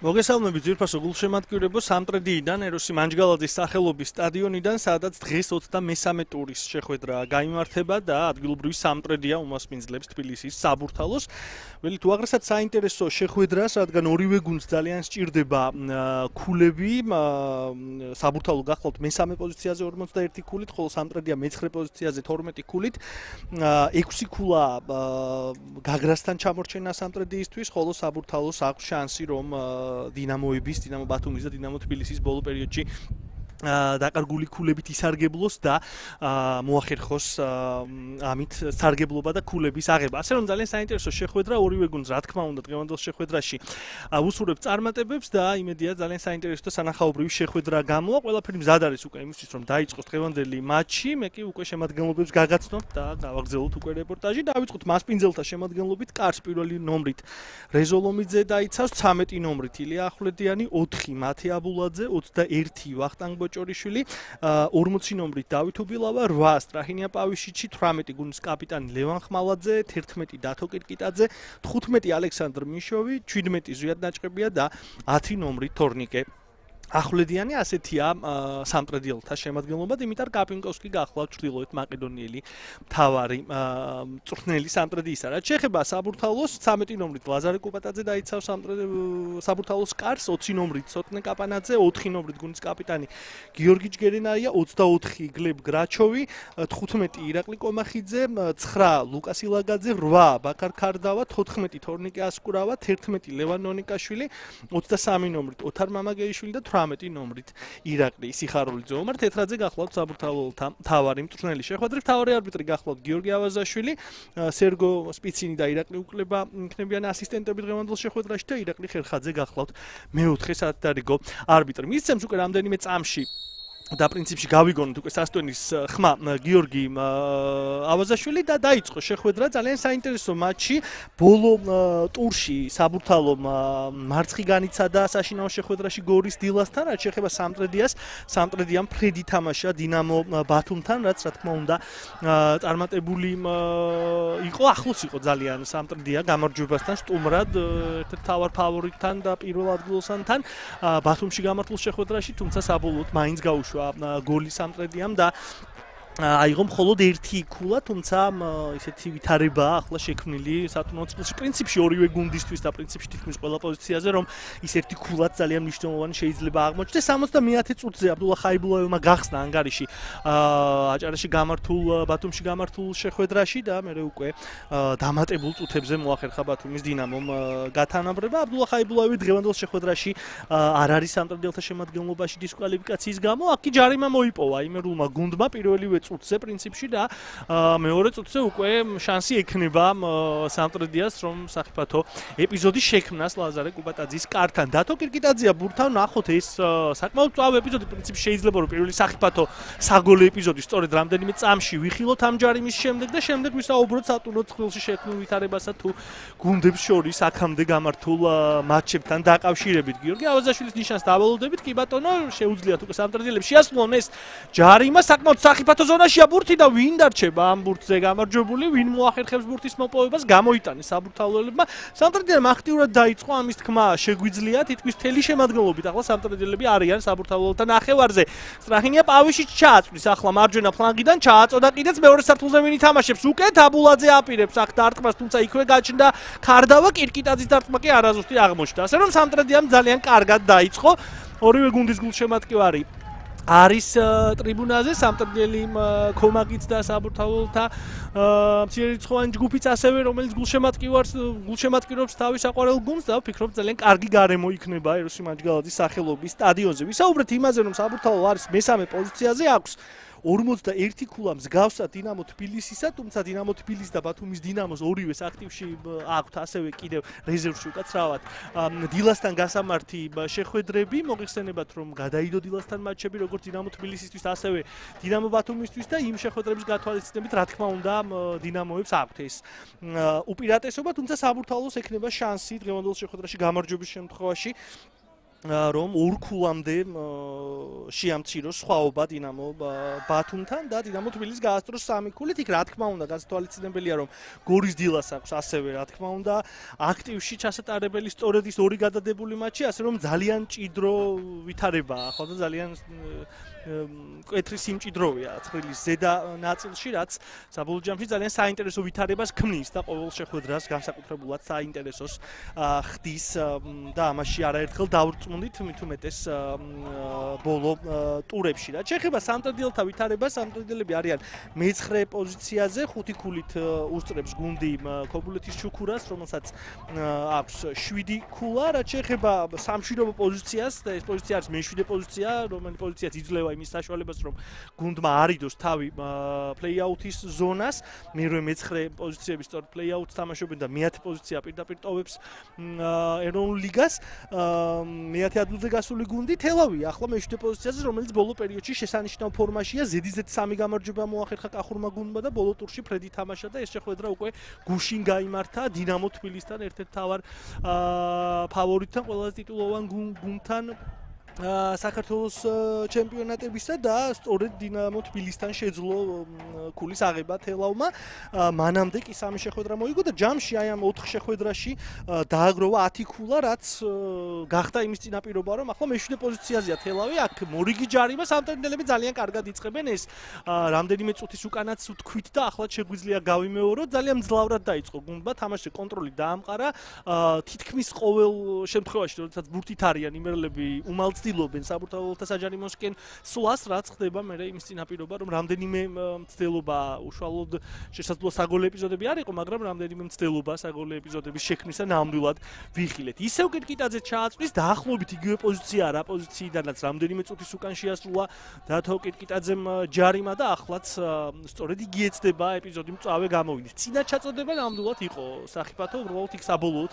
მოგესალმებით ძირფასო გულშემატკივრებო სამტრედიიდან ეროსი მანჯგალაძის სახელობის სტადიონიდან სადაც დღეს 23 ტურის შეხვედრა გამართება და ადგილობრივი სამტრედია უმასპინძლებს თბილისის საბურთალოს. ველი თუ აღრასაც საინტერესო შეხვედრა, რადგან ორივე გუნდს ძალიან სჭირდება ქულები, საბურთალო გახლავთ მესამე პოზიციაზე 51 ქულით, ხოლო სამტრედია მე-9 პოზიციაზე 12 ქულით. 6 ქულა გაგრასთან ჩამორჩენა სამტრედიისთვის, ხოლო საბურთალოს აქვს შანსი რომ დინამოების, დინამო ბათუმის და დინამო თბილისის ბოლო პერიოდში დაკარგული ქულებით ისარგებლოს და მოახერხოს ამით სარგებლობა და ქულების აღება. ასე რომ ძალიან საინტერესო შეხვედრა ორივე გუნდს, რა თქმა უნდა, დღევანდელ შეხვედრაში უსურვებს წარმატებებს და იმედია ძალიან საინტერესო და სანახაობრივი შეხვედრა გამოვა. ყველაფერი მზად არის უკვე იმისთვის, რომ დაიწყოს დღევანდელი მატჩი. მე კი უკვე შემოადგენლობებს გაგაცნობ და გავაგზავნოთ უკვე რეპორტაჟი. დავიწყოთ მასპინძელთა შემოადგენლობით კარს პირველი ნომრით რეზოლომიძე დაიცავს 13 ნომრით ილია ახვლედიანი, 4 მათე აბულაძე, 21 ვახტანგ ბოჭორიშვილი 40 ნომრით დავით უბილავა 8 სტრაჰინია პავიშიჩი 18 გუნდის კაპიტანი ლევან ხმალაძე 11 დათო კირკიტაძე 15 ალექსანდრ მიშოვი 17 ზვიად ნაჭყებია და 10 ნომრით თორნიკე ახვლედიანი ასეთია სამტრედიელთა შემადგენლობა. დიმიტარ კაპინკოვსკი გახლავთ ჩრდილოეთ მაკედონიელი თავარი წვრთნელი სამტრედიისა რაც შეეხება საბურთალოს 13 ნომრით. ლაზარე კუპატაძე დაიცავს საბურთალოს კარს 20 ნომრით. სოტნე კაპანაძე 4 ნომრით გუნდის კაპიტანი გიორგი ჯგერენაია 24 გლებ გრაჩოვი 15 ირაკლი კომახიძე 9 ლუკას ილაგაძე 8 ბაქარ ქარდავა 14 თორნიკე ასკურავა 11 ლევან ნონიკაშვილი 23 ნომრით ოთარ მამაგეიშვილი და 18 ნომრით ირაკლი სიხარულიძე ომარ თეთრაძე გახლავთ საბურთალოთა თავარი მწვრთნელი შეხვედრით. თავარი არბიტრი გახლავთ გიორგი ავაზაშვილი სერგო სპიცინი და ირაკლი უკლება იქნებიან ასისტენტები დღევანდელ შეხვედრაში და ირაკლი ხერხაძე გახლავთ მეოთხე საათდარიგო არბიტრი. მისცემს უკვე რამდენიმე წამში და პრინციპში გავიგონოთ უკვე სასტონის ხმა გიორგი ავაზაშვილი და დაიწყო. შეხვედრა ძალიან საინტერესო მატჩი. ბოლო ტურში საბურთალო მარცხი განიცადა საშინაო შეხვედრაში გორის დილასთან რაც შეეხება სამტრედიას. სამტრედიამ ფრედი თამაშა დინამო ბათუმთან რაც რა თქმა უნდა წარმატებული იყო ახლოს იყო ძალიან სამტრედია გამარჯვებასთან სტუმრად ერთ-ერთ თავარ ფავორიტთან და პირველ ადგილოსანთან. ბათუმში გამართულ შეხვედრაში თუმცა საბოლოოდ მაინც გაუშვა გოლი სამტრედიამ და აიღო მხოლოდ ერთი ქულა, თუმცა ისეთი ვითარებაა ახლა შექმნილი სათუნო წილში. პრინციპში ორივე გუნდისთვის და პრინციპში თითქმის ყველა პოზიციაზე რომ ის ერთი ქულაც ძალიან მნიშვნელოვანი შეიძლება აღმოჩნდეს. 70-ე წუთზე აბდულა ხაიბულაევმა გახსნა ანგარიში აჭარაში გამართულ ბათუმში გამართულ შეხვედრაში და მე უკვე დამატებულ წუთებზე მოახერხა ბათუმის დინამომ გათანაბრება. აბდულა ხაიბულაევი დღევანდელ შეხვედრაში არ არის სამტრედელთა შემადგენლობაში დისკვალიფიკაციის გამო. აქ კი ჯარიმა მოიპოვა იმერულმა გუნდმა პირველივე წუთზე პრინციპში და მეორე წუთზე უკვე შანსი ექნება სამტრედიას რომ საფათო ეპიზოდი შექმნას ლაზარე კუბატაძის კართან. დათო კირკიტაძია ბურთან ნახოთ ეს საკმაოდ წავ ეპიზოდი პრინციპში შეიძლება რომ პირველი საფათო საგოლე ეპიზოდი სწორედ რამდენიმე წამში ვიხილოთ ამ ჯარიმის შემდეგ და შემდეგ ვისაუბროთ სატურნო ცხრილში შექმნილ ვითარებასა თუ გუნდებს შორის აქამდე გამართულ მატჩებთან დაკავშირებით. გიორგი ავაზაშვილის ნიშანს დავალოდებით კი ბატონო შეუძლიათ უკვე სამტრედიელებს შეასრულონ ეს ჯარიმა საკმაოდ საფათო ზონაშია ბურთი და ვინ დარჩება ამ ბურთზე გამარჯვებული, ვინ მოახერხებს ბურთის მოპოვებას, გამოიტანეს საბურთალოელებმა. სამტრედიელმა აქტიურად დაიწყო ამის თქმა, შეგვიძლია თითქმის თელი შემადგენლობით ახლა სამტრედიელები არიან საბურთალოელთა ნახევარზე. სტრაჰინია პავიში ჩააწვის ახლა მარჯვენა ფლანგიდან ჩააწოდა. კიდეც მეორე საფულზე ვინ ითამაშებს უკეთ აბულაძე აპირებს. აქ დარტყმას, თუმცა იქვე გაჩნდა. ქარდავა კირკიტაძის დარტყმა კი არაზუსტი აღმოჩნდა. ასე რომ სამტრედიამ ძალიან კარგად დაიწყო. ორივე გუნდის გულშემატკივარი არის ტრიბუნაზე სამტრედელი კომაგიც და საბურთალოთა მცირერიცხოვანი ჯგუფიც ასევე რომელიც გულშემატკივარს გულშემატკივრობს თავის აყვარელ გუნდს და ვფიქრობ ძალიან კარგი გარემო იქნება ეროსი მანჯგალაძის სახელობის სტადიონზე. ვისაუბრეთ იმაზე რომ საბურთალო არის მესამე პოზიციაზე აქვს 41 ქულა მსგავსა დინამო თბილისისა, თუმცა დინამო თბილისი და ბათუმის დინამოს ორივეს აქტივში აქვთ ასევე კიდევ რეზერვში უკაცრავად დილასთან გასამართი შეხვედრები, მოიხსენებათ რომ გადაიდო დილასთან მატჩები როგორც დინამო თბილისისთვის, ასევე დინამო ბათუმისთვის და იმ შეხვედრების გათვალისწინებით რა თქმა უნდა დინამოებს აქვთ ეს უპირატესობა, თუმცა საბურთალოს ექნება შანსი დღევანდელ შეხვედრაში გამარჯვების შემთხვევაში რომ ორ ქულამდე შეამციროს სხვაობა დინამო ბათუმთან და დინამო თბილისს გაასწროს სამი ქულით. იქ რა თქმა უნდა, გასათვალისწინებელია რომ გორის დილას აქვს ასევე რა თქმა უნდა აქტივში ჩასატარებელი სწორედ ის ორი გადადებული მატჩი, ასე რომ ძალიან ჭიდრო ვითარებაა, ხო და ძალიან კეთრი სიმჭიდროვეა ცხრილის ზედა ნაწილში, რაც საბოლოო ჯამში ძალიან საინტერესო ვითარებას ქმნის და ყოველ შეხვედრას განსაკუთრებულად საინტერესოს ხდის და ამაში არაერთხელ დავრწმუნდით მით უმეტეს ბოლო ტურებში. რა შეიძლება სამტრედელთა ვითარება, სამტრედელები არიან მე-9 პოზიციაზე, ხუთი ქულით უსწრებს გუნდი ქობულეთის ჩუქურას, რომელსაც აქვს 7 ქულა, რა შეიძლება სამშვიდობო პოზიციას ეს პოზიცია არის მე-7 პოზიცია, რომელიც პოზიციაც იძლევა იძლევა იმის საშუალებას, რომ გუნდმა არიდოს თავი პლეიაუთის ზონას, მერვე მეცხრე პოზიციების სწორ პლეიაუთს თამაშობენ და მეათე პოზიცია პირდაპირ ტოვებს ეროვნულ ლიგას. მეათე ადგილზე გასული გუნდი თელავი. ახლა მეშვიდე პოზიციაზე, რომელიც ბოლო პერიოდში შესანიშნავ ფორმაშია, ზედიზედ სამი გამარჯვება მოახერხა კახურმა გუნდმა და ბოლო ტურში ფრედი თამაშა და ეს შეხვედრა უკვე გუშინ გამართა დინამო თბილისთან ერთ-ერთ თავარ ფავორიტთან, ყველაზე ტიტულოვან გუნდთან საქართველოს ჩემპიონატებისა და სწორედ დინამო თბილისთან შეძლო ქულის აღება თელავმა. მანამდე კი სამი შეხვედრა მოიგო და ჯამში აი ამ 4 შეხვედრაში დააგროვა 10 ქულა, რაც გახდა იმის წინაპირობა, რომ ახლა მე-7 პოზიციაზეა თელავი. აქ მორიგი ჯარიმა სამტრედელები ძალიან კარგად იწყებენ ეს. რამდენიმე წუთის უკანაც ვთქვით და ახლა შეგვიძლია გავიმეორო, ძალიან მძლავრად დაიწყო გუნდმა, თამაში კონტროლი დაამყარა. თითქმის ყოველ შემთხვევაში, როდესაც ბურთით არიან იმერლები უმალ ცდილობენ საბურთალოთა საჯარიმოსკენ სულას რაც ხდება მე იმის წინაპირობა რომ რამდენიმე მცდელობა უშუალოდ შესაძლოა საგოლე ეპიზოდები არ იყო მაგრამ რამდენიმე მცდელობა საგოლე ეპიზოდების შექმნისა ნამდვილად ვიხილეთ. ისევ კიტკიტაძე ჩააწვის დაახლოებით იგივე პოზიცია რა პოზიციიდანაც რამდენიმე წუთის უკან შეასრულა. დათო კიტკიტაძემ ჯარიმა და ახლაც სწორედ იგი ეცდება ეპიზოდი მწავე გამოვიდეს. წინა ჩაწოდება ნამდვილად იყო სახიფათო უბრალოდ იქ საბოლოოდ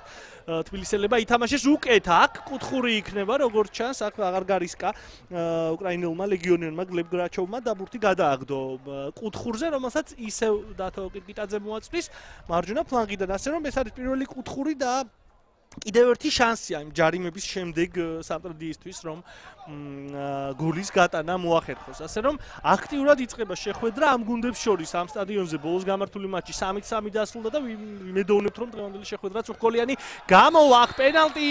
თბილისელებმა ითამაშეს უკეთ. აქ კუთხური იქნება როგორც ჩანს აქ აღარ გარისკა უკრაინელმა ლეგიონერმა გლებ გრაჩოვმა დაბურთი გადააგდო კუთხურზე რომელსაც ისევ დათო კიტკიტაძე მოაწვის მარჯვენა ფლანგიდან. ასე რომ ეს არის პირველი კუთხური და კიდევ ერთი შანსია იმ ჯარიმების შემდეგ სამტრედიისთვის რომ გულის გატანა მოახერხოს. ასე რომ აქტიურად იწყება შეხვედრა ამ გუნდებს შორის ამ სტადიონზე. ბოლოს გამართული მატჩი 3-3 დასრულდა და მედოვნებთ რომ დღევანდელი შეხვედრაც უხკოლიანი გამოვა აქ პენალტი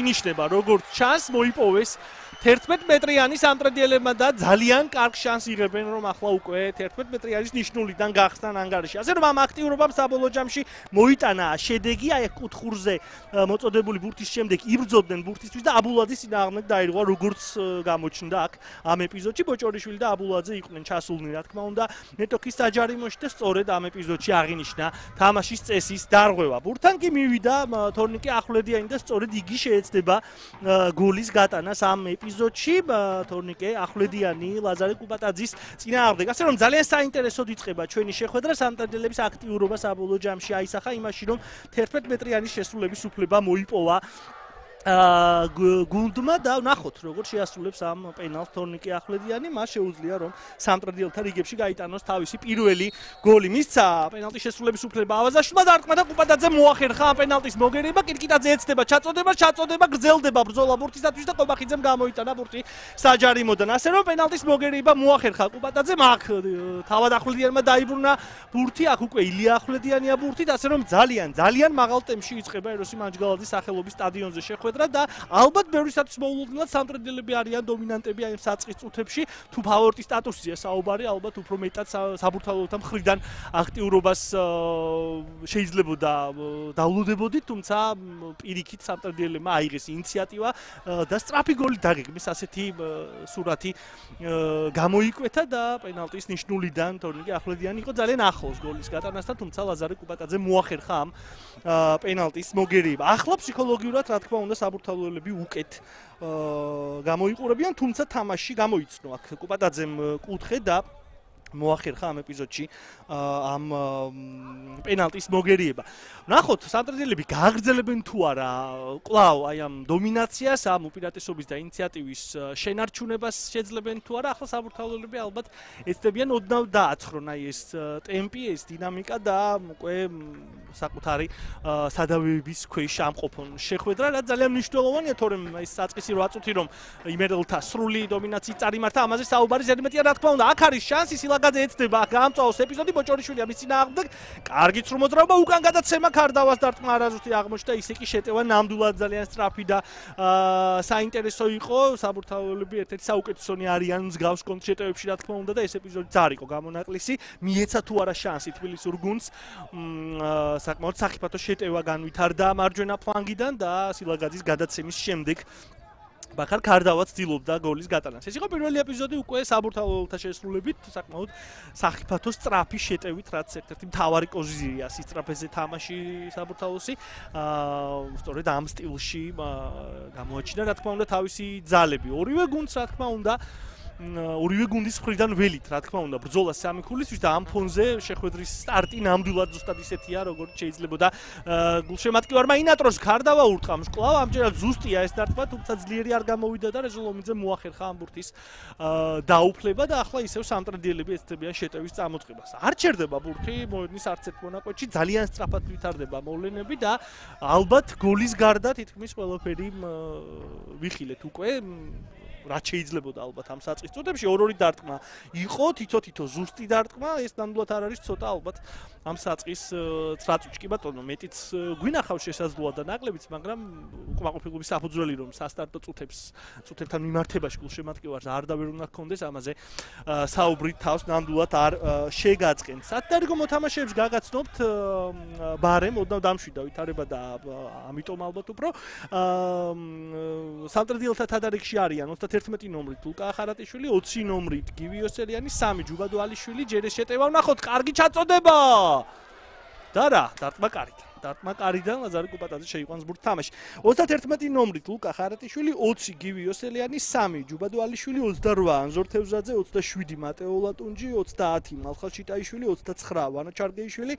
ინიშნება. როგორც ჩანს მოიპოვეს 11 მეტრიანი სამტრედიელებმა და ძალიან კარგ შანსს იღებენ რომ ახლა უკვე 11 მეტრიანის ნიშნულიდან გახსნან ანგარიში. ასე რომ ამ აქტიურობამ საბოლოო ჯამში მოიტანა შედეგი აი კუთხურზე მოწოდებული ბურთის შემდეგ იბრძოდნენ ბურთისთვის და აბულაძის წინააღმდეგ დაირღვა როგორც გამოჩნდა აქ ამ ეპიზოდში ბოჭორიშვილი და აბულაძე იყვნენ ჩასულნი რა თქმა უნდა ნეტოქის საჯარიმოში და სწორედ ამ ეპიზოდში აღინიშნა თამაშის წესის დარღვევა. ბურთან კი მივიდა თორნიკე ახვლედიანი და სწორედ იგი შეეცდება გოლის გატანას ამ ეპიზოდში ეპიზოდში თორნიკე ახვლედიანი ლაზარე კუპატაძის წინააღმდეგ. ასე რომ ძალიან საინტერესოდ იწყება ჩვენი შეხვედრა სამტრედელების აქტიურობა საბოლოო ჯამში აისახა იმაში რომ 11 მეტრიანი შესრულების უფლება მოიპოვა გუნდმა და ნახოთ როგორ შეასრულებს ამ პენალს თორნიკე ახვლედიანი მას შეუძლია რომ სამტრედიელთა რიგებში გაიტანოს თავისი პირველი გოლი. მისცა პენალტის შესრულების უფლება ავაზაშვილმა და არტმა და კუპატაძე მოახერხა ამ პენალტის მოგერება კირკიტაძე ეცდება ჩაწოდება ჩაწოდება გრძელდება ბრძოლა ბურთისათვის და ყობახიძემ გამოიტანა ბურთი საჯარიმოდან. ასე რომ პენალტის მოგერება მოახერხა კუპატაძემ აქ თავად ახვლედიანმა დაიბრუნა ბურთი აქ უკვე ილია ახვლედიანია ბურთით. ასე რომ ძალიან ძალიან მაღალ ტემპში იწყება ეროსი მანჯგალაძის სახელობის სტადიონზე შეხვედრა შეხვედრა და ალბათ ბევრისათვის მოულოდნელად სამტრედელები არიან დომინანტები აი საწყის წუთებში. თუ ფავორიტის სტატუსია საუბარი ალბათ უფრო მეტად საბურთალოთა მხრიდან აქტიურობას შეიძლებოდა დავლოდებოდით თუმცა პირიქით სამტრედელებმა აიღეს ინიციატივა და სტრაფი გოლი დაგეგმეს. ასეთი სურათი გამოიკვეთა და პენალტის ნიშნულიდან თორნიკე ახვლედიანი იყო ძალიან ახლოს გოლის გატანასთან თუმცა ლაზარე კუპატაძე მოახერხა ამ პენალტის მოგერიება. ახლა ფსიქოლოგიურად რა თქმა უნდა საბურთალოელები უკეთ გამოიყურებიან, თუმცა თამაში გამოიწნო აქ კუპატაძემ კუთხე და მოახერხა ამ ეპიზოდში ამ პენალტის მოგერიება. ნახოთ, სამტრედელები გააგრძელებენ თუ არა კლავ აი ამ დომინაციას, ამ უპირატესობის და ინიციატივის შენარჩუნებას შეძლებენ თუ არა. ახლა საბურთალოები ალბათ ეცდებიან ოდნავ დააცხრონ აი ეს ტემპი, ეს დინამიკა და უკვე საკუთარი სადავების ქვეშ ამყოფონ შეხვედრა, რაც ძალიან მნიშვნელოვანია, თორემ აი საწყისი 8 წუთი რომ იმერელთა სრული დომინაციით წარიმართა, ამაზე საუბარი ზედმეტია რა თქმა უნდა. აქ არის შანსი სილაგაძე ეცდება გამწვაოს ეპიზოდი ბოჭორიშვილი ამის წინააღმდეგ. კარგი წრუმოძრაობა უკან გადაცემა ქარდავას დარტყმა არაზუსტი აღმოჩნდა, ისე კი შეტევა ნამდვილად ძალიან სწრაფი და საინტერესო იყო. საბურთალოები ერთ-ერთი საუკეთესონი არიან მსგავს კონტ შეტევებში რა თქმა უნდა და ეს ეპიზოდი ძარიყო გამონაკლისი. მიეცა თუ არა შანსი თბილისურ გუნდს საკმაოდ საფრთხო შეტევა განვითარდა მარჯვენა ფლანგიდან და სილაგაძის გადაცემის შემდეგ ბახარ კარდავა ცდილობდა გოლის გატანას. ეს იყო პირველი ეპიზოდი უკვე საბურთალოთა შესრულებით, საკმაოდ საფრთხო სწრაფი შეტევით, რაც ერთ-ერთი მთავარი პოზიციაა სისტრაფეზე თამაში საბურთალოსი. აა სწორედ ამ სტილში გამოაჩინა რა თქმა უნდა თავისი ძალები. ორივე გუნდს რა თქმა უნდა ორივე გუნდის მხრიდან ველით, რა თქმა უნდა, ბრძოლა სამი ქულისთვის და ამ ფონზე შეხვედრის სტარტი ნამდვილად ზუსტად ისეთია, როგორც შეიძლებოდა გულშემატკივარმა ინატროს ქარდავა ურტყამს. კლავ ამჯერად ზუსტია ეს სტარტმა, თუმცა ძლიერი არ გამოვიდა და რეზოლომიძე მოახერხა ამ ბურთის დაუფლება და ახლა ისევ სამტრედიელები ეცდებიან შეტევის წამოწყებას. არ ჩერდება ბურთი, მოედნის არც ერთ მონაკვეთში ძალიან სწრაფად ვითარდება მოვლენები და ალბათ გოლის გარდა თითქმის ყველაფერი ვიხილეთ უკვე რაც შეიძლებოდა ალბათ ამ საწყის წუთებში? ორ-ორი დარტყმა იყო თითო-თითო ზუსტი დარტყმა ეს ნამდვილად არ არის ცოტა ალბათ ამ საწყის წრაწუჭი კი ბატონო მეტიც გვინახავს შესაძლოა და ნაკლებიც მაგრამ უკმაყოფილების საფუძველი რომ სასტარტო წუთებს წუთებთან მიმართებაში გულშემატკივარს არ და ვერ უნდა გქონდეს ამაზე საუბრით თავს ნამდვილად არ შეგაწყენ. სათდარიგო მოთამაშეებს გაგაცნობთ ბარემ ოდნავ დამშვიდა ვითარება და ამიტომ ალბათ უფრო სამტრედიელთა თადარიგში არიან. 21 11 ნომრით ლუკა ხარატიშვილი 20 ნომრით გივიოსელიანი 3 ჯუბადოალიშვილი ჯერე შეტევა ვნახოთ კარგი ჩაწოდება! და რა დარტმა კარგი დარტმა კარიდან ლაზარე კუპატაძე შეიყვანს ბურთ თამაში. 31 ნომრით ლუკა ხარატიშვილი 20 გივიოსელიანი 3 ჯუბადოალიშვილი 28 ანზორ თევზაძე 27 მატეო ლატუნჯი 30 მალხალშიტაიშვილი 29 ვანო ჩარგეიშვილი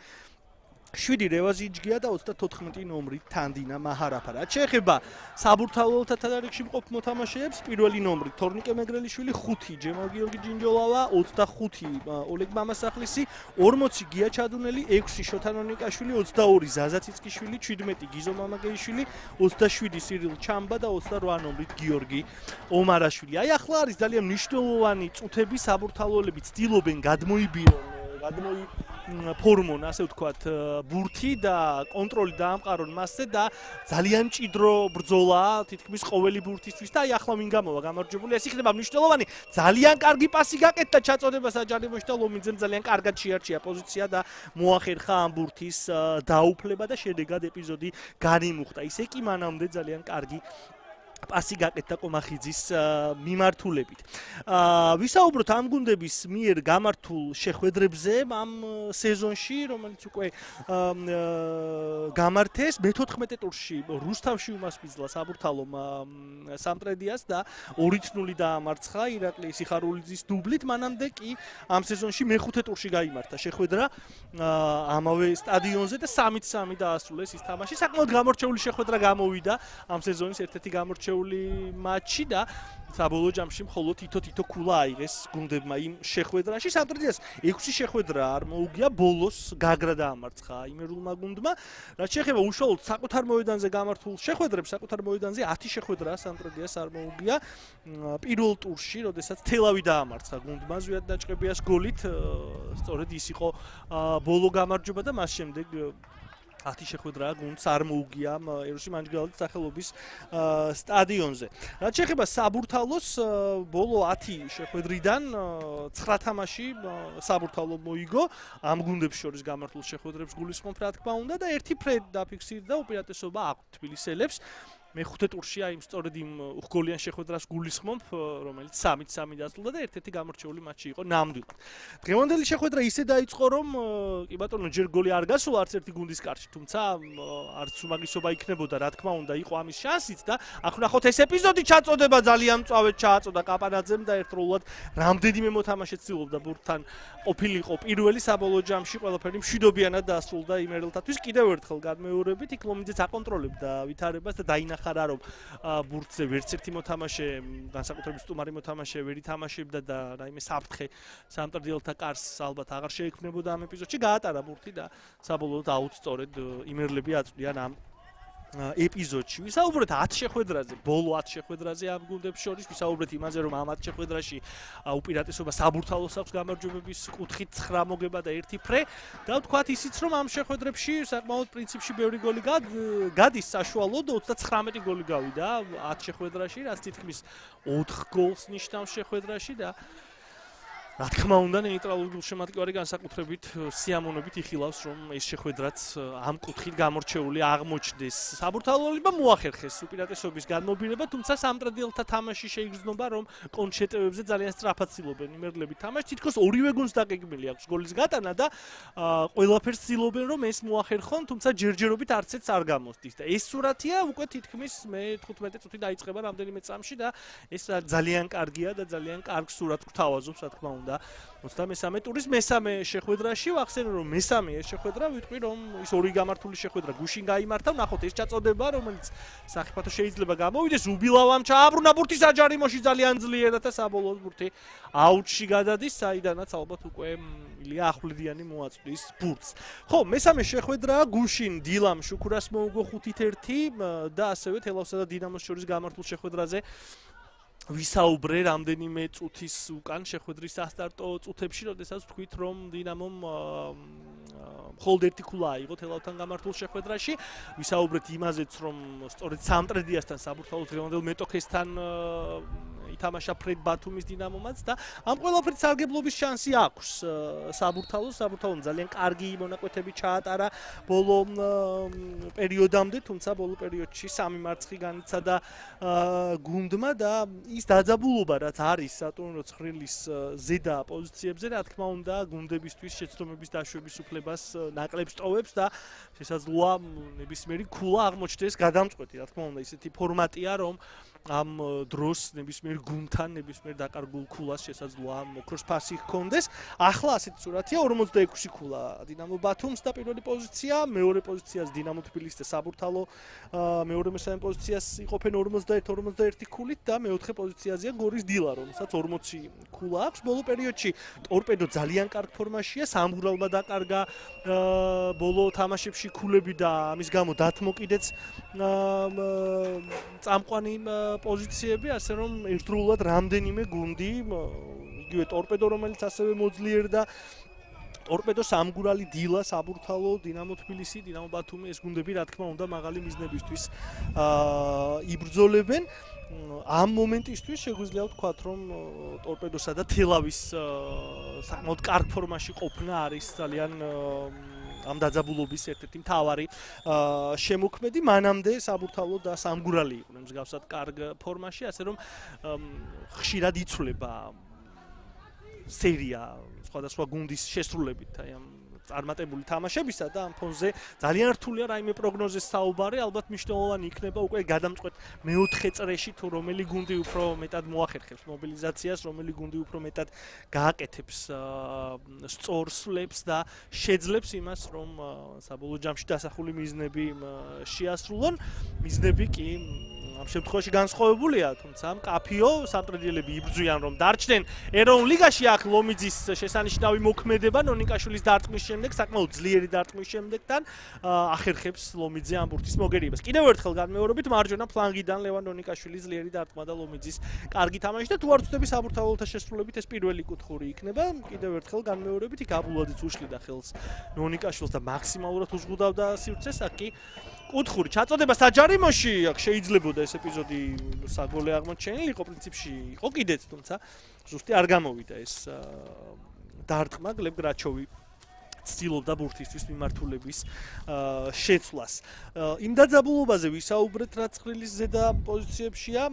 7 რევაზიჯგია და 34 ნომრი თანდინა მაჰარაფა. რაც შეეხება საბურთალოთა თადარიგში მყოფ მოთამაშეებს, პირველი ნომრი თორნიკე მეგრელიშვილი 5, ჯემალ გიორგი ჯინჯოლავა 25, ოლეგ მამასახლისი 40 გია ჩადუნელი 6 შოთანონიკაშვილი 22 ზაზაციცკიშვილი 17 გიზო მამაგეიშვილი 27 სირილ ჩამბა და 28 ნომრი გიორგი ომარაშვილი. აი ახლა არის ძალიან მნიშვნელოვანი წუთები საბურთალოები ცდილობენ გადმოიბირონ გადმოი ფორმონ ასე ვთქვათ ბურთი და კონტროლი დაამყარონ მასზე და ძალიან ჭიდრო ბრძოლა თითქმის ყოველი ბურთისთვის და აი ახლა ვინ გამოვა? გამარჯვებული ეს იქნება მნიშვნელოვანი. ძალიან კარგი პასი გაკეთდა ჩაწოდება საჯარიმოში და ლომინძემ ძალიან კარგად შეარჩია პოზიცია და მოახერხა ამ ბურთის დაუფლება და შედეგად ეპიზოდი განიმუხტა ისე კი მანამდე ძალიან კარგი პასი გაკეთდა კომახიძის მიმართულებით. აა ვისაუბროთ ამ გუნდების მიერ გამართულ შეხვედრებზე ამ სეზონში, რომელიც უკვე გამართეს მე-14 ტურში რუსთავში უმასპინძლა საბურთალომ სამტრედიას და 2-0 დაამარცხა ირაკლი სიხარულიძის დუბლით. მანამდე კი ამ სეზონში მე-5 ტურში გამართა შეხვედრა ამავე სტადიონზე და 3-3 დაასრულეს ის თამაში. საკმაოდ გამორჩეული შეხვედრა გამოვიდა ამ სეზონის ერთ-ერთი გამორჩეული შეული მატჩი და საბოლოო ჯამში მხოლოდ თითო-თითო ქულა აიღეს გუნდებმა იმ შეხვედრაში. სამტრედიას 6 შეხვედრა არ მოუგია, ბოლოს გაგრა დაამარცხა იმერულმა გუნდმა. რაც შეეხება უშუალოდ საკუთარ მოედანზე გამართულ შეხვედრებს, საკუთარ მოედანზე 10 შეხვედრა სამტრედიას არ მოუგია. პირველ ტურში, როდესაც თელავი დაამარცხა გუნდმა ზვიად დაჭყებიას გოლით, სწორედ ის იყო ბოლო გამარჯვება და მას შემდეგ 10 შეხვედრა გუნდს არ მოუგია ეროსი მანჯგალაძის სახელობის სტადიონზე. რაც შეეხება საბურთალოს ბოლო 10 შეხვედრიდან 9 თამაში საბურთალო მოიგო ამ გუნდებს შორის გამართულ შეხვედრებს გულისხმობ რა თქმა უნდა და ერთი ფრედ დაფიქსირდა უპირატესობა აქვს თბილისელებს მეხუთე ტურში აი სწორედ იმ უხგოლიან შეხვედრას გულისხმობ, რომელიც 3-3 დასრულდა და ერთ-ერთი გამორჩეული მატჩი იყო ნამდვილად. დღევანდელი შეხვედრა ისე დაიწყო, რომ კი ბატონო ჯერ გოლი არ გასულა არც ერთი გუნდის კარში, თუმცა არც უმაგისობა იქნებოდა, რა თქმა უნდა, იყო ამის შანსიც და ახლა ეს ეპიზოდი ჩაწოდება ძალიან მწავედ ჩააწოდა კაპანაძემ და ერთდროულად რამდენიმე მოთამაშე ცდილობდა ბურთთან ყოფილიყო პირველი საბოლოო ჯამში ყველაფერი მშვიდობიანად დასრულდა იმერელთათვის კიდევ ერთხელ განმეორებით იქ ლომიძეც აკონტროლებდა ვითარებას და დაინა ნახარა რომ ბურთზე ვერც ერთი მოთამაშე განსაკუთრებით სტუმარი მოთამაშე ვერ ითამაშებდა და რაიმე საფრთხე სამტრდილთა კარს ალბათ აღარ შეექმნებოდა ამ ეპიზოდში. გაატარა ბურთი და საბოლოოდ აუცტორედ იმერლები აწვდიან ამ ეპიზოდში. ვისაუბრეთ 10 შეხვედრაზე, ბოლო 10 შეხვედრაზე ამ გუნდებს შორის, ვისაუბრეთ იმაზე, რომ ამ 10 შეხვედრაში უპირატესობა საბურთალოს აქვს გამარჯვებების კუთხით 9 მოგება და 1 ფრე. და ვთქვათ ისიც, რომ ამ შეხვედრებში საკმაოდ პრინციპში ბევრი გოლი გადის საშუალოდ. 39 გოლი გავიდა 10 შეხვედრაში, რაც თითქმის 4 გოლს ნიშნავს შეხვედრაში და რა თქმა უნდა ნეიტრალური გულშემატკივარი განსაკუთრებით სიამონებით იხილავს რომ ეს შეხვედრაც ამ კუთხით გამორჩეული აღმოჩნდეს. საბურთალოებმა მოახერხეს უპირატესობის განმობირება თუმცა სამტრედელთა თამაში შეიგრძნობა რომ კონჩეტევებზე ძალიან სწრაფად ცილობენ იმერლები თამაში. თითქოს ორივე გუნდს დაგეგმილი აქვს გოლის გატანა და ყველაფერს ცილობენ რომ ეს მოახერხონ თუმცა ჯერჯერობით არცეც არ გამოსდის და ეს სურათია უკვე თითქმის მე 15 წუთი დაიწყება რამდენიმე წამში და ეს ძალიან კარგია და ძალიან კარგ სურათს გვთავაზობს რა თქმა უნდა და 23 ტურის მესამე შეხვედრაში ვახსენე რომ მესამე ეს შეხვედრა ვიტყვი რომ ის ორი გამართული შეხვედრა. გუშინ გამართა ნახოთ ეს ჩაწოდება რომელიც საფათო შეიძლება გამოვიდეს. უბილავამ ჩააბრუნა ბურთის აჯარიმოში ძალიან ძლიერად და საბოლოოდ ბურთი აუტში გადადის. საიდანაც ალბათ უკვე ილია ახვლედიანი მოაწვის ბურთს. ხო მესამე შეხვედრა გუშინ დილამ შუქურას მოუგო 5-1 და ასევე თელავსა და დინამოს შორის გამართულ შეხვედრაზე ვისაუბრე რამდენიმე წუთის უკან შეხვედრის სასტარტო წუთებში, როდესაც თქვით რომ დინამომ მხოლოდ ერთი ქულა აიღო თელავთან გამართულ შეხვედრაში. ვისაუბრეთ იმაზეც რომ სწორედ სამტრედიასთან საბურთალოს დღევანდელ მეტოქესთან ითამაშა ფრედ ბათუმის დინამომაც და ამ ყველაფერს სარგებლობის შანსი აქვს საბურთალოს საბურთალოს ძალიან კარგი მონაკვეთები ჩაატარა ბოლო პერიოდამდე თუმცა ბოლო პერიოდში სამი მარცხი განიცადა გუნდმა და ის დაძაბულობა რაც არის სატურნო ცხრილის ზედა პოზიციებზე რა თქმა უნდა გუნდებისთვის შეცდომების დაშვების უფლებას ნაკლებს ტოვებს და შესაძლოა ნებისმიერი ქულა აღმოჩნდეს გადამწყვეტი. რა თქმა უნდა ისეთი ფორმატია რომ ამ დროს ნებისმიერ გუნთან ნებისმიერ დაკარგულ ქულას შესაძლოა მოქროს ფასი ჰქონდეს. ახლა ასეთი სურათია 46 ქულა დინამო ბათუმს და პირველი პოზიცია, მეორე პოზიციას დინამო თბილისი და საბურთალო მეორე მესამე პოზიციას იყოფენ 51-51 ქულით და მეოთხე პოზიციაზეა გორის დილა, რომელსაც 40 ქულა აქვს. ბოლო პერიოდში ტორპედო ძალიან კარგ ფორმაშია, სამგურალმა დაკარგა ბოლო თამაშებში ქულები და ამის გამო დათმო კიდეც წამყვანი პოზიციები, ასე რომ ერთდროულად რამდენიმე გუნდი, იგივე ტორპედო, რომელიც ასევე მოძლიერდა. ტორპედო სამგურალი დილა საბურთალო დინამო თბილისი დინამო ბათუმი ეს გუნდები რა თქმა უნდა მაღალი მიზნებისთვის აა იბრძოლებენ. ამ მომენტისთვის შეგვიძლია ვთქვათ რომ ტორპედოსა და თელავის საკმაოდ კარგ ფორმაში ყოფნა არის ძალიან ამ დაძაბულობის ერთ-ერთი მთავარი შემოქმედი მანამდე საბურთალო და სამგურალი იყვნენ მსგავსად კარგ ფორმაში ასე რომ ხშირად იცვლება სერია სხვადასხვა გუნდის შესრულებით აი ამ წარმატებული თამაშებისა და ამ ფონზე ძალიან რთულია რაიმე პროგნოზის საუბარი, ალბათ მნიშვნელოვანი იქნება უკვე გადამწყვეტ მეოთხე წრეში თუ რომელი გუნდი უფრო მეტად მოახერხებს მობილიზაციას, რომელი გუნდი უფრო მეტად გააკეთებს სწორსლებს და შეძლებს იმას, რომ საბოლოო ჯამში დასახული მიზნები შეასრულონ. მიზნები კი ამ შემთხვევაში განსხვავებულია, თუმცა მკაფიო სამტრედიელები იბრძვიან რომ დარჩნენ ეროვნულ ლიგაში აქ ლომიძის შესანიშნავი მოქმედება ნონიკაშვილის დარტყმის შემდეგ საკმაოდ ძლიერი დარტყმის შემდეგთან ახერხებს ლომიძე ამ ბურთის მოგერიებას. კიდევ ერთხელ განმეორებით მარჯვენა ფლანგიდან ლევან ნონიკაშვილის ძლიერი დარტყმა და ლომიძის კარგი თამაში და თუ არ ვწდები საბურთალოთა შესრულებით ეს პირველი კუთხური იქნება. კიდევ ერთხელ განმეორებით იქ აბულადიც უშლიდა ხელს ნონიკაშვილს და მაქსიმალურად უზღუდავდა სივრცეს, აქ კი კუთხური. ჩაწოდება საჯარიმოში. აქ შეიძლებოდა ეს ეპიზოდი საგოლე აღმოჩენილი. იყო პრინციპში იყო კიდეც თუმცა ზუსტი არ გამოვიდა ეს დარტყმა. გლებ გრაჩოვი ცდილობდა ბურთისთვის მიმართულების შეცვლას. იმ დაძაბულობაზე ვისაუბრეთ, რაც ხრილის ზედა პოზიციებშია,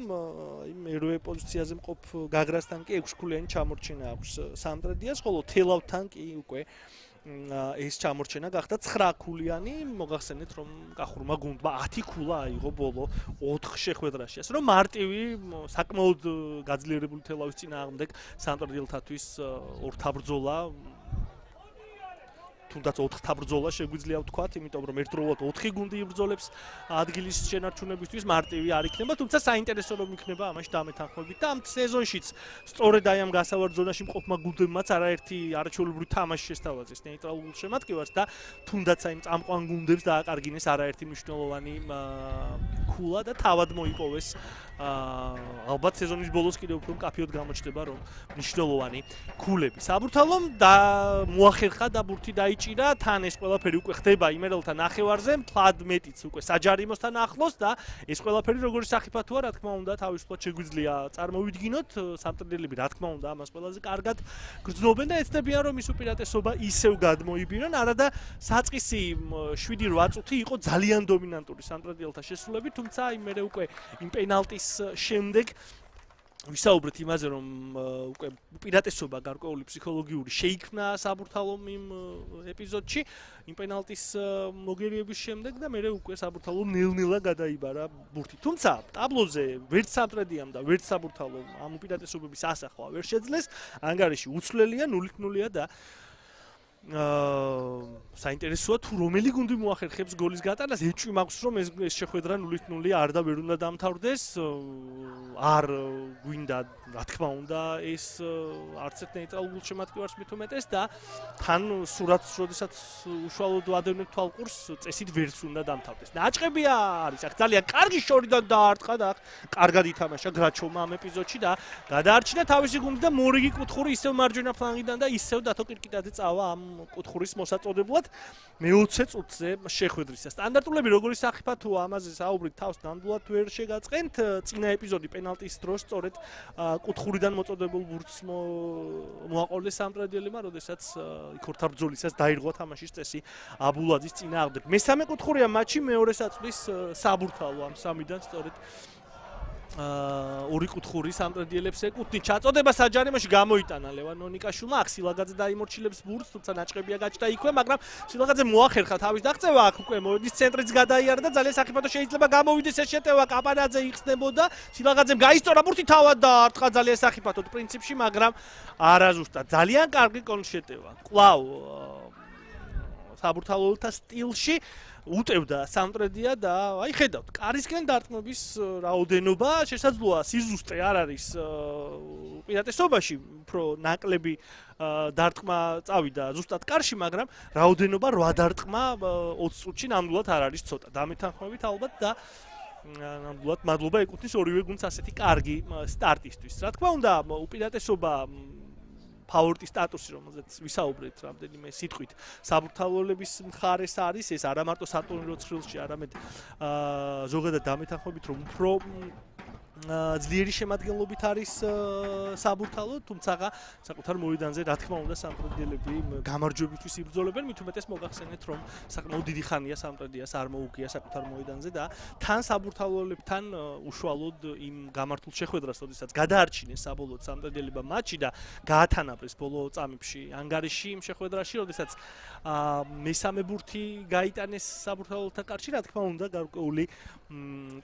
იმ მერვე პოზიციაზე მყოფ გაგრასთან კი 6 ქულიანი ჩამორჩენა აქვს სამტრედიას, ხოლო თელავთან კი უკვე ეს ჩამორჩენა გახდა 9 ქულიანი, მოგახსენეთ რომ გახურმა გუნდმა 10 ქულა აიღო ბოლო 4 შეხვედრაში. ასე რომ მარტივი საკმაოდ გაძლიერებული თელავის წინააღმდეგ სამტრედიელთათვის ორთაბრძოლა თუნდაც 4 თაბრძოლა შეგვიძლია ვთქვათ, იმიტომ რომ ერთდროულად 4 გუნდი იბრძოლებს ადგილის შენარჩუნებისთვის. მარტივი არ იქნება, თუმცა საინტერესო რომ იქნება ამაში დამეთანხმებით. და ამ სეზონშიც სწორედ აი ამ გასავარდ ზონაში მყოფმა გუნდებმაც არაერთი არაჩვეულებრივი თამაში შესთავაზეს ნეიტრალურ შემატკივარს და თუნდაც აი წამყვან გუნდებს დააკარგინეს არაერთი მნიშვნელოვანი ქულა და თავად მოიპოვეს აა ალბათ სეზონის ბოლოს კიდევ უფრო კაფეოდ გამოჩნდება რომ მნიშვნელოვანი ქულები. საბურთალომ და მოახერხა და ბურთი დაიჭირა, თან ეს ყველაფერი უკვე ხდება იმერელთან ნახევარზე, მთლად მეტიც უკვე საჯარიმოსთან ახლოს და ეს ყველაფერი როგორი სახიფათოა, რა თქმა უნდა, თავისუფლად შეგვიძლია წარმოვიდგინოთ, სამტრედელები რა თქმა უნდა ამას ყველაზე კარგად გრძნობენ და ეცნებიან რომ ის უპირატესობა ისევ გადმოიბირონ, არადა საწყისი 7-8 წუთი იყო ძალიან დომინანტური სამტრედელთა შესრულები, თუმცა მე უკვე იმ პენალტის შემდეგ ვისაუბრეთ იმაზე რომ უკვე პირატესობა გარკვეული ფსიქოლოგიური შეიქმნა საბურთალომ იმ ეპიზოდში იმ პენალტის მოგერიების შემდეგ და მე უკვე საბურთალო ნელ-ნელა გადაიბარა ბურთი. თუმცა ტაბლოზე ვერც სამტრედიამ და ვერც საბურთალომ ამ პირატესობების ასახვა ვერ შეძლეს. ანგარიში უცვლელია 0-0-ია და საინტერესოა თუ რომელი გუნდი მოახერხებს გოლის გატანას ეჭვი მაქვს რომ ეს ეს შეხვედრა 0-0 არ და ვერ უნდა დამთავრდეს. არ გვინდა რა თქმა უნდა ეს არც ერთ ნეიტრალურ შემატკივარს მithumetes და თან სურათს როდესაც უშუალოდ ვადევნებ თვალყურს წესით ვერც უნდა დამთავრდეს. ნაჭყებია არის აქ ძალიან კარგი შორიდან დაარტყა და კარგად ითამაშა გრაჩოვმა ამ ეპიზოდში და გადაარჩინა თავისი გუნდი და მორიგი კუთხური ისევ მარჯვენა ფლანგიდან და ისევ დათო კირკიტაძე წავა ამ კუთხურის მოსაწოდებლად მე-20 წუთზე შეხვედრისა. სტანდარტულები როგორი საფათოა ამაზე საუბრით თავს ნამდვილად ვერ შეგაწყენთ. წინა ეპიზოდი პენალტის დროს სწორედ კუთხურიდან მოწოდებულ ბურთს მოაყოლეს სამტრედიელმა, როდესაც იქორთა ბრძოლისას დაირღვა თამაშის წესი აბულაძის წინააღმდეგ. მესამე კუთხურია მატჩი მეორე საწვის საბურთალო ამ სამიდან სწორედ ორი კუთხური სამტრედიელებს ეკუთვნით. ჩაწოდება საჯარიმოში გამოიტანა ლევან ნონიკაშვილმა. აქ სილაგაძე დაიმორჩილებს ბურთს, თუმცა ნაჭყებია გაჭდა იქვე, მაგრამ სილაგაძე მოახერხა თავის დაღწევა. აქ უკვე მოდის ცენტრიც გადაიარა და ძალიან საფრთხე შეიძლება გამოვიდეს ეს შეტევა. კაპანაძე იხსნებოდა. სილაგაძემ გაისტორა ბურთი თავად და არტყა ძალიან საფრთხე პრინციპში, მაგრამ არაზუსტად. ძალიან კარგი კონშეტევა. კლავ საბურთალოთა სტილში უტევდა სამტრედია და აი ხედავთ კარისკენ დარტყმების რაოდენობა შესაძლოა სიზუსტე არ არის პირატესობაში უფრო ნაკლები დარტყმა წავიდა ზუსტად კარში მაგრამ რაოდენობა 8 დარტყმა 20 წუთში ნამდვილად არ არის ცოტა. დამეთანხმებით ალბათ და ნამდვილად მადლობა ეკუთვნის ორივე გუნდს ასეთი კარგი სტარტისთვის რა თქმა უნდა უპირატესობა ფავორიტის სტატუსი, რომელზეც ვისაუბრეთ რამდენიმე სიტყვით, საბურთალოების მხარეს არის ეს არა მარტო სატურნირო ცხრილში, არამედ აა ზოგადად დამეთანხმებით, რომ უფრო ძლიერი შემადგენლობით არის საბურთალო, თუმცა საკუთარ მოედანზე რა თქმა უნდა სამტრედიელები გამარჯვებისთვის იბრძოლებენ, მით უმეტეს მოგახსენეთ რომ საკმაოდ დიდი ხანია სამტრედიას არ მოუგია საკუთარ მოედანზე და თან საბურთალოებთან უშუალოდ იმ გამართულ შეხვედრას, როდესაც გადაარჩინეს საბოლოო სამტრედიელებმა მატჩი და გაათანაბრეს ბოლო წამებში ანგარიში იმ შეხვედრაში, როდესაც მესამე ბურთი გაიტანეს საბურთალოთა კარში, რა თქმა უნდა გარკვეული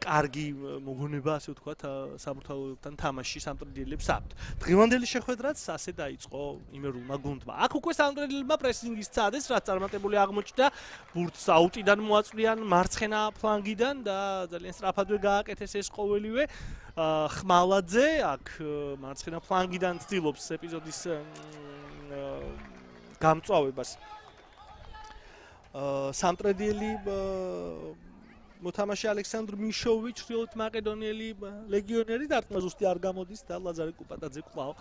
კარგი მოგონება ასე ვთქვათ საბურთალოებთან თამაში სამტრედიელებს აქვთ. დღევანდელი შეხვედრაც ასე დაიწყო იმერულმა გუნდმა. აქ უკვე სამტრედიელებმა პრესინგის წადეს, რაც წარმატებული აღმოჩნდა. ბურთს აუტიდან მოაწვიან მარცხენა ფლანგიდან და ძალიან სწრაფადვე გააკეთეს ეს ყოველივე. ხმალაძე აქ მარცხენა ფლანგიდან ცდილობს ეპიზოდის გამწვავებას. სამტრედიელი მოთამაშე ალექსანდრ მიშოვი ჩრდილოეთ მაკედონიელი ლეგიონერი დარტყმა ზუსტი არ გამოდის და ლაზარე კუპატაძე კვლავ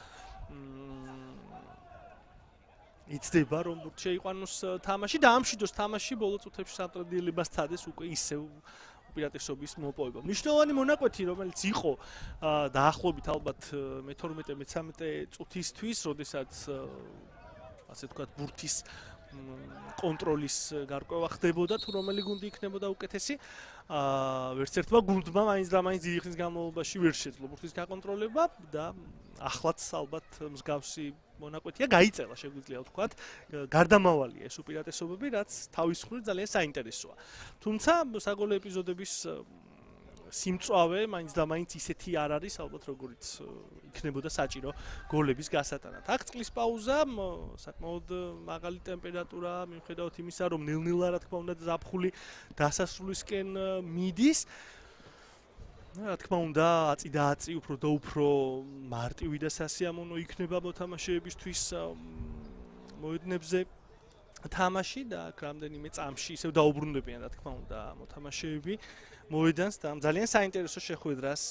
იცდება რომ შეიყვანოს თამაში და ამშვიდოს თამაში ბოლო წუთებში სამტრედიელებას წადეს უკვე ისევ უპირატესობის მოპოვება. მნიშვნელოვანი მონაკვეთი რომელიც იყო დაახლოებით ალბათ მე-12 მე-13 წუთისთვის, როდესაც ასე ვთქვათ ბურთის კონტროლის გარკვევა ხდებოდა თუ რომელი გუნდი იქნებოდა უკეთესი. აა ვერც ერთმა გუნდმა მაინც და მაინც დიდი ხნის განმავლობაში ვერ შეძლო ბურთის გაკონტროლება და ახლაც ალბათ მსგავსი მონაკვეთია გაიწელა შეგვიძლია ვთქვა. გარდამავალია ეს უპირატესობები, რაც თავის მხრივ ძალიან საინტერესოა. თუმცა საგოლე ეპიზოდების სიმწვავე მაინც და მაინც ისეთი არ არის ალბათ როგორიც იქნებოდა საჭირო გოლების გასატანად. აქ წყლის პაუზა, საკმაოდ მაღალი ტემპერატურა, მიუხედავად იმისა, რომ ნილ-ნილა რა თქმა უნდა ზაფხული დასასრულისკენ მიდის. რა თქმა უნდა, აწი და აწი უფრო და უფრო მარტივი და სასიამოვნო იქნება მოთამაშეებისთვის მოედნებზე თამაში და აქ რამდენიმე წამში ისევ დაუბრუნდებიან რა თქმა უნდა მოთამაშეები. მოედანს და ძალიან საინტერესო შეხვედრას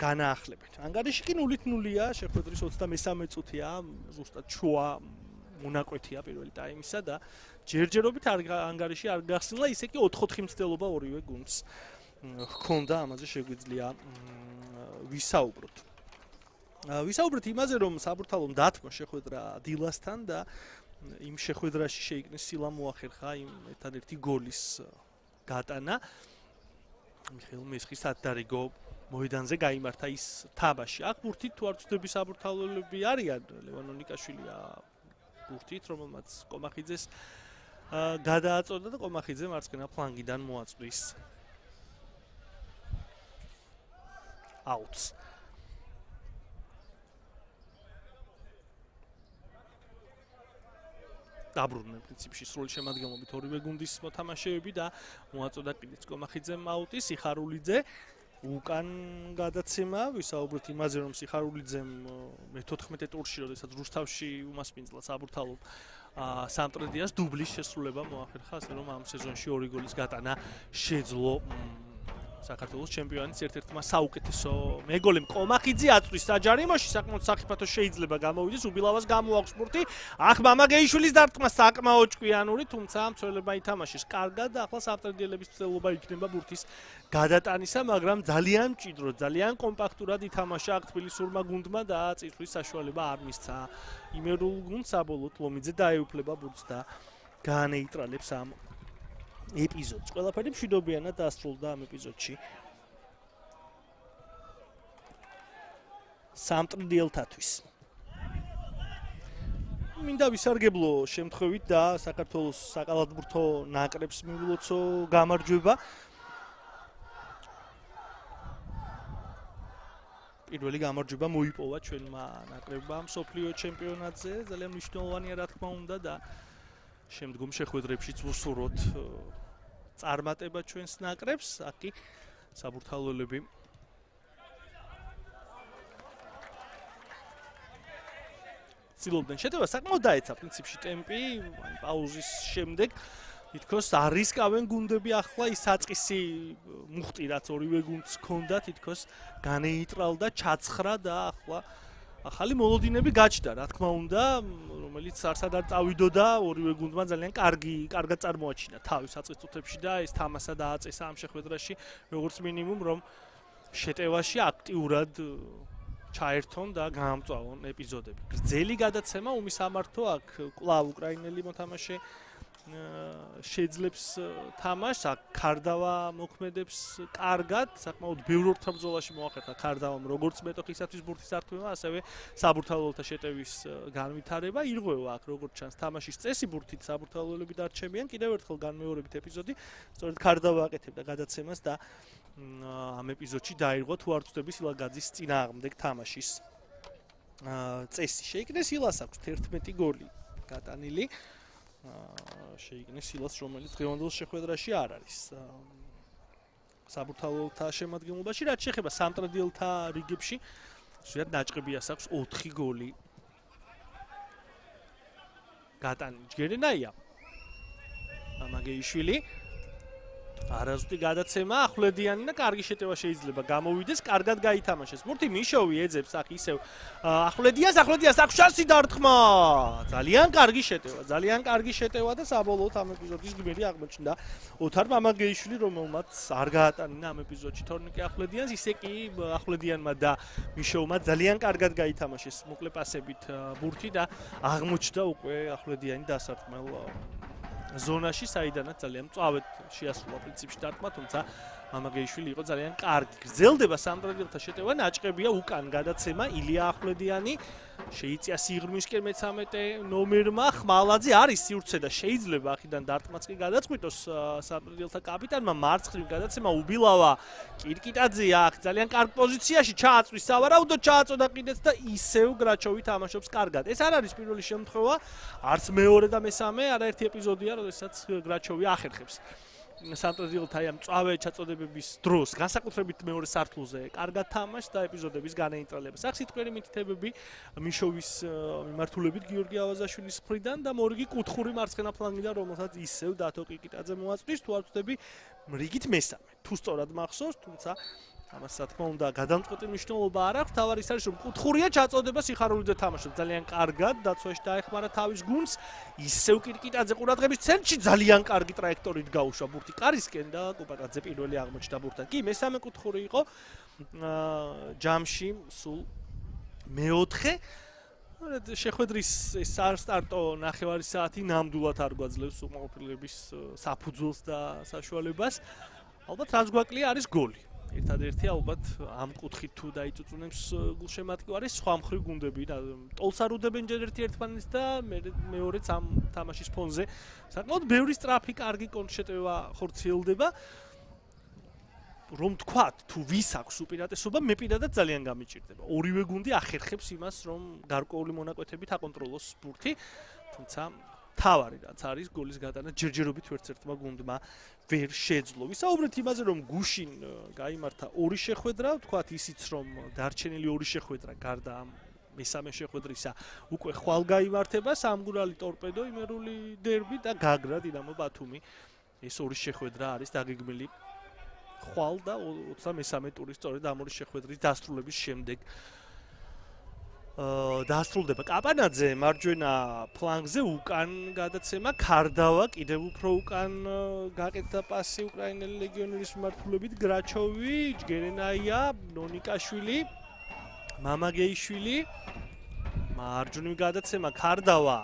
განაახლებთ. ანგარიში კი 0-0-ია, შეხვედრის 23 წუთია, ზუსტად ჩუა მონაკვეთია პირველი ტაიმისა და ჯერჯერობით ანგარიში არ გახსნა, ისე კი 4-4 მცდელობა ორივე გუნდს ჰქონდა, ამაზე შეგვიძლია ვისაუბროთ. ვისაუბროთ იმაზე, რომ საბურთალომ დათმო შეხვედრა დილასთან და იმ შეხვედრაში შეიკნეს სილა მოახერხა იმ ერთადერთი გოლის გატანა. მიხეილ მესხის ატარიგო მოედანზე გამართა ის თაბაში. აქ ბურთით თუ არ ვწდები საბურთალოები არიან ლევანონიკაშვილია ბურთით, რომელმაც კომახიძეს გადააწოდა და კომახიძე მარცხენა ფლანგიდან მოაწვის. აუტს. დაბრუნდნენ პრინციპში სრული შემადგენლობით ორივე გუნდის მოთამაშეები და მოაწოდა კიდეც კომახიძემ აუტი სიხარულიძე. უკან გადაცემა ვისაუბრეთ იმაზე რომ სიხარულიძემ მე-14 ტურში როდესაც რუსთავში უმასპინძლა საბურთალო სამტრედიას დუბლის შესრულება მოახერხა ასე რომ ამ სეზონში ორი გოლის გატანა შეძლო საქართველოს ჩემპიონის ერთ-ერთმა საუკეთესო მეგოლემ ყომახიძე აწვის საჯარიმოში. საკმაოდ საფრთხო შეიძლება გამოვიდეს. უბილავას გამოაქვს სპორტი ახ მამაგეიშვილის დარტყმა საკმაოდ ჭკვიანური თუმცა მცველება ითამაშეს კარგად. და ახლა საფრთხელების ცელობა იქნება ბურთის გადატანისა მაგრამ ძალიან მჭიდრო ძალიან კომპაქტურად ითამაშა აქ თბილისურმა გუნდმა და წიწვის საშუალება არ მისცა. იმერულ გუნდს საბოლოოდ ლომიძე დაეუფლება ბურთს და განეიტრალებს ამ ეპიზოდს. ყველაფერი მშვიდობიანად დასრულდა ამ ეპიზოდში. სამტრიელთათვის. მინდა ვისარგებლო შემთხვევით და საქართველოს საკალათბურთო ნაკრებს მივილოცო გამარჯვება. პირველი გამარჯვება მოიპოვა ჩვენმა ნაკრებმა სოფლიო ჩემპიონატზე. ძალიან მნიშვნელოვანია რა თქმა უნდა და შემდგომ შეხვედრებშიც ვუსურვოთ წარმატება ჩვენს ნაკრებს, აქ კი საბურთალოები ცდილობდნენ შეტევა საკმაოდ დაეცა პრინციპში ტემპი, აი პაუზის შემდეგ თითქოს არისკავენ გუნდები ახლა ის საწყისი მუხტი რაც ორივე გუნდს ჰქონდა თითქოს განეიტრალდა, ჩაცხრა და ახლა ახალი მოლოდინები გაჩნდა, რა თქმა უნდა, რომელიც არსად არ წავიდოდა, ორივე გუნდმა ძალიან კარგი, კარგად წარმოაჩინა თავის აწესწუთებში და ეს თამასა დააწესა ამ შეხვედრაში, როგორც მინიმუმ, რომ შეტევაში აქტიურად ჩაერთონ და გაამწვავონ ეპიზოდები. გრძელი გადაცემა უმისამართო აქ კლავ უკრაინელი მოთამაშე შეძლებს თამაშს, კარდავა მოქმედებს კარგად, საკმაოდ ბევრ ორთაბრძოლაში მოახერხა კარდავამ როგორც მეტოქისათვის ბურთის არტვება, ასევე საბურთალოთა შეტევის განვითარება. ირღვევა აქ როგორც ჩანს თამაშის წესი ბურთით საბურთალოები დარჩებიან. კიდევ ერთხელ განმეორებით ეპიზოდი, სწორედ კარდავა აკეთებდა გადაცემას და ამ ეპიზოდში დაირღვა თუ არ ვწდები სილაგაძის წინააღმდეგ თამაშის წესი. შეიკნეს ილას აქვს 11 გოლი გატანილი. შეიგნეს სილას რომელიც დღევანდელ შეხვედრაში არ არის საბურთალოთა შემადგენლობაში რაც შეეხება სამტრედიელთა რიგებში ზუსტად დაჭყებიას აქვს 4 გოლი. გატანი ჯგერენაია მამაგეიშვილი არაზუსტი გადაცემა, ახვლედიანი და კარგი შეტევა შეიძლება გამოვიდეს, კარგად გაითამაშეს. მურთი მიშოვი ეძებს ახ ისევ ახვლედიანს, ახვლედიანს აქვს შანსი დარტყმა. ძალიან კარგი შეტევა, ძალიან კარგი შეტევა და საბოლოოდ ამ ეპიზოდის გმირი აღმოჩნდა ოთარ მამაგეიშვილი, რომელმაც არ გაატანინა ამ ეპიზოდში თორნიკე ახვლედიანს, ისე კი ახვლედიანმა და მიშოვმა ძალიან კარგად გაითამაშეს მოკლე პასებით ბურთი და აღმოჩნდა უკვე ახვლედიანი დასარტყმელ ზონაში, საიდანაც ძალიან მწავედ შეასრულა პრინციპში დარტყმა, თუმცა მამაგეიშვილი იყო ძალიან კარგი. გრძელდება სამტრედელთა შეტევა, ნაჭყებია უკან გადაცემა ილია ახვლედიანი. შეიწია სიღრმისკენ მე-13 ნომერმა ხმალაძე არის სივრცე და შეიძლება ახიდან დარტყმაც კი გადაწყვიტოს სამტრედელთა კაპიტანმა მარცხნივ გადაცემა უბილავა კირკიტაძე აქ ძალიან კარგ პოზიციაში ჩააწვის სავარაუდო ჩააწოდა კიდეც და ისევ გრაჩოვი თამაშობს კარგად. ეს არ არის პირველი შემთხვევა, არც მეორე და მესამე, არაერთი ეპიზოდია, როდესაც გრაჩოვი ახერხებს. სანტროდილთა ამ წავე ჩაწოდებების დროს განსაკუთრებით მეორე სართულზე კარგად თამაშს და ეპიზოდების განეინტრალებას. აქ სიტყვერი მითითებები მიშოვის მიმართულებით გიორგი ავაზაშვილის ფრიდან და მორგი კუთხური მარცხენა ფლანგიდან რომელსაც ისევ დათო კიკიტაძე მოაწვის თუ არ ვწდები რიგით მესამე. თუ სწორად მახსოვს, თუმცა ამას რა თქმა უნდა გადამწყვეტი მნიშვნელობა არ აქვს. ის არის რომ კუთხურია ჩაწოდება სიხარულიძე თამაშობს. ძალიან კარგად დაცვაში დაეხმარა თავის გუნდს. ისევ კირკიტაძე ყურადღების ცენტრში ძალიან კარგი ტრაექტორით გაუშვა ბურთი კარისკენ და კუპაკაძე პირველი აღმოჩნდა ბურთთან. კი მესამე კუთხური იყო ჯამში სულ მეოთხე. შეხვედრის სტარტო ნახევარი საათი ნამდვილად არ გვაძლევს უმოყრილების საფუძველს და საშუალებას. ალბათ რაც გვაკლია არის გოლი ერთადერთი ალბათ ამ კუთხით თუ დაიწუწუნებს გულშემატკივარი სხვა მხრივ გუნდები და ტოლს არ უდებენ ჯერ ერთი ერთმანეთს და მეორეც ამ თამაშის ფონზე. საკმაოდ ბევრი სტრაფი კარგი კონშეტევა ხორციელდება. რომ თქვა თუ ვის აქვს უპირატესობა მე პირადად ძალიან გამიჭირდება ორივე გუნდი ახერხებს იმას რომ გარკვეული მონაკვეთებით აკონტროლოს ბურთი თუმცა თავარი რაც არის გოლის გატანა ჯერჯერობით ვერცერთმა გუნდმა ვერ შეძლო. ვისაუბრეთ იმაზე რომ გუშინ გამართა ორი შეხვედრა, თქვათ ისიც რომ დარჩენილი ორი შეხვედრა გარდა ამ მესამე შეხვედრისა უკვე ხვალ გამართება სამგურალი ტორპედო იმერული დერბი და გაგრა დინამო ბათუმი. ეს ორი შეხვედრა არის დაგეგმილი ხვალ და 23 ტურის სწორედ ამ ორი შეხვედრის დასრულების შემდეგ. დაასრულდება კაპანაძე მარჯვენა ფლანგზე უკან გადაცემა კარდავა კიდევ უფრო უკან გაკეთდა პასი უკრაინელი ლეგიონერის მიმართულებით. გრაჩოვი ჯგერენაია ნონიკაშვილი მამაგეიშვილი. მარჯვნივ გადაცემა კარდავა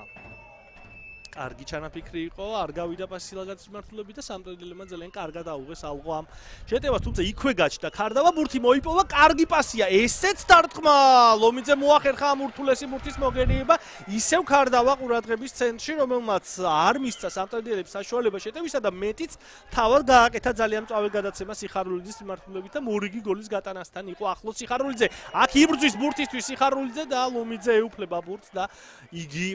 კარგი ჩანაფიქრი იყო, არ გავიდა პასილაგაძის მართლობი და სამტრედელებმა ძალიან კარგად აუღეს ალღო ამ შეტევას, თუმცა იქვე გაჩნდა ქარდავა ბურთი მოიპოვა, კარგი პასია, ესეც დარტყმა. ლომიძე მოახერხა ამ ურთულესი ბურთის მოგერიება, ისევ ქარდავა ყურადღების ცენტრში, რომელმაც არ მისცა სამტრედელებს საშუალება შეტევისა და მეტიც თავად გააკეთა ძალიან მწვავე გადაცემა სიხარულიძის მართლობით და მორიგი გოლის გატანასთან იყო ახლო სიხარულიძე. აქ იბრძვის ბურთისთვის სიხარულიძე და ლომიძე ეუფლება ბურთს და იგი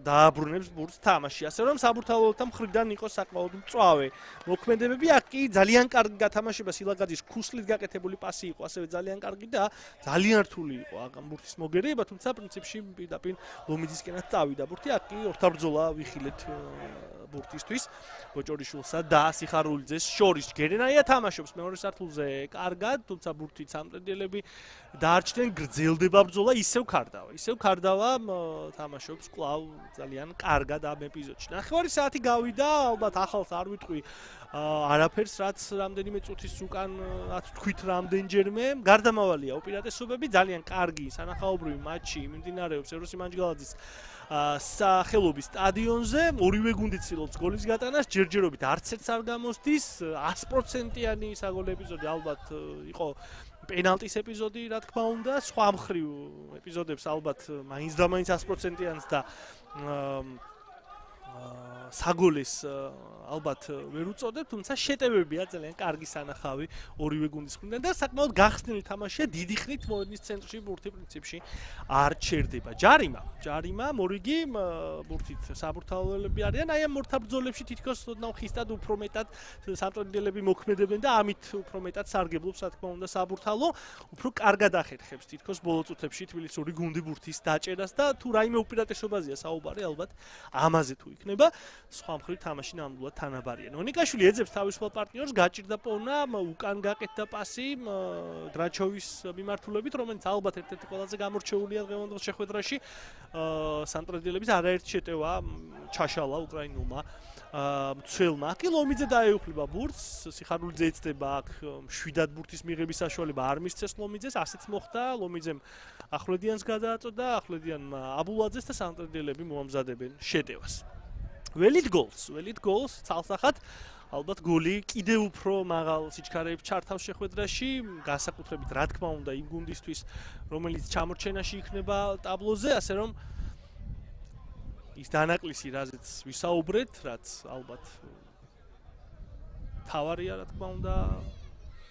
დააბრუნებს ბურთს თამაში. ასე რომ საბურთალოთა მხრიდან იყო საკმაოდ მწვავე. მოქმედებები აქ კი ძალიან კარგი გათამაშება სილაგაძის ქუსლით გაკეთებული პასი იყო, ასევე ძალიან კარგი და ძალიან რთული იყო ამ ბურთის მოგერიება, თუმცა პრინციპში პირდაპირ ლომიძისკენაც წავიდა ბურთი. აქ კი ორთაბრძოლა ვიხილეთ ბურთისთვის ბოჭორიშვილსა და სიხარულიძეს შორის გერენაია თამაშობს მეორე სართულზე კარგად თუმცა ბურთი სამტრედელები დაარჩნენ გრძელდება ბრძოლა ისევ კარდავა ისევ კარდავა თამაშობს კლავ ძალიან კარგად ამ ეპიზოდში. ნახევარი საათი გავიდა ალბათ ახალს არ ვიტყვი. არაფერს რაც რამდენიმე წუთის უკან რაც თქვით რამდენჯერმე. გარდამავალია უპირატესობები ძალიან კარგი სანახაობრივი მატჩი მიმდინარეობს ეროსი მანჯგალაძის სახელობის სტადიონზე. ორივე გუნდი ცდილობს გოლის გატანას. ჯერჯერობით არც ერთს არ გამოსდის. 100%-იანი საგოლე ეპიზოდი ალბათ იყო პენალტის ეპიზოდი რა თქმა უნდა. სხვა მხრივ ეპიზოდებს ალბათ მაინც და მაინც 100%-იანს და Um, საგოლეს ალბათ ვერ უწოდებ, თუმცა შეტევებია ძალიან კარგი სანახავი ორივე გუნდის მხრიდან და საკმაოდ გახსნილი თამაშია დიდი ხნით მოედნის ცენტრში ბურთი პრინციპში არ ჩერდება. ჯარიმა, ჯარიმა, მორიგი ბურთით საბურთალოები არიან, აი ამ მორთაბძოლებში თითქოს ოდნავ ხისტად უფრო მეტად სამტრედელები მოქმედებენ და ამით უფრო მეტად სარგებლობს, რა თქმა უნდა, საბურთალო უფრო კარგად ახერხებს თითქოს ბოლო წუთებში თბილისური გუნდი ბურთის დაჭერას და თუ რაიმე უპირატესობაზია საუბარი ალბათ ამაზე თუ იქ იქნება, სხვა მხრივ თამაში ნამდვილად თანაბარია. ნონიკაშვილი ეძებს თავისუფალ პარტნიორს, გაჭირდა პონა, უკან გაკეთდა პასი დრაჩოვის მიმართულებით, რომელიც ალბათ ერთ-ერთი ყველაზე გამორჩეულია დღევანდელ შეხვედრაში. აა სამტრედიელების არაერთი შეტევა ჩაშალა უკრაინულმა მცველმა კი ლომიძე დაეუფლება ბურთს სიხარულიძე ეცდება აქ შვიდად ბურთის მიღების საშუალება არ მისცეს ლომიძეს ასეც მოხდა ლომიძემ ახვლედიანს გადააწოდა ახვლედიანმა აბულაძეს და სანტრედელები მოამზადებენ შეტევას ველით გოლს ველით გოლს ცალსახად ალბათ გოლი კიდე უფრო მაღალ სიჩქარეებს ჩართავს შეხვედრაში განსაკუთრებით რა თქმა უნდა იმ გუნდისთვის რომელიც ჩამორჩენაში იქნება ტაბლოზე ასე რომ ის დანაკლისი რაზეც ვისაუბრეთ, რაც ალბათ თავარია რა თქმა უნდა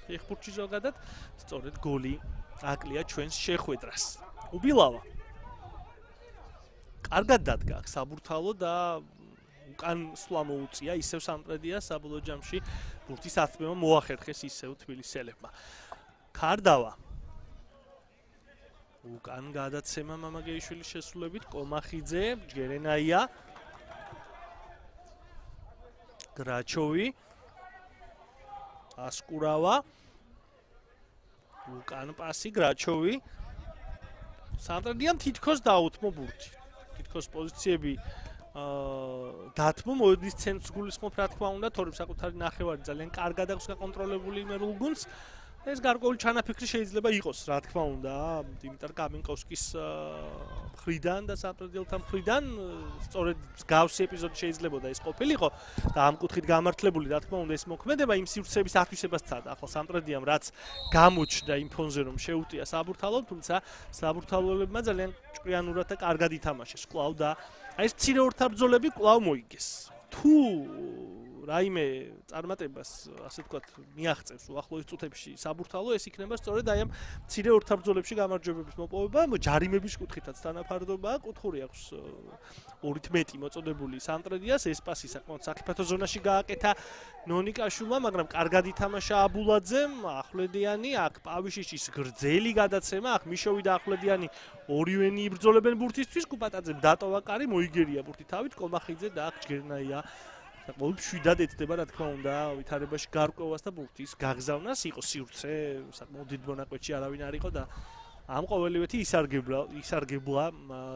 ფეხბურთში ზოგადად, სწორედ გოლი აკლია ჩვენს შეხვედრას. უბილავა. კარგად დადგა საბურთალო და უკან სვლა მოუწია ისევ სამტრედია საბოლოო ჯამში ბურთის ათმევა მოახერხეს ისევ თბილისელებმა. კარდავა უკან გადაცემა მამაგეიშვილის შესრულებით კომახიძე ჯერენაია გრაჩოვი ასკურავა უკან პასი გრაჩოვი. სანტრედიამ თითქოს დაუთმო ბურთი. თითქოს პოზიციები დათმო მოდის ცენტრს გულისხმობ რა თქმა უნდა თორემ საკუთარი ნახევარი ძალიან კარგად აქვს გაკონტროლებული იმერულ გუნდს ეს გარკვეული ჩანაფიქრი შეიძლება იყოს, რა თქმა უნდა, დიმიტარ კამენკოვსკის მხრიდან და საპრედელთა მხრიდან სწორედ მსგავსი ეპიზოდი შეიძლებოდა ეს ყოფილიყო და ამ კუთხით გამართლებული, რა თქმა უნდა, ეს მოქმედება იმ სივრცეების ათვისებას ცადა. ახლა სამტრედიამ რაც გამოჩნდა იმ ფონზე რომ შეუტია საბურთალო, თუმცა საბურთალოებმა ძალიან ჭკვიანურად და კარგად ითამაშეს კვლავ და აი ეს ცირეორთაბრძოლები კვლავ მოიგეს. თუ რაიმე წარმატებას ასე ვთქვათ მიაღწევს უახლოეს წუთებში საბურთალო ეს იქნება სწორედ აი ამ ცირე ორთაბრძოლებში გამარჯვებების მოპოვება ჯარიმების კუთხითაც თანაფარდობა. კუთხური აქვს 2-11 მოწოდებული სანტრედიას. ესპასი საკმაოდ საფრთხე ზონაში გააკეთა ნონიკაშულმა მაგრამ კარგად ითამაშა აბულაძემ. ახვლედიანი აქ პავიშიშის გრძელი გადაცემა. აქ მიშოვი და ახვლედიანი ორივენი იბრძოლებენ ბურთისთვის. კუპატაძემ დატოვა კარი მოიგერია ბურთი თავით. კომახიძე და აქ ჯგერნაია საკმაოდ შვიდად ეცდება რა თქმა უნდა ვითარებაში გარკვევას და ბურთის გაგზავნას. იყო სივრცე საკმაოდ დიდ მონაკვეთში არავინ არ იყო და ამ ყოველივეთი ისარგებლა ისარგებლა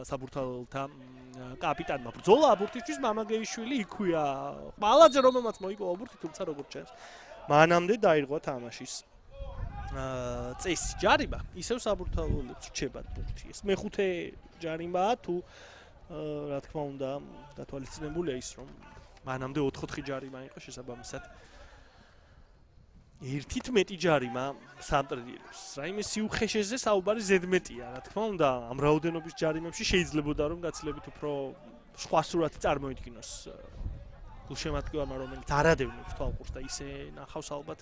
საბურთალთა კაპიტანმა. ბრძოლა ბურთისთვის მამაგეიშვილი იქვია. ბალაძე რომელმაც მოიპოვა ბურთი თუმცა როგორც ჩანს მანამდე დაირღვა თამაშის წესი. ჯარიმა ისევ საბურთალოებს რჩება ბურთი. ეს მეხუთე ჯარიმაა თუ რა თქმა უნდა დათვალისწინებულია ის რომ მანამდე 4-4 ჯარიმა იყო შესაბამისად. ერთით მეტი ჯარიმა სამტრედიელებს. რაიმე სიუხეშეზე საუბარი ზედმეტია, რა თქმა უნდა, ამ რაოდენობის ჯარიმებში შეიძლებოდა რომ გაცილებით უფრო სხვა სურათი წარმოიდგინოს გულშემატკივარმა, რომელიც არადევნებს თვალყურს და ისე ნახავს ალბათ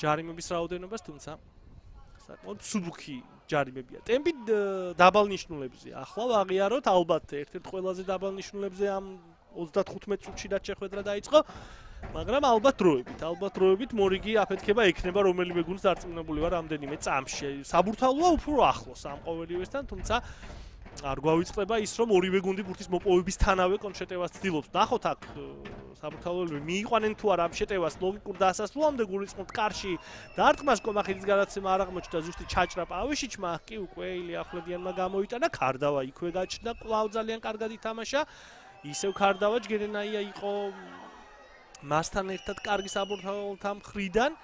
ჯარიმების რაოდენობას, თუმცა საკმაოდ სუბუქი ჯარიმებია. ტემპი დაბალნიშნულებზეა. ახლა ვაღიაროთ ალბათ ერთ-ერთ ყველაზე დაბალნიშნულებზე ამ 35 წუთში და შეხვედრა დაიწყო. მაგრამ ალბათ დროებით, ალბათ დროებით მორიგი აფეთქება ექნება რომელიმე გუნდს დარწმუნებული ვარ ამდენიმე წამში. საბურთალოა უფრო ახლოს ამ ყოველივესთან, თუმცა არ გვავიწყდება ის რომ ორივე გუნდი ბურთის მოპოვების თანავე კონშეტევას ცდილობს. ნახოთ აქ საბურთალოები მიიყვანენ თუ არა ამ შეტევას ლოგიკურ დასასრულამდე გულისხმობ კარში დარტყმას კომახიძის გადაცემა არ აღმოჩნდა ზუსტი ჩაჭრა პავიშიჩმა კი უკვე ილი ახლებიანმა გამოიტანა კარდავა იქვე გაჩნდა კლავ ძალიან კარგად ითამაშა ისევ კარდავა ჯგერენაია იყო მასთან ერთად კარგი საბურთალოთა მხრიდან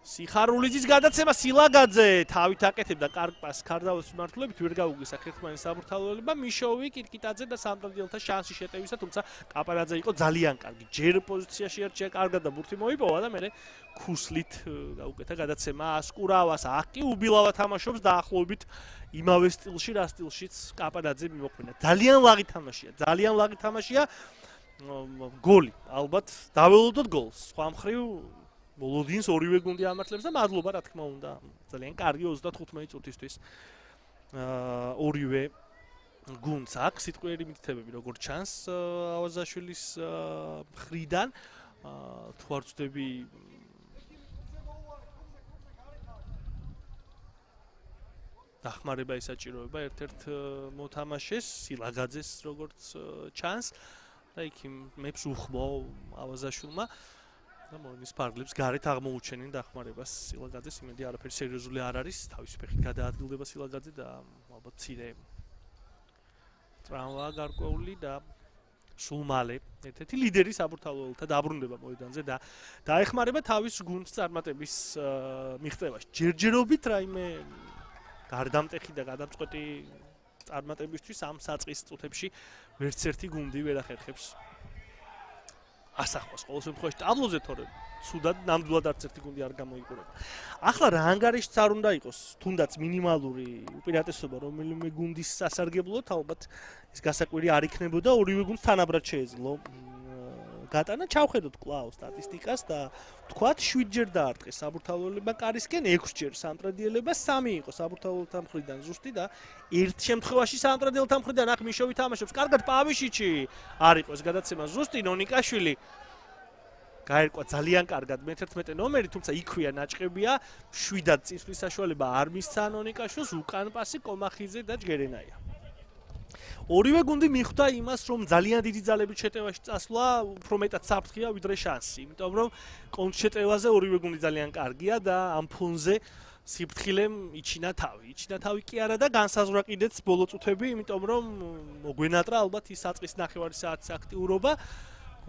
სიხარულიძის გადაცემა სილაგაძე თავით აკეთებდა კარგ პას კარდავის მიმართულებით ვერ გაუგეს ახერხმანი საბურთალოელებმა მიშოვი კირკიტაძე და სამტრედიელთა შანსი შეტევისა თუმცა კაპარაძე იყო ძალიან კარგი. ჯერ პოზიციაში არჩია კარგად და ბურთი მოიპოვა და მე ქუსლით გაუკეთა გადაცემა. ასკურავას აკი უბილავა თამაშობს დაახლოებით იმავე სტილში რა სტილშიც კაპარაძე მიმოყვინა ძალიან ლაღი თამაშია ძალიან ლაღი თამაშია გოლი. ალბათ დაველოდოთ გოლს. სხვა მხრივ ბოლოდინს ორივე გუნდი ამართლებს და მადლობა რა თქმა უნდა. ძალიან კარგი 35 წუთისთვის აა ორივე გუნდს. აქვს სიტყვიერი მითითებები როგორც ჩანს ავაზაშვილის ხრიდან აა თუ არ ვწდები დახმარება ისაჭიროება ერთ-ერთ მოთამაშეს სილაგაძეს როგორც ჩანს. და იქ მეფს უხმო ავაზაშულმა და მონის ფარგლებს გარეთ აღმოუჩენენ დახმარებას სილაგაძეს. იმედი არაფერი სერიოზული არ არის. თავის ფეხით გადაადგილდება სილაგაძე და ალბათ ცირე ტრამვა გარკვეული და სულ მალე. ერთ-ერთი ლიდერი საბურთალოელთა დაბრუნდება მოედანზე და დაეხმარება თავის გუნდს წარმატების მიღწევაში. ჯერჯერობით რაიმე გარდამტეხი და გადამწყვეტი წარმატებისთვის ამ საწყის წუთებში ვერც ერთი გუნდი ვერ ახერხებს ასახოს ყოველ შემთხვევაში ტაბლოზე თორე ცუდად ნამდვილად არც ერთი გუნდი არ გამოიყურება. ახლა რა ანგარიშიც არ უნდა იყოს, თუნდაც მინიმალური უპირატესობა რომელიმე გუნდის სასარგებლოდ ალბათ ეს გასაკვირი არ იქნებოდა ორივე გუნდს თანაბრად შეეძლო. გატანა ჩავხედოთ კლაუ სტატისტიკას და თქვათ 7 ჯერ დაარტყეს საბურთალოელებმა კარისკენ 6 ჯერ სამტრედიელება 3 იყო საბურთალოელთა მხრიდან ზუსტი და ერთ შემთხვევაში სამტრედიელთა მხრიდან ახ მიშოვი თამაშობს. კარგად პავიშიჩი არ იყო ეს გადაცემა ზუსტი ნონიკაშვილი გაერკვა ძალიან კარგად მე-11 ნომერი თუმცა იქვია ნაჭყებია 7-დან წინსვლის საშუალება არ მისცა ნონიკაშვილს უკან პასი კომახიძე და ჯგერენაია ორივე გუნდი მიხვდა იმას, რომ ძალიან დიდი ძალები შეტევაში წასვლა უფრო მეტად საფრთხეა ვიდრე შანსი, იმიტომ რომ კონჩეტევაზე ორივე გუნდი ძალიან კარგია და ამ ფონზე სიფრთხილემ იჩინა თავი. იჩინა თავი კი არა და განსაზღვრა კიდეც ბოლო წუთები, იმიტომ რომ მოგვენატრა ალბათ ის საწყის ნახევარი საათის აქტიურობა.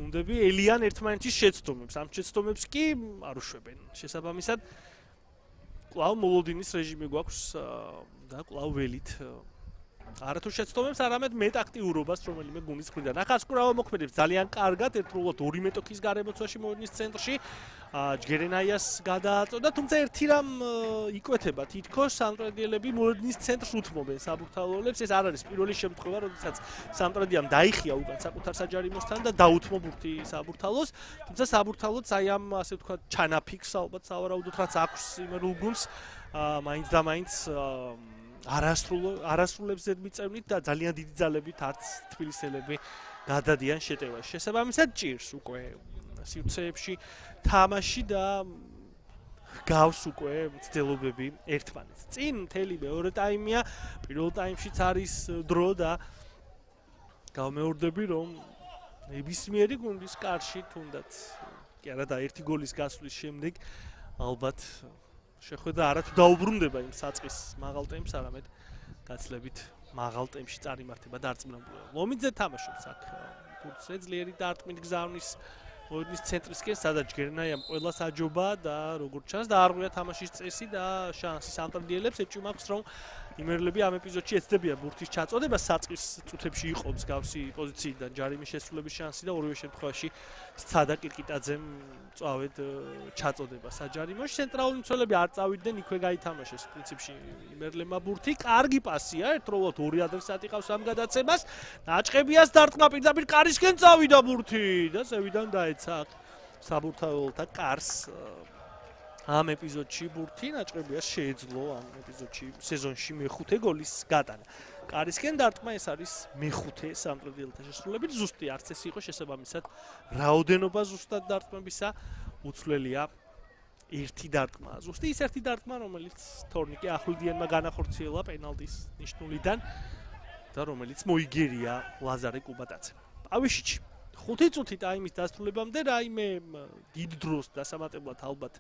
გუნდები ელიან ერთმანეთის შეცდომებს. ამ შეცდომებს კი არ უშვებენ. შესაბამისად კლავ მოლოდინის რეჟიმი გვაქვს და კლავ ველით არათუ შეცდომებს, არამედ მეტაქტიურობას, რომელიმე გუნდის მხრიდან. ახლა სკურავა მოქმედებს ძალიან კარგად, ერთდროულად ორი მეტოქის გარემოცვაში მოედნის ცენტრში. ჯგერენაიას გადააწოდა, თუმცა ერთი რამ იკვეთება, თითქოს სამტრედიელები მოედნის ცენტრს უთმობენ საბურთალოებს. ეს არ არის პირველი შემთხვევა, როდესაც სამტრედიამ დაიხია უკან საკუთარ საჯარიმოსთან და დაუთმო ბურთი საბურთალოს. თუმცა საბურთალოც აი ამ ასე ვთქვათ ჩანაფიქს ალბათ სავარაუდოდ რაც აქვს იმერულ გუნდს. აა მაინც და მაინც არასრულ არასრულებს ზედმიწევნით და ძალიან დიდი ძალებით არც თბილისელები გადადიან შეტევაში. შესაბამისად ჭირს უკვე სივრცეებში თამაში და გავს უკვე მცდელობები ერთმანეთს. წინ მთელი მეორე ტაიმია, პირველ ტაიმშიც არის დრო და გამეორდები რომ ნებისმიერი გუნდის კარში თუნდაც კი არა და ერთი გოლის გასვლის შემდეგ ალბათ შეხვედრა არათუ დაუბრუნდება იმ საწყის მაღალ ტემპს, არამედ გაცლებით მაღალ ტემპში წარიმართება დარწმუნებული. ლომიძე თამაშობს აქ. ფუტზე ძლიერი დარტყმით გზავნის მოედნის ცენტრისკენ სადაც გერნაიამ ყველა საჯობა და როგორც ჩანს და არ ღვია თამაშის წესი და შანსი სამტრედიელებს ეჭვი მაქვს რომ იმერლები ამ ეპიზოდში ეცდებიან ბურთის ჩაწოდება საწყის წუთებში იყო მსგავსი პოზიციიდან ჯარიმის შესრულების შანსი და ორივე შემთხვევაში სცადა კირკიტაძემ წავედ ჩაწოდება. საჯარიმოში ცენტრალური მცველები არ წავიდნენ იქვე გაითამაშეს პრინციპში იმერლებმა ბურთი. კარგი პასია ერთდროულად ორი ადრესატი ყავს ამ გადაცემას. დაჭყებიას დარტყმა პირდაპირ კარისკენ წავიდა ბურთი და ზევიდან დაეცა საბურთალოთა კარს ამ ეპიზოდში ბურთი ნაჭრებია შეეძლო ამ ეპიზოდში სეზონში მეხუთე გოლის გატანა. კარისკენ დარტყმა ეს არის მეხუთე სამტრედიელთა შესრულებით ზუსტი არც ეს იყო შესაბამისად რაოდენობა ზუსტად დარტყმებისა უცვლელია ერთი დარტყმა. ზუსტი ის ერთი დარტყმა რომელიც თორნიკი ახლდიანმა განახორციელა პენალტის ნიშნულიდან და რომელიც მოიგერია ლაზარე კუბატაცემ. პავიშიჩი ხუთი წუთი ტაიმის დასრულებამდე რაიმე დიდ დროს დასამატებლად ალბათ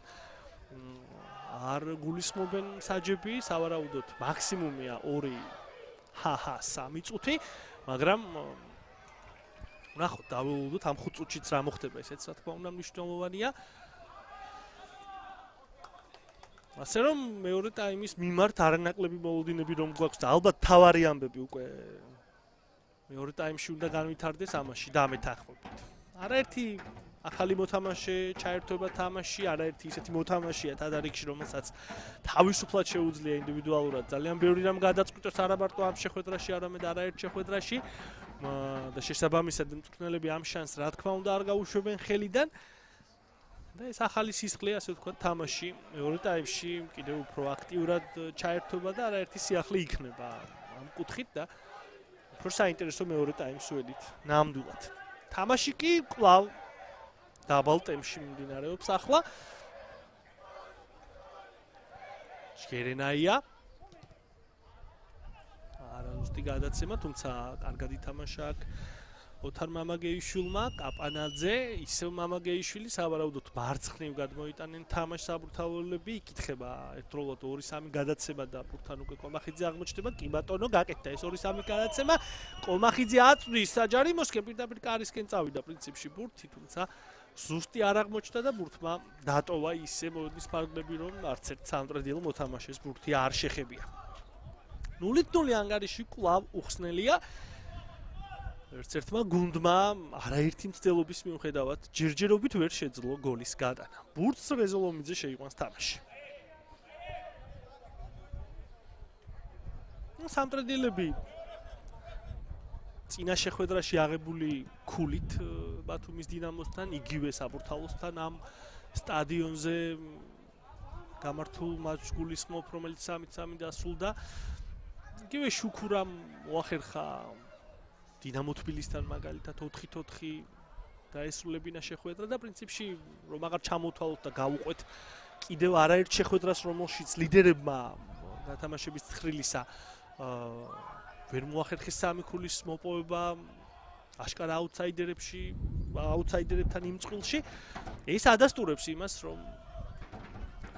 არ გულისხმობენ საჯები, სავარაუდოდ მაქსიმუმია 2 ჰაჰა 3 წუთი, მაგრამ ნახოთ, დავილოდოთ ამ 5 წუთშიც რა მოხდება, ესეც რა თქმა უნდა მნიშვნელოვანია. ასე რომ მეორე ტაიმის მიმართ არანაკლები მოლოდინები რომ გვაქვს და ალბათ თავარი ამბები უკვე მეორე ტაიმში უნდა განვითარდეს ამაში და ამეთახმებით. არაერთი ახალი მოთამაშე ჩაერთვება თამაში, არაერთი ისეთი მოთამაშეა თადარიქში, რომელსაც თავისუფლად შეუძლია ინდივიდუალურად ძალიან ბევრი რამ გადაწყვიტოს არა მარტო ამ შეხვედრაში, არამედ არაერთ შეხვედრაში. და შესაბამისად მწვრთნელები ამ შანსს რა თქმა უნდა არ გაუშვებენ ხელიდან. და ეს ახალი სისხლი, ასე ვთქვათ, თამაში მეორე ტაიმში კიდევ უფრო აქტიურად ჩაერთვება და არაერთი სიახლე იქნება ამ კუთხით და უფრო საინტერესო მეორე ტაიმს ველით. ნამდვილად. თამაში კი კლავ დაბალ ტემპში მიმდინარეობს ახლა. შერენაია. არა ზუსტი გადაცემა, თუმცა კარგად ითამაშა აქ ოთარ მამაგეიშვილმა კაპანაძე ისევ მამაგეიშვილი სავარაუდოდ მარცხნივ გადმოიტანენ თამაშ საბურთალოები იკითხება ერთდროულად 2-3 გადაცემა და ბურთან უკვე კომახიძე აღმოჩნდება კი ბატონო გაკეთდა ეს 2-3 გადაცემა კომახიძე აწვის საჯარიმოს კი პირდაპირ კარისკენ წავიდა პრინციპში ბურთი თუმცა ზუსტი არ აღმოჩნდა და ბურთმა დატოვა ისე მოდის ფარგლები რომ არც ერთ სანტრედიელ მოთამაშეს ბურთი არ შეხებია 0-0 ანგარიში კლავ უხსნელია ერთ-ერთმა გუნდმა არაერთი მცდელობის მიუხედავად ჯერჯერობით ვერ შეძლო გოლის გატანა. ბურთს რეზოლომიძე შეიყვანს თამაში. ნუ სამტრედილები წინა შეხვედრაში აღებული ქულით ბათუმის დინამოსთან იგივე საბურთალოსთან ამ სტადიონზე გამართულ მატჩს გულისხმობ რომელიც 3-3 დასრულდა. იგივე შუქურამ მოახერხა დინამო თბილისთან მაგალითად 4-4 დაესრულებინა შეხვედრა და პრინციპში რომ აღარ ჩამოთვალოთ და გავუყვეთ კიდევ არაერთ შეხვედრას რომელშიც ლიდერებმა გათამაშების ცხრილისა ვერ მოახერხეს სამი ქულის მოპოვება აშკარა აუთსაიდერებში აუთსაიდერებთან იმ წყილში ეს ადასტურებს იმას რომ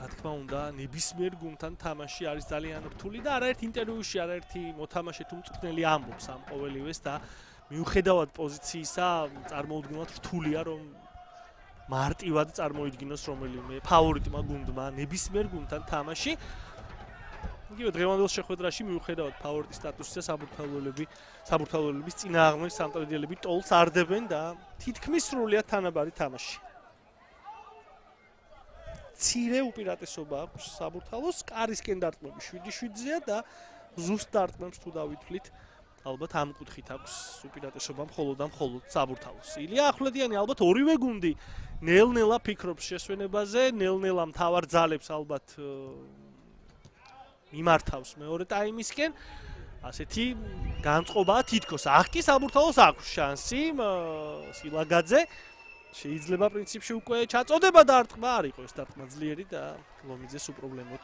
რა თქმა უნდა, ნებისმიერ გუნდთან თამაში არის ძალიან რთული და არაერთ ინტერვიუში არაერთი მოთამაშე თუ მწვრთნელი ამბობს ამ ყოველივეს და მიუხედავად პოზიციისა, წარმოუდგენლად რთულია რომ მარტივად წარმოიდგინოს რომელიმე ფავორიტმა გუნდმა ნებისმიერ გუნდთან თამაში. იგივე დღევანდელ შეხვედრაში მიუხედავად ფავორიტის სტატუსისა საბურთალოელები საბურთალოელების წინააღმდეგ სამტრედიელები ტოლს არდებენ და თითქმის სრულიად თანაბარი თამაში. ცირე უპირატესობა აქვს საბურთალოს კარისკენ დარტყმები 7-7-ზეა და ზუსტ დარტყმებს თუ დავითვლით ალბათ ამ კუთხით აქვს უპირატესობა მხოლოდ და მხოლოდ საბურთალოს. ილია ახვლედიანი ალბათ ორივე გუნდი ნელ-ნელა ფიქრობს შესვენებაზე, ნელ-ნელა მთავარ ძალებს ალბათ მიმართავს მეორე ტაიმისკენ. ასეთი განწყობაა თითქოს. აქ კი საბურთალოს აქვს შანსი სილაგაძე შეიძლება პრინციპში უკვე ჩაწოდება დარტყმა არ იყო ეს დარტყმა ძლიერი და ლომიძეს უპრობლემოდ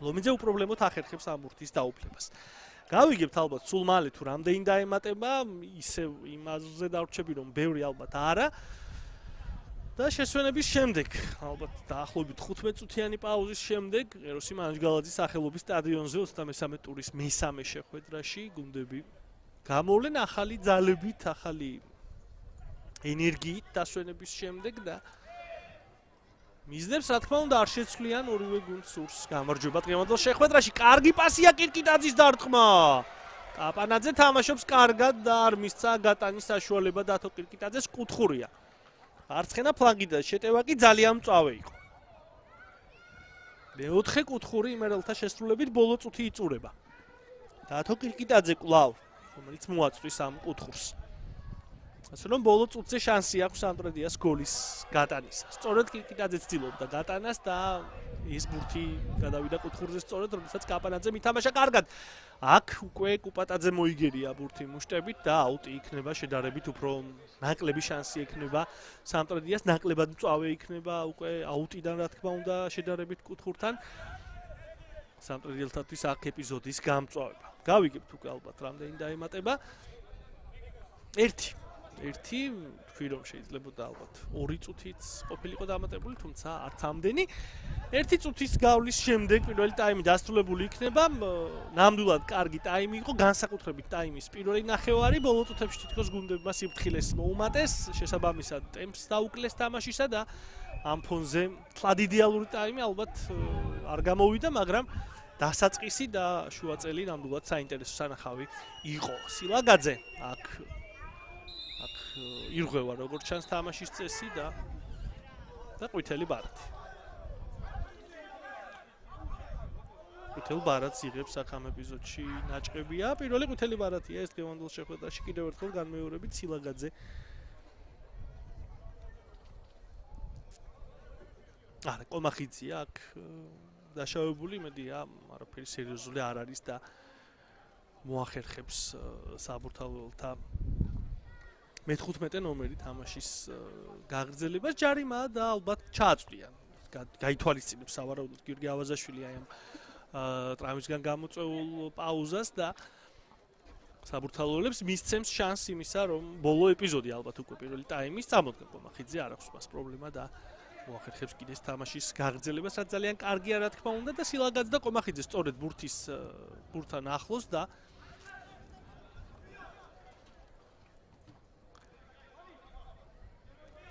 ლომიძე უპრობლემოდ ახერხებს ამ ურთის დაუფლებას. გავიგებთ ალბათ სულ მალე თუ რამდენი დაემატება, ისე იმაზე დარჩები რომ ბევრი ალბათ არა. და შესვენების შემდეგ, ალბათ დაახლოებით 15 წუთიანი პაუზის შემდეგ, ეროსი მანჯგალაძის სახელობის სტადიონზე 23 ტურის მესამე შეხვედრაში გუნდები გამოვლენ ახალი ძალებით, ახალი ენერგიით დასვენების შემდეგ და მიზნებს რა თქმა უნდა არ შეცვლიან ორივე გუნდს სურს გამარჯობა დღევანდელ შეხვედრაში. კარგი პასია კირკიტაძის დარტყმა! კაპანაძე თამაშობს კარგად და არ მისცა გატანის საშუალება დათო კირკიტაძეს კუთხურია არცხენა ფლანგი და შეტევა კი ძალიან მწავე იყო. მეოთხე კუთხური იმერელთა შესრულებით ბოლო წუთი იწურება. დათო კირკიტაძე კლავ რომელიც მოაწვის ამ კუთხურს. ასე რომ ბოლო წუთზე შანსი აქვს ანტრედიას გოლის გატანის. სწორედ კიკიტაძე ცდილობდა გატანას და ის ბურთი გადავიდა კუთხურზე სწორედ, როდესაც კაპანაძე მითამაშა კარგად. აქ უკვე კუპატაძე მოიგერია ბურთი მუშტებით და აუტი იქნება შედარებით უფრო ნაკლები შანსი ექნება სამტრედიას ნაკლებად მწავე იქნება უკვე აუტიდან რა თქმა უნდა შედარებით კუთხურთან. სამტრედიელთათვის აქ ეპიზოდის გამწვავება. გავიგებთ უკვე ალბათ რამდენი დაემატება. 1 ერთი თქვი რომ შეიძლება და ალბათ ორი წუთიც ყოფილიყო დამატებული, თუმცა არც ამდენი. ერთი წუთის გავლის შემდეგ პირველი ტაიმი დასრულებული იქნება. ნამდვილად კარგი ტაიმი იყო, განსაკუთრებით ტაიმის პირველი ნახევარი, ბოლო წუთებში თითქოს გუნდებმა სიფრთხილეს მოუმატეს, შესაბამისად ტემპს დაუკლეს თამაშისა და ამ ფონზე თლად იდეალური ტაიმი ალბათ არ გამოვიდა, მაგრამ დასაწყისი და შუაწელი ნამდვილად საინტერესო სანახავი იყო. სილაგაძე აქ ირღვევა როგორც ჩანს თამაშის წესი და და ყვითელი ბარათი. ყვითელ ბარათს იღებს ახამ ეპიზოდში ნაჭყებია. პირველი ყვითელი ბარათია ეს გევანდელ შეხვედრაში კიდევ ერთხელ განმეორებით სილაგაძე. არა, კომახიძია აქ დაშავებული, მედია, არაფერი სერიოზული არ არის და მოახერხებს საბურთალოელთა მე-15 ნომერი თამაშის გაგრძელებას ჯარიმა და ალბათ ჩააწვიან. გაითვალისწინებს სავარაუდოდ გიორგი ავაზაშვილი აი ამ ტრამვისგან გამოწეულ პაუზას და საბურთალოელებს მისცემს შანსი იმისა, რომ ბოლო ეპიზოდი ალბათ უკვე პირველი ტაიმის წამოდგა კომახიძე არ აქვს მას პრობლემა და მოახერხებს კიდეს თამაშის გაგრძელებას, რაც ძალიან კარგია რა თქმა უნდა და სილაგაც და კომახიძე სწორედ ბურთის ბურთთან ახლოს და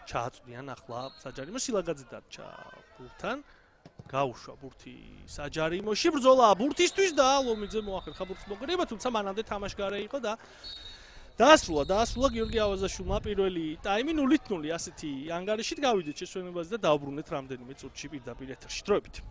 ჩააწვდიან ახლა საჯარიმო სილაგაძე დარჩა ბურთთან გაუშვა ბურთი საჯარიმოში ბრძოლა ბურთისთვის და ლომიძე მოახერხა ბურთს მოგრება თუმცა მანამდე თამაშგარე იყო და დაასრულა დაასრულა გიორგი ავაზაშვილმა პირველი ტაიმი 0-0 ასეთი ანგარიშით გავიდეთ შესვენებაზე და დაუბრუნეთ რამდენიმე წუთში პირდაპირ ეთერში დროებით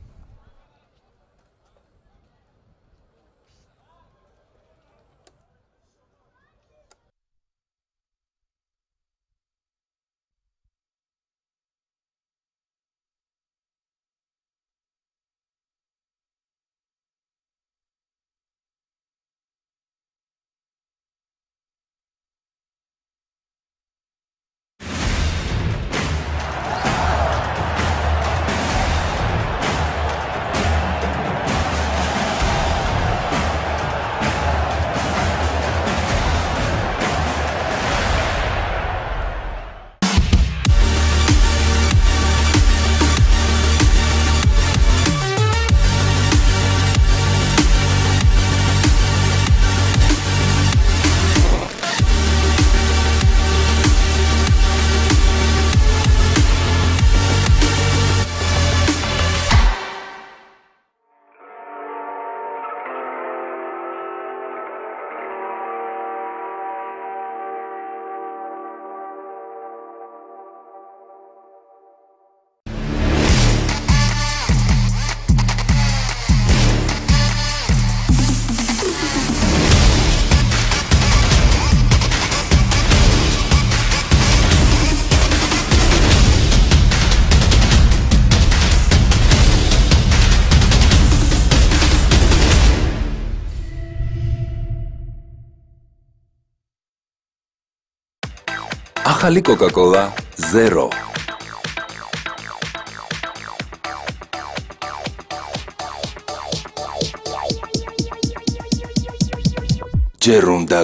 ახალი კოკა-კოლა 0 ჯერ უნდა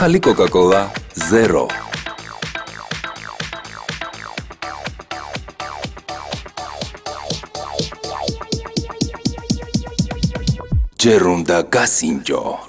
Bájale Coca-Cola Zero. Gerunda Gasinjo.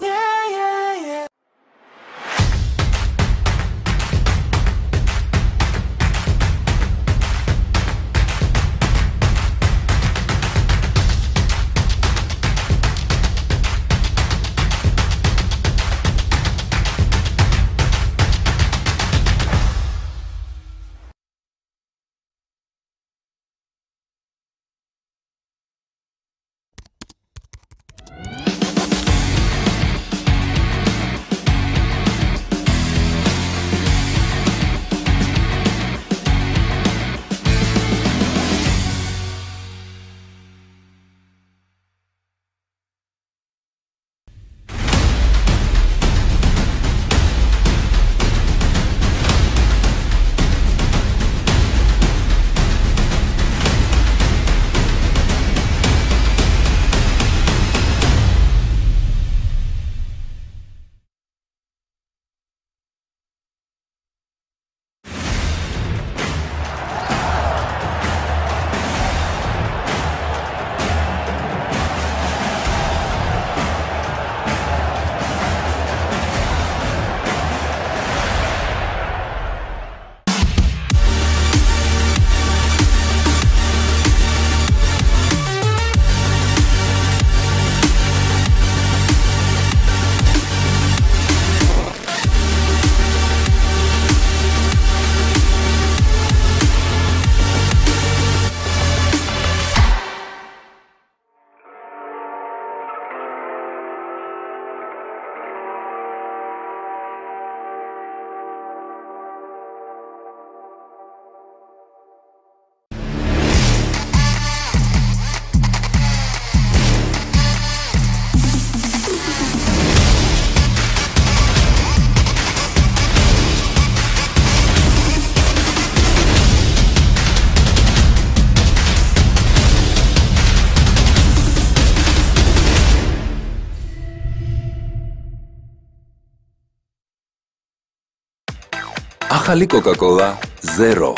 უნდა გასინჯო ახალი კოკა-კოლა ზერო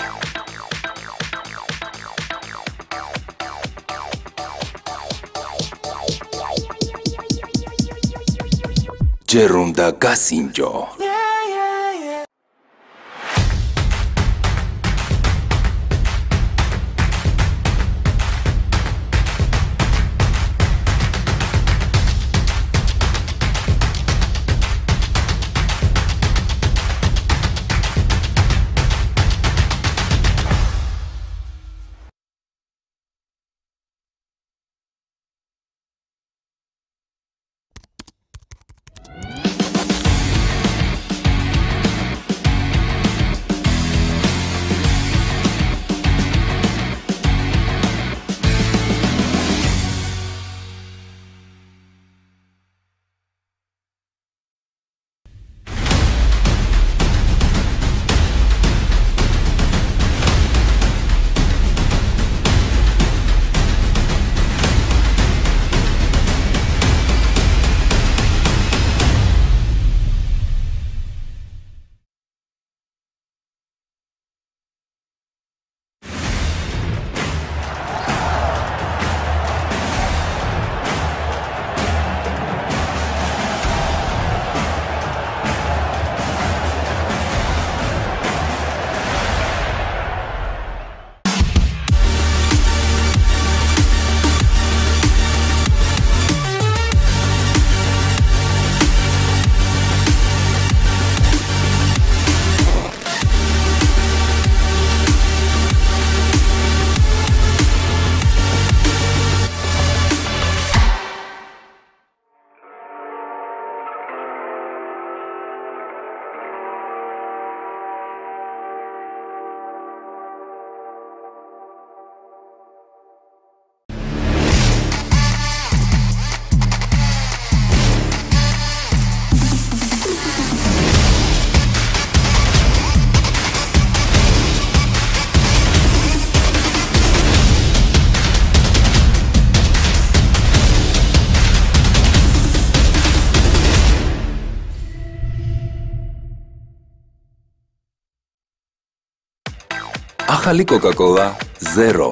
Bájale Coca-Cola Zero.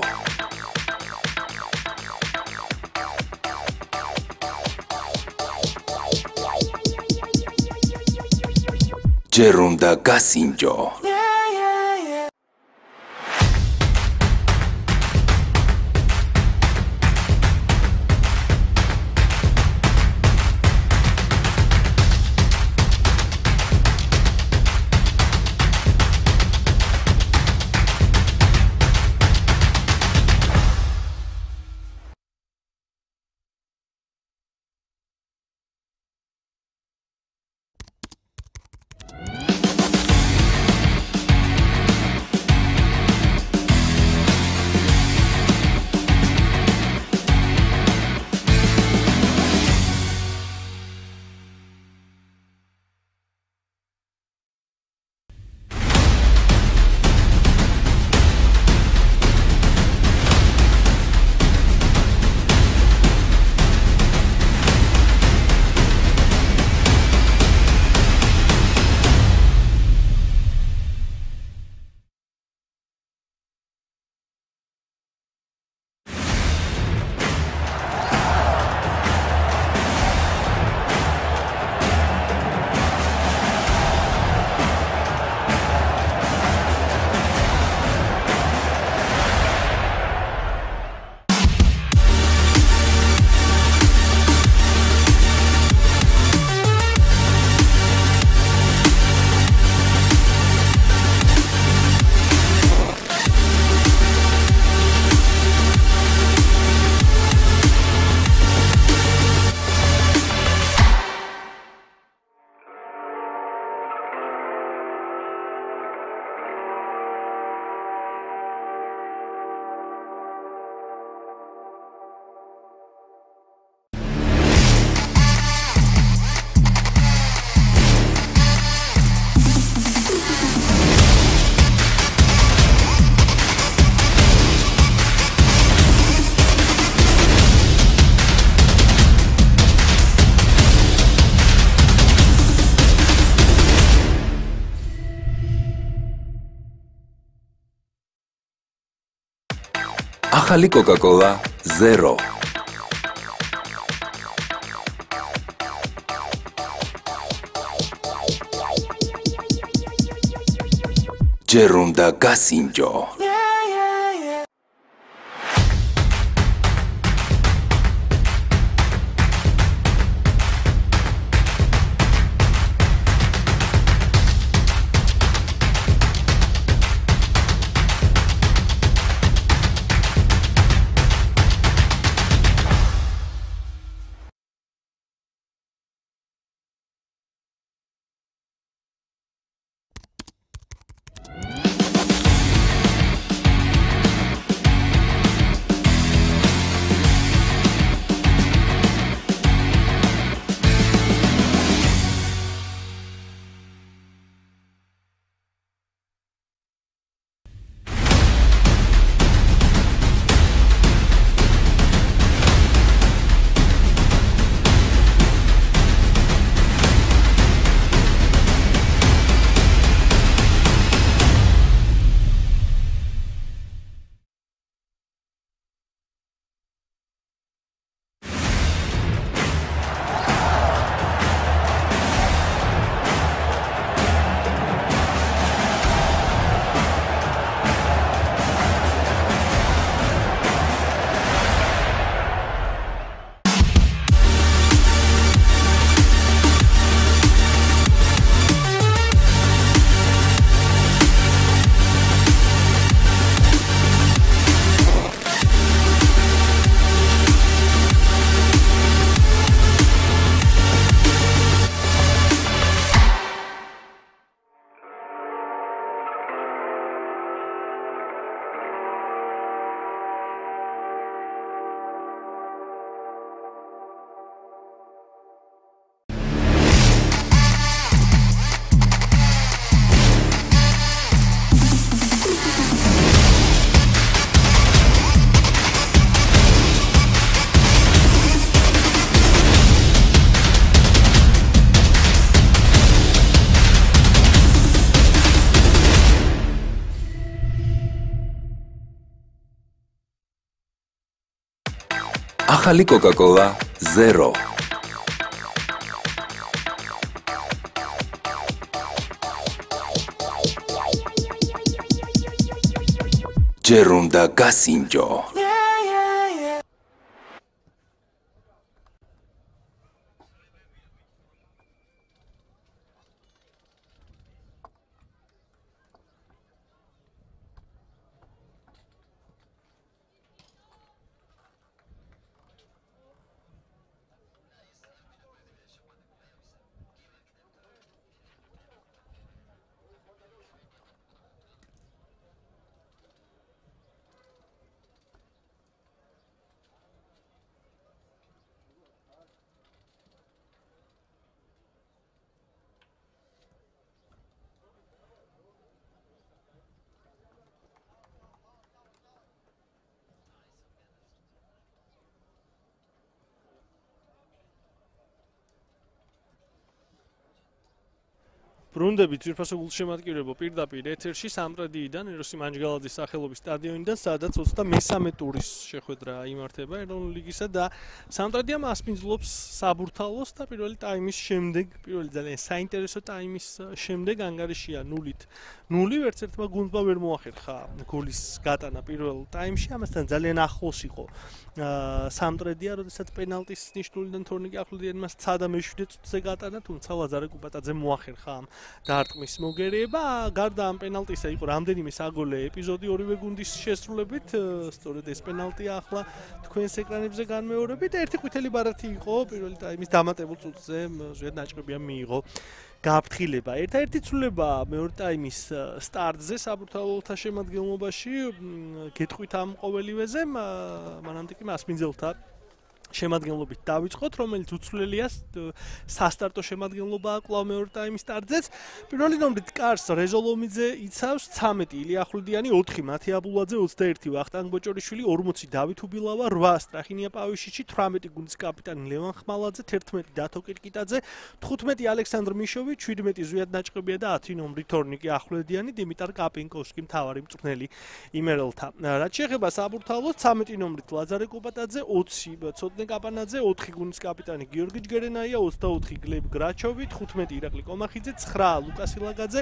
Gerunda Gasinjo. ზერო ჯერ უნდა გასინჯო ახალი Bájale Coca-Cola Zero. Gerunda Casinjo. ბრუნდები ძირფასო გულშემატკივრებო პირდაპირ ეთერში სამტრედიიდან ეროსი მანჯგალაძის სახელობის სტადიონიდან სადაც 23 ტურის შეხვედრა იმართება ეროვნული ლიგისა და სამტრედია მასპინძლობს საბურთალოს და პირველი ტაიმის შემდეგ პირველი ძალიან საინტერესო ტაიმის შემდეგ ანგარიშია 0-ით 0 ვერც ერთმა გუნდმა ვერ მოახერხა გოლის გატანა პირველ ტაიმში ამასთან ძალიან ახლოს იყო სამტრედია როდესაც პენალტის ნიშნულიდან თორნიკე ახლდიან მას ცადა მეშვიდე წუთზე გატანა თუმცა ლაზარე კუპატაძე მოახერხა ამ დარტყმის მოგერიება. გარდა ამ პენალტისა იყო რამდენიმე საგოლე ეპიზოდი ორივე გუნდის შესრულებით. სწორედ ეს პენალტია ახლა თქვენს ეკრანებზე განმეორებით. ერთი ყვითელი ბარათი იყო პირველი ტაიმის დამატებულ წუთზე, ზედ ნაჭრებია მიიღო. გაფრთხილება. ერთ-ერთი ცვლილება მეორე ტაიმის სტარტზე საბურთალოთა შემადგენლობაში გეტყვით ამ ყოველივეზე, მანამდე კი მასმინძელთა შემადგენლობით დავიწყოთ, რომელიც უცვლელია სასტარტო შემადგენლობა აკლავ მეორე ტაიმის სტარტზეც. პირველი ნომრით კარს რეზოლომიძე იცავს 13 ილია ახლუდიანი, 4 მათე აბულაძე, 21 ვახტანგ ბოჭორიშვილი, 40 დავით უბილავა, 8 სტრახინია პავიშიჩი, 18 გუნდის კაპიტანი ლევან ხმალაძე, 11 დათო კირკიტაძე, 15 ალექსანდრ მიშოვი, 17 ზვიად ნაჭყებია და 10 ნომრი თორნიკი ახლუდიანი, დიმიტარ კაპინკოვსკი მთავარი მწვრთნელი იმერელთა. რაც შეეხება საბურთალოს 13 ნომრით ლაზარე კუპატაძე, 20 ცოტნე ვახტანგ კაპანაძე, 4 გუნდის კაპიტანი გიორგი ჯგერენაია, 24 გლებ გრაჩოვი, 15 ირაკლი კომახიძე, 9 ლუკას ილაგაძე,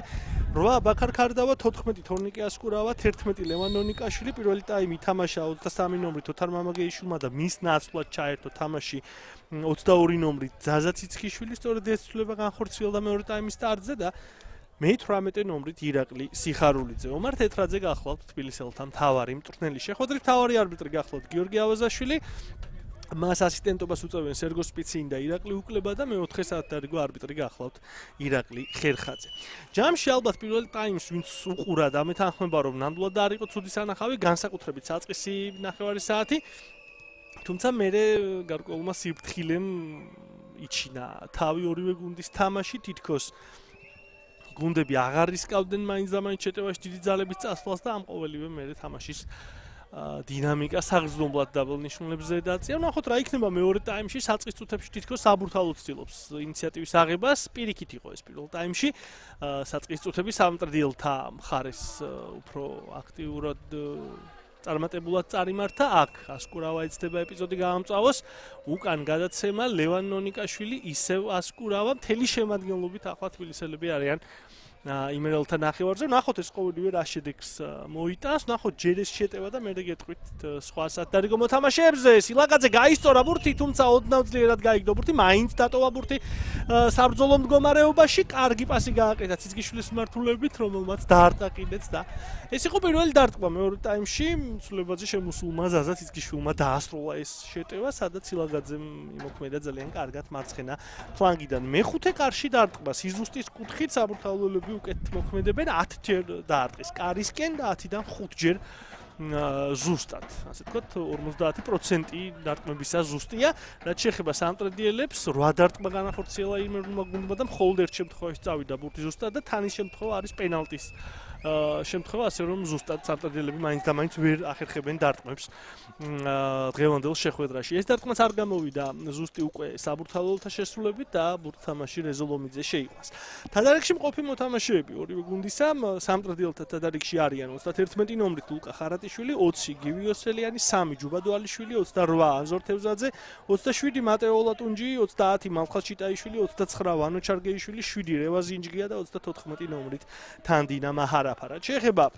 8 ბაქარ ქარდავა, 14 თორნიკე ასკურავა, 11 ლევანონიკაშვილი, პირველი ტაიმი თამაშა 23 ნომრით ოთარ მამაგეიშვილმა და მის ნაცვლად ჩაერთო თამაში 22 ნომრით ზაზა ციცქიშვილი, სწორედ ეს ცვლილება განხორციელდა მეორე ტაიმის სტარტზე და მე 18 ნომრით ირაკლი სიხარულიძე. ომარ თეთრაძე გახლავთ თბილისელთან თავარი მწვრთნელი შეხვედრით თავარი არბიტრი გახლავთ გიორგი ავაზაშვილი. მას ასისტენტობას უწევენ სერგო სპიცინ და ირაკლი უკლება და მეოთხე საათდარიგო არბიტრი გახლავთ ირაკლი ხერხაძე. ჯამში ალბათ პირველ ტაიმს ვინც უყურა და მეთანხმება რომ ნამდვილად არ იყო ცუდი სანახავი, განსაკუთრებით საწყისი ნახევარი საათი. თუმცა მე გარკვეულმა სიფრთხილემ იჩინა თავი ორივე გუნდის თამაში თითქოს გუნდები აღარ რისკავდნენ მაინც და მაინც შეტევაში დიდი ძალების წასვლას და ამ ყოველივე მე თამაშის დინამიკა საგრძნობლად დაბლნიშნულებზე დაწია. ნახოთ რა იქნება მეორე ტაიმში, საწყის წუთებში თითქოს საბურთალო ცდილობს ინიციატივის აღებას. პირიქით იყო ეს პირველ ტაიმში. საწყის წუთები სამტრდილთა მხარეს უფრო აქტიურად წარმატებულად წარიმართა. აქ ასკურავა ეცდება ეპიზოდი გაამწავოს. უკან გადაცემა ლევან ნონიკაშვილი ისევ ასკურავა მთელი შემადგენლობით ახლა თბილისელები არიან. იმერელთა ნახევარზე. ნახოთ ეს ყოველივე რა შედეგს მოიტანს. ნახოთ ჯერეს შეტევა და მე გეტყვით სხვა სათდარიგო მოთამაშეებზე სილაკაძე გაისწორა ბურთი თუმცა ოდნავ ძლიერად გაიგდო ბურთი. მაინც დატოვა ბურთი საბრძოლო მდგომარეობაში. კარგი პასი გააკეთა ციცგიშვილის მართულებით რომელმაც დაარტყა კიდეც და ეს იყო პირველი დარტყმა მეორე ტაიმში. სულებაძე შემოსულმა ზაზა ციცგიშვილმა დაასრულა ეს შეტევა სადაც სილაკაძემ იმოქმედა ძალიან კარგად მარცხენა ფლანგიდან. მეხუთე კარში დარტყმა. სიზუსტის კუთხით საბურთალოები ნაკრები უკეთ მოქმედებენ 10 ჯერ დაარტყის კარისკენ და 10-დან 5 ჯერ ზუსტად. ასე ვთქვათ 50% დარტყმებისა ზუსტია. რაც შეეხება სამტრედიელებს, 8 დარტყმა განახორციელა იმერულმა გუნდმა და მხოლოდ ერთ შემთხვევაში წავიდა ბურთი ზუსტად და თანის შემთხვევა არის პენალტის შემთხვევა ასე რომ ზუსტად სარტადელები მაინც და მაინც ვერ ახერხებენ დარტყმებს დღევანდელ შეხვედრაში. ეს დარტყმაც არ გამოვიდა ზუსტი უკვე საბურთალოთა შესრულებით და ბურთამაში რეზოლომიძე შეიყვანს. თადარიგში მყოფი მოთამაშეები ორივე გუნდისა სამტრადელთა თადარიგში არიან 31 ნომრით ლუკა ხარატიშვილი, 20 გივიოსელიანი, 3 ჯუბადოალიშვილი, 28 ანზორ თევზაძე, 27 მატეო ლატუნჯი, 30 მალხალ ჩიტაიშვილი, 29 ვანო ჩარგეიშვილი, 7 რევაზინჯგია და 34 ნომრით თანდინა მაჰარა არაფარად. შეეხება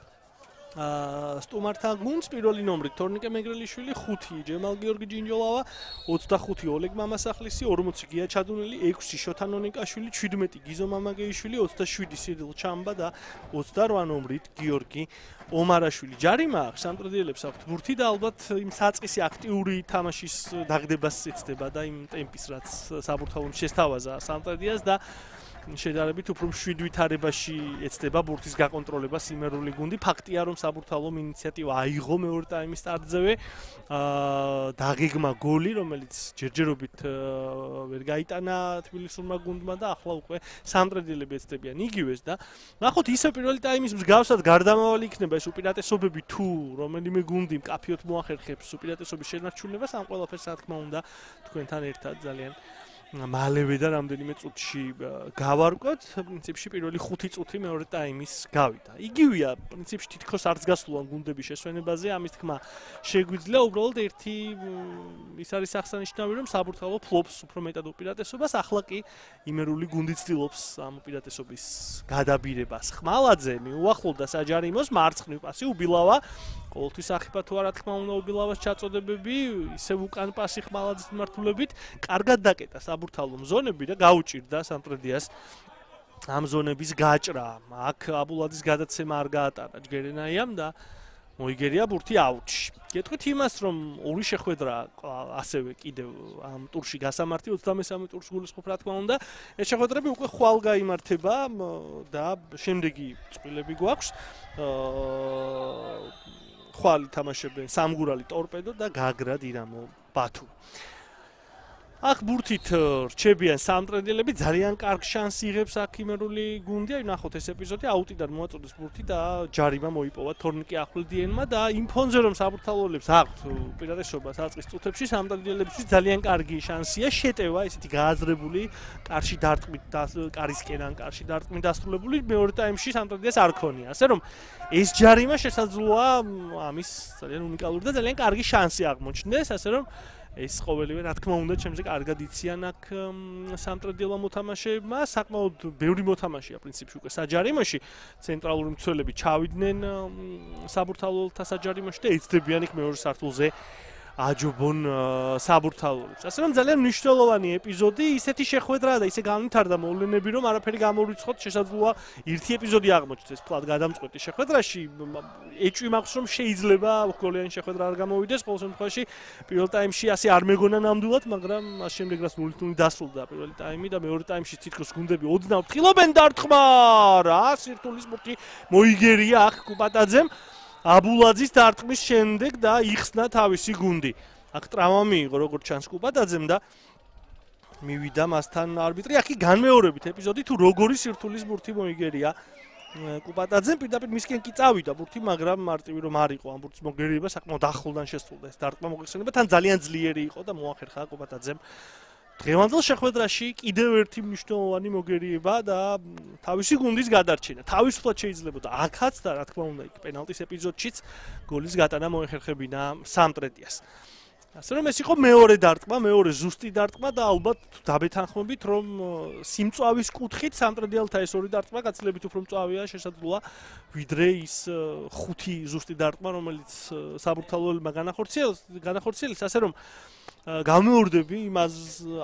აა სტუმართან გუნდს პირველი ნომრით თორნიკე მეგრელიშვილი 5 ჯემალ გიორგი ჯინჯოლავა 25 ოლეგ მამასახლისი 40 გია ჩადუნელი 6 შოთანონიკაშვილი 17 გიზო მამაგეიშვილი 27 სირილ ჩამბა და 28 ნომრით გიორგი ომარაშვილი ჯარიმა აქვს სამტრედიელებს აქვთ ბურთი და ალბათ იმ საწყისი აქტიური თამაშის დაგდებას ეცდება და იმ ტემპის რაც საბურთალოს შესთავაზა სამტრედიას და შედარებით უფრო მშვიდ ვითარებაში ეცდება ბურთის გაკონტროლებას იმერული გუნდი. ფაქტია, რომ საბურთალომ ინიციატივა აიღო მეორე ტაიმის სტარტზე. აა დაგეგმა გოლი, რომელიც ჯერჯერობით ვერ გაიტანა თბილისურმა გუნდმა და ახლა უკვე სამტრედიელები ეცდებიან იგივეს და ნახოთ ისე პირველი ტაიმის მსგავსად გარდამავალი იქნება ეს უპირატესობები თუ რომელიმე გუნდი მკაფიოდ მოახერხებს უპირატესობის შენარჩუნებას ამ ყველაფერს რა თქმა უნდა თქვენთან ერთად ძალიან მალევე და რამდენიმე წუთში გავარკვეთ, პრინციპში პირველი 5 წუთი მეორე ტაიმის გავიდა. იგივეა, პრინციპში თითქოს არც გასულან გუნდების შესვენებაზე, ამის თქმა შეგვიძლია უბრალოდ ერთი ის არის აღსანიშნავი, რომ საბურთალო ფლობს უფრო მეტად უპირატესობას, ახლა კი იმერული გუნდი ცდილობს ამ უპირატესობის გადაბირებას. ხმალაძე მიუახლოვდა საჯარიმოს მარცხნივ პასი უბილავა ყოველთვის ახიფა თუ არა თქმა უნდა უბილავას ჩაწოდებები, ისე უკან პასი ხმალაძის მართულებით, კარგად დაკეტა საბურთალო ზონები და გაუჭირდა სამტრედიას ამ ზონების გაჭრა. აქ აბულაძის გადაცემა არ გაატარა ჯგერენაიამ და მოიგერია ბურთი აუჩი. გეტყვით იმას, რომ ორი შეხვედრა ასევე კიდევ ამ ტურში გასამართი 23 ტურს გულისხმობ რა თქმა უნდა. ეს შეხვედრები უკვე ხვალ გამართება და შემდეგი წვილები გვაქვს. აა ხვალ თამაშებენ სამგურალი ტორპედო და გაგრა დინამო ბათუ. აქ ბურთით რჩებიან სამტრედელები ძალიან კარგ შანსი იღებს აქიმერული გუნდი. აი ნახოთ ეს ეპიზოდი აუტიდან მოაწოდეს ბურთი და ჯარიმა მოიპოვა თორნიკე ახვლედიენმა და იმ ფონზე რომ საბურთალოებს აქვთ პირადესობა საწყის წუთებში სამტრედელებისთვის ძალიან კარგი შანსია შეტევა ესეთი გააზრებული კარში დარტყმით და კარისკენან კარში დარტყმით დასრულებული მეორე ტაიმში სამტრედელს არ ქონია. ასე რომ ეს ჯარიმა შესაძლოა ამის ძალიან უნიკალური და ძალიან კარგი შანსი აღმოჩნდეს, ასე რომ ეს ყოველივე რა თქმა უნდა ჩემზე კარგად იციან აქ სამტრედიელო მოთამაშეებმა. საკმაოდ ბევრი მოთამაშეა პრინციპში უკვე საჯარიმოში. ცენტრალური მცველები ჩავიდნენ საბურთალოთა საჯარიმოში და ეცდებიან იქ მეორე სართულზე აჯობონ საბურთალოებს. ასე რომ ძალიან მნიშვნელოვანი ეპიზოდი, ისეთი შეხვედრა და ისე განვითარდა მოვლენები, რომ არაფერი გამორიცხოთ, შესაძლოა ერთი ეპიზოდი აღმოჩნდეს ფლად გადამწყვეტი შეხვედრაში. ეჭვი მაქვს რომ შეიძლება გოლიანი შეხვედრა არ გამოვიდეს, ყოველ შემთხვევაში პირველ ტაიმში ასე არ მეგონა ნამდვილად, მაგრამ მას შემდეგ რაც 0-0 დასრულდა პირველი ტაიმი და მეორე ტაიმში თითქოს გუნდები ოდნავ თხილობენ დარტყმა რა, სირტულის მოტი მოიგერია ახ კუპატაძემ. აბულაძის დარტყმის შემდეგ და იხსნა თავისი გუნდი. აქ ტრავმა მიიღო როგორც ჩანს კუპატაძემ და მივიდა მასთან არბიტრი. აქი განმეორებით ეპიზოდი თუ როგორი სირთულის ბურთი მოიგერია. კუპატაძემ პირდაპირ მისკენ კი წავიდა ბურთი, მაგრამ მარტივი რომ არ იყო ამ ბურთის მოგერიება საკმაოდ ახლდან შესრულდა ეს დარტყმა მოგხსენება. თან ძალიან ძლიერი იყო და მოახერხა კუპატაძემ დღევანდელ შეხვედრაში კიდევ ერთი მნიშვნელოვანი მოგერიება და თავისი გუნდის გადარჩენა. თავისუფლად შეიძლება და აქაც და რა თქმა უნდა იქ პენალტის ეპიზოდშიც გოლის გატანა მოეხერხებინა სამტრედიას. ასე რომ ეს იყო მეორე დარტყმა, მეორე ზუსტი დარტყმა და ალბათ დაბეთანხმებით რომ სიმწავის კუთხით სამტრედიალთა ეს ორი დარტყმა გაცილებით უფრო მწავია შესაძლოა ვიდრე ის ხუთი ზუსტი დარტყმა რომელიც საბურთალოელმა განახორციელეს განახორციელეს ასე რომ გამეორდები იმას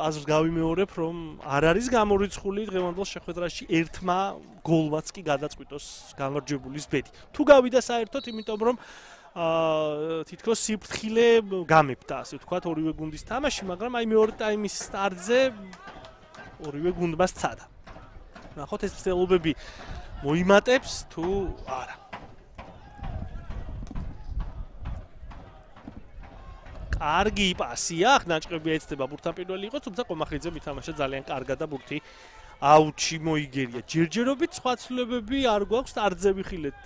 აზრს გავიმეორებ რომ არ არის გამორიცხული დღევანდელ შეხვედრაში ერთმა გოლმაც კი გადაწყვიტოს გამარჯვებულის ბედი. თუ გავიდა საერთოდ, იმიტომ რომ აა თითქოს სიფრთხილე გამებდა, ასე ვთქვათ, ორივე გუნდის თამაში, მაგრამ აი მეორე ტაიმის სტარტზე ორივე გუნდმა სცადა. ნახოთ ეს ცდილობები მოიმატებს თუ არა. კარგი პასია, ხ ნაჭყები ეცდება ბურთთან პირველი იყო, თუმცა ყომახიძე მითამაშა ძალიან კარგად და ბურთი აუჩი მოიგერია. ჯერჯერობით სხვა ცვლილებები არ გვაქვს, არძე ვიხილეთ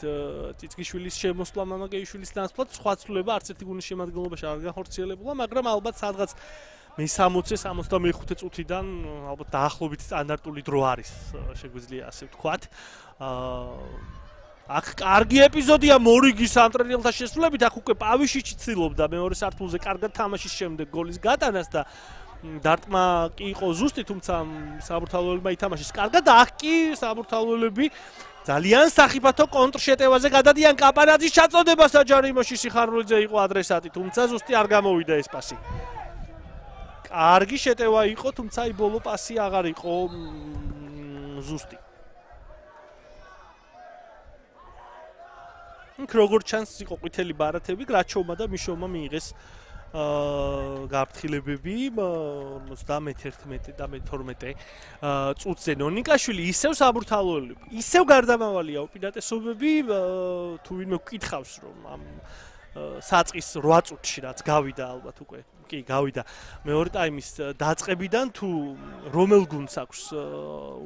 ციცკიშვილის შემოსვლა მამაკეიშვილის ნაცვლად, სხვა ცვლილება არც ერთი გულის შემადგენლობაში არ განხორციელებულა, მაგრამ ალბათ სადღაც მე 60-65 წუთიდან ალბათ დაახლოებით სტანდარტული დრო არის, შეგვიძლია ასე ვთქვათ. აა აქ კარგი ეპიზოდია მორიგის ანტრენელთა შესრულებით, აქ უკვე პავიშიჩი ცდილობდა მეორე სართულზე კარგად თამაშის შემდეგ გოლის გატანას და დარტყმა კი იყო ზუსტი, თუმცა საბურთალოელებმა ითამაშეს კარგად და აქ კი საბურთალოელები ძალიან სახიფათო კონტრშეტევაზე გადადიან კაპანაძის ჩაწოდება საჯარიმოში სიხარულიძე იყო ადრესატი, თუმცა ზუსტი არ გამოვიდა ეს პასი. კარგი შეტევა იყო, თუმცა აი ბოლო პასი აღარ იყო ზუსტი. იქ როგორ ჩანს იყო ყვითელი ბარათები, გრაჩოვმა და მიშოვმა მიიღეს აა გაფრთხილებები 51 და 12 წუთზე ნონიკაშვილი ისევ საბურთალოელი ისევ გარდამავალია უპირატესობები თუ ვინმე გკითხავს რომ ამ საწყის 8 წუთში რაც გავიდა ალბათ უკვე კი გავიდა მეორე ტაიმის დაწყებიდან თუ რომელ გუნდს აქვს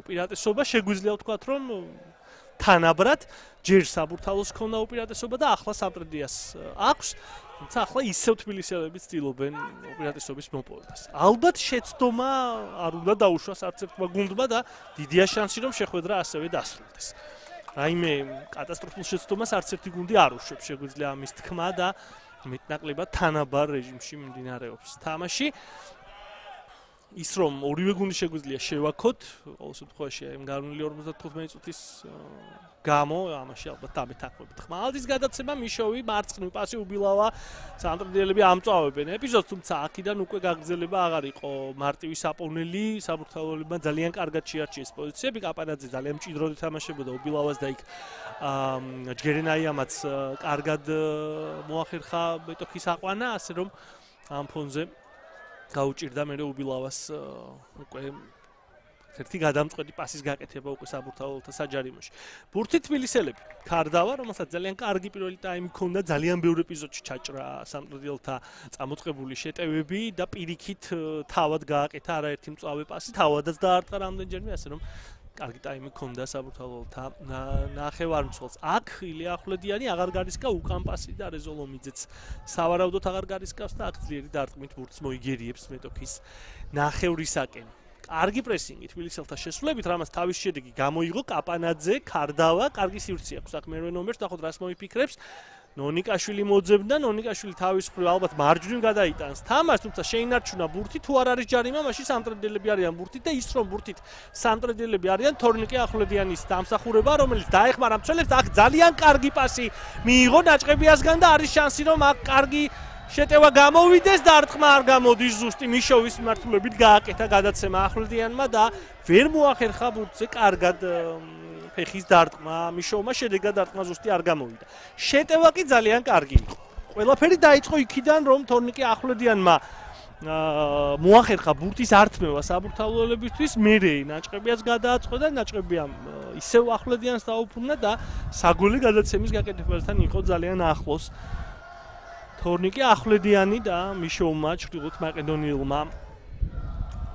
უპირატესობა შეგვიძლია ვთქვათ რომ თანაბრად ჯერ საბურთალოს ქონდა უპირატესობა და ახლა სამტრედიას აქვს თუმცა ახლა ისევ თბილისელები ცდილობენ უპირატესობის მოპოვებას. ალბათ შეცდომა არ უნდა დაუშვას არც ერთმა გუნდმა და დიდია შანსი რომ შეხვედრა ასევე დასრულდეს. რაიმე კატასტროფულ შეცდომას არც ერთი გუნდი არ უშვებს, შეგვიძლია ამის თქმა და მეტნაკლებად თანაბარ რეჟიმში მიმდინარეობს თამაში. ის რომ ორივე გუნდი შეგვიძლია შევაქოთ, ყოველ შემთხვევაში აი გარნული 55 წუთის გამო ამაში ალბათ დამეთახვებით. ხმალდის გადაცემა მიშოვი მარცხნივ პასი უბილავა სანტრდიელები ამწავებენ ეპიზოდს, თუმცა აქედან უკვე გაგრძელება აღარ იყო მარტივი საპონელი, საბურთალოლებმა ძალიან კარგად შეარჩიეს პოზიციები, კაპანაძე ძალიან მჭიდროდ ეთამაშებოდა უბილავას და იქ ჯგერენაიამაც კარგად მოახერხა მეტოქის აყვანა, ასე რომ ამ ფონზე გაუჭირდა მე უბილავას უკვე ერთი გადამწყვეტი პასის გაკეთება უკვე საბურთალოთა საჯარიმოში. ბურთი თბილისელები, კარდავა, რომელსაც ძალიან კარგი პირველი ტაიმი ჰქონდა, ძალიან ბევრი ეპიზოდში ჩაჭრა სამტრედელთა წამოწყებული შეტევები და პირიქით თავად გააკეთა არაერთი მწვავე პასი, თავადაც დაარტყა რამდენჯერმე, ასე რომ კარგი ტაიმი ჰქონდა საბურთალოთა ნახევარმცველს. აქ ილია ახვლედიანი აღარ გარისკა უკან პასი და რეზოლომიძეც სავარაუდოდ აღარ გარისკავს და აქ ძლიერი დარტყმით ბურთს მოიგერიებს მეტოქის ნახევრისაკენ. კარგი პრესინგი თბილისელთა შესრულებით, რამაც თავის შედეგი გამოიღო კაპანაძე, კარდავა, კარგი სივრცე აქვს აქ მერვე ნომერს და ხო დრას მოიფიქრებს. ნონიკაშვილი მოძებნა, ნონიკაშვილი თავის მხრივ ალბათ მარჯვნივ გადაიტანს. თამაშს, თუმცა შეინარჩუნა ბურთი, თუ არ არის ჯარიმა, მაშინ სამტრედელები არიან ბურთით და ის რომ ბურთით სამტრედელები არიან, თორნიკე ახლედიანის დამსახურება, რომელიც დაეხმარა მცველებს, აქ ძალიან კარგი პასი მიიღო ნაჭყებიასგან და არის შანსი რომ აქ კარგი შეტევა გამოვიდეს და არტყმა არ გამოდის ზუსტი მიშოვის მართლობით გააკეთა გადაცემა ახლდიანმა და ვერ მოახერხა ბურთზე კარგად ფეხის დარტყმა მიშოვმა შედეგად დარტყმა ზუსტი არ გამოვიდა. შეტევა კი ძალიან კარგი იყო. ყველაფერი დაიწყო იქიდან რომ თორნიკი ახლდიანმა მოახერხა ბურთის ართმევა საბურთალოელებისთვის. მერე ნაჭყებიას გადააწყო და ნაჭყებიამ ისევ ახლდიანს დაუფრნა და საგოლი გადაცემის გაკეთებასთან იყო ძალიან ახლოს. თორნიკი ახლედიანი და მიშოვმა ჩრდილოეთ მაკედონიელმა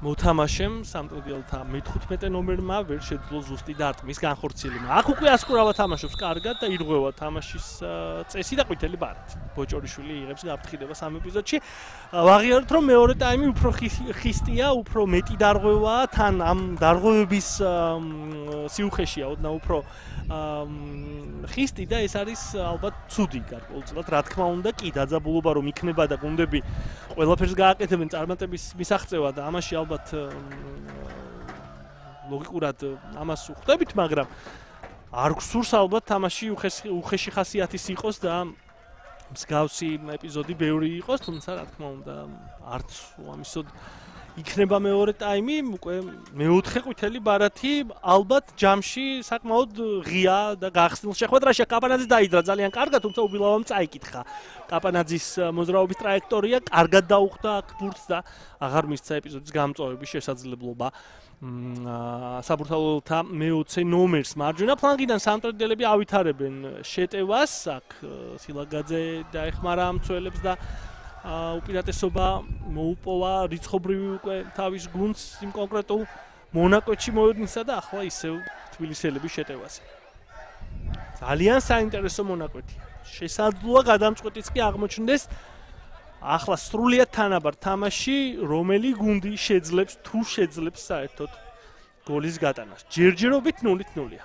მოთამაშემ სამტრედიელთა მე-15 ნომერმა ვერ შეძლო ზუსტი დარტყმის განხორციელება. აქ უკვე ასკურავა თამაშობს კარგად და ირღვევა თამაშის წესი და ყვითელი ბარათი. ბოჭორიშვილი იღებს გაფრთხილება სამ ეპიზოდში. ვაღიარებთ რომ მეორე ტაიმი უფრო ხისტია, უფრო მეტი დარღვევა, თან ამ დარღვევების სიუხეშია ოდნა უფრო ხისტი და ეს არის ალბათ ცუდი გარკვეულწილად. რა თქმა უნდა კი დაძაბულობა რომ იქნება და გუნდები ყველაფერს გააკეთებენ წარმატების მისაღწევა და ამაში ალბათ ლოგიკურად ამას უხდებით მაგრამ არ გსურს ალბათ თამაში უხეში ხასიათის იყოს და მსგავსი ეპიზოდი ბევრი იყოს თუმცა რა თქმა უნდა არც ამისოდ იქნება მეორე ტაიმი, უკვე მეოთხე ყვითელი ბარათი, ალბათ ჯამში საკმაოდ ღია და გახსნილ შეხვედრაში კაპანაძე დაიდრა ძალიან კარგად, თუმცა უბილავამ წაიკითხა. კაპანაძის მოძრაობის ტრაექტორია კარგად დაუხდა აქ ბურთს და აღარ მისცა ეპიზოდის გამწოვების შესაძლებლობა. აა საბურთალოთა მე-20 ნომერს მარჯვენა ფლანგიდან სამტრედელები ავითარებენ შეტევას, აქ სილაგაძე დაეხმარა ამ წველებს და უპირატესობა მოუპოვა რიცხობრივი უკვე თავის გუნდს იმ კონკრეტულ მონაკოჩი მოედნისა და ახლა ისევ თბილისელების შეტევაზე. ძალიან საინტერესო მონაკვეთია. შესაძლოა გადამწყვეტიც კი აღმოჩნდეს ახლა სრულიად თანაბარ თამაში, რომელი გუნდი შეძლებს თუ შეძლებს საერთოდ გოლის გატანას. ჯერჯერობით 0-0-ია.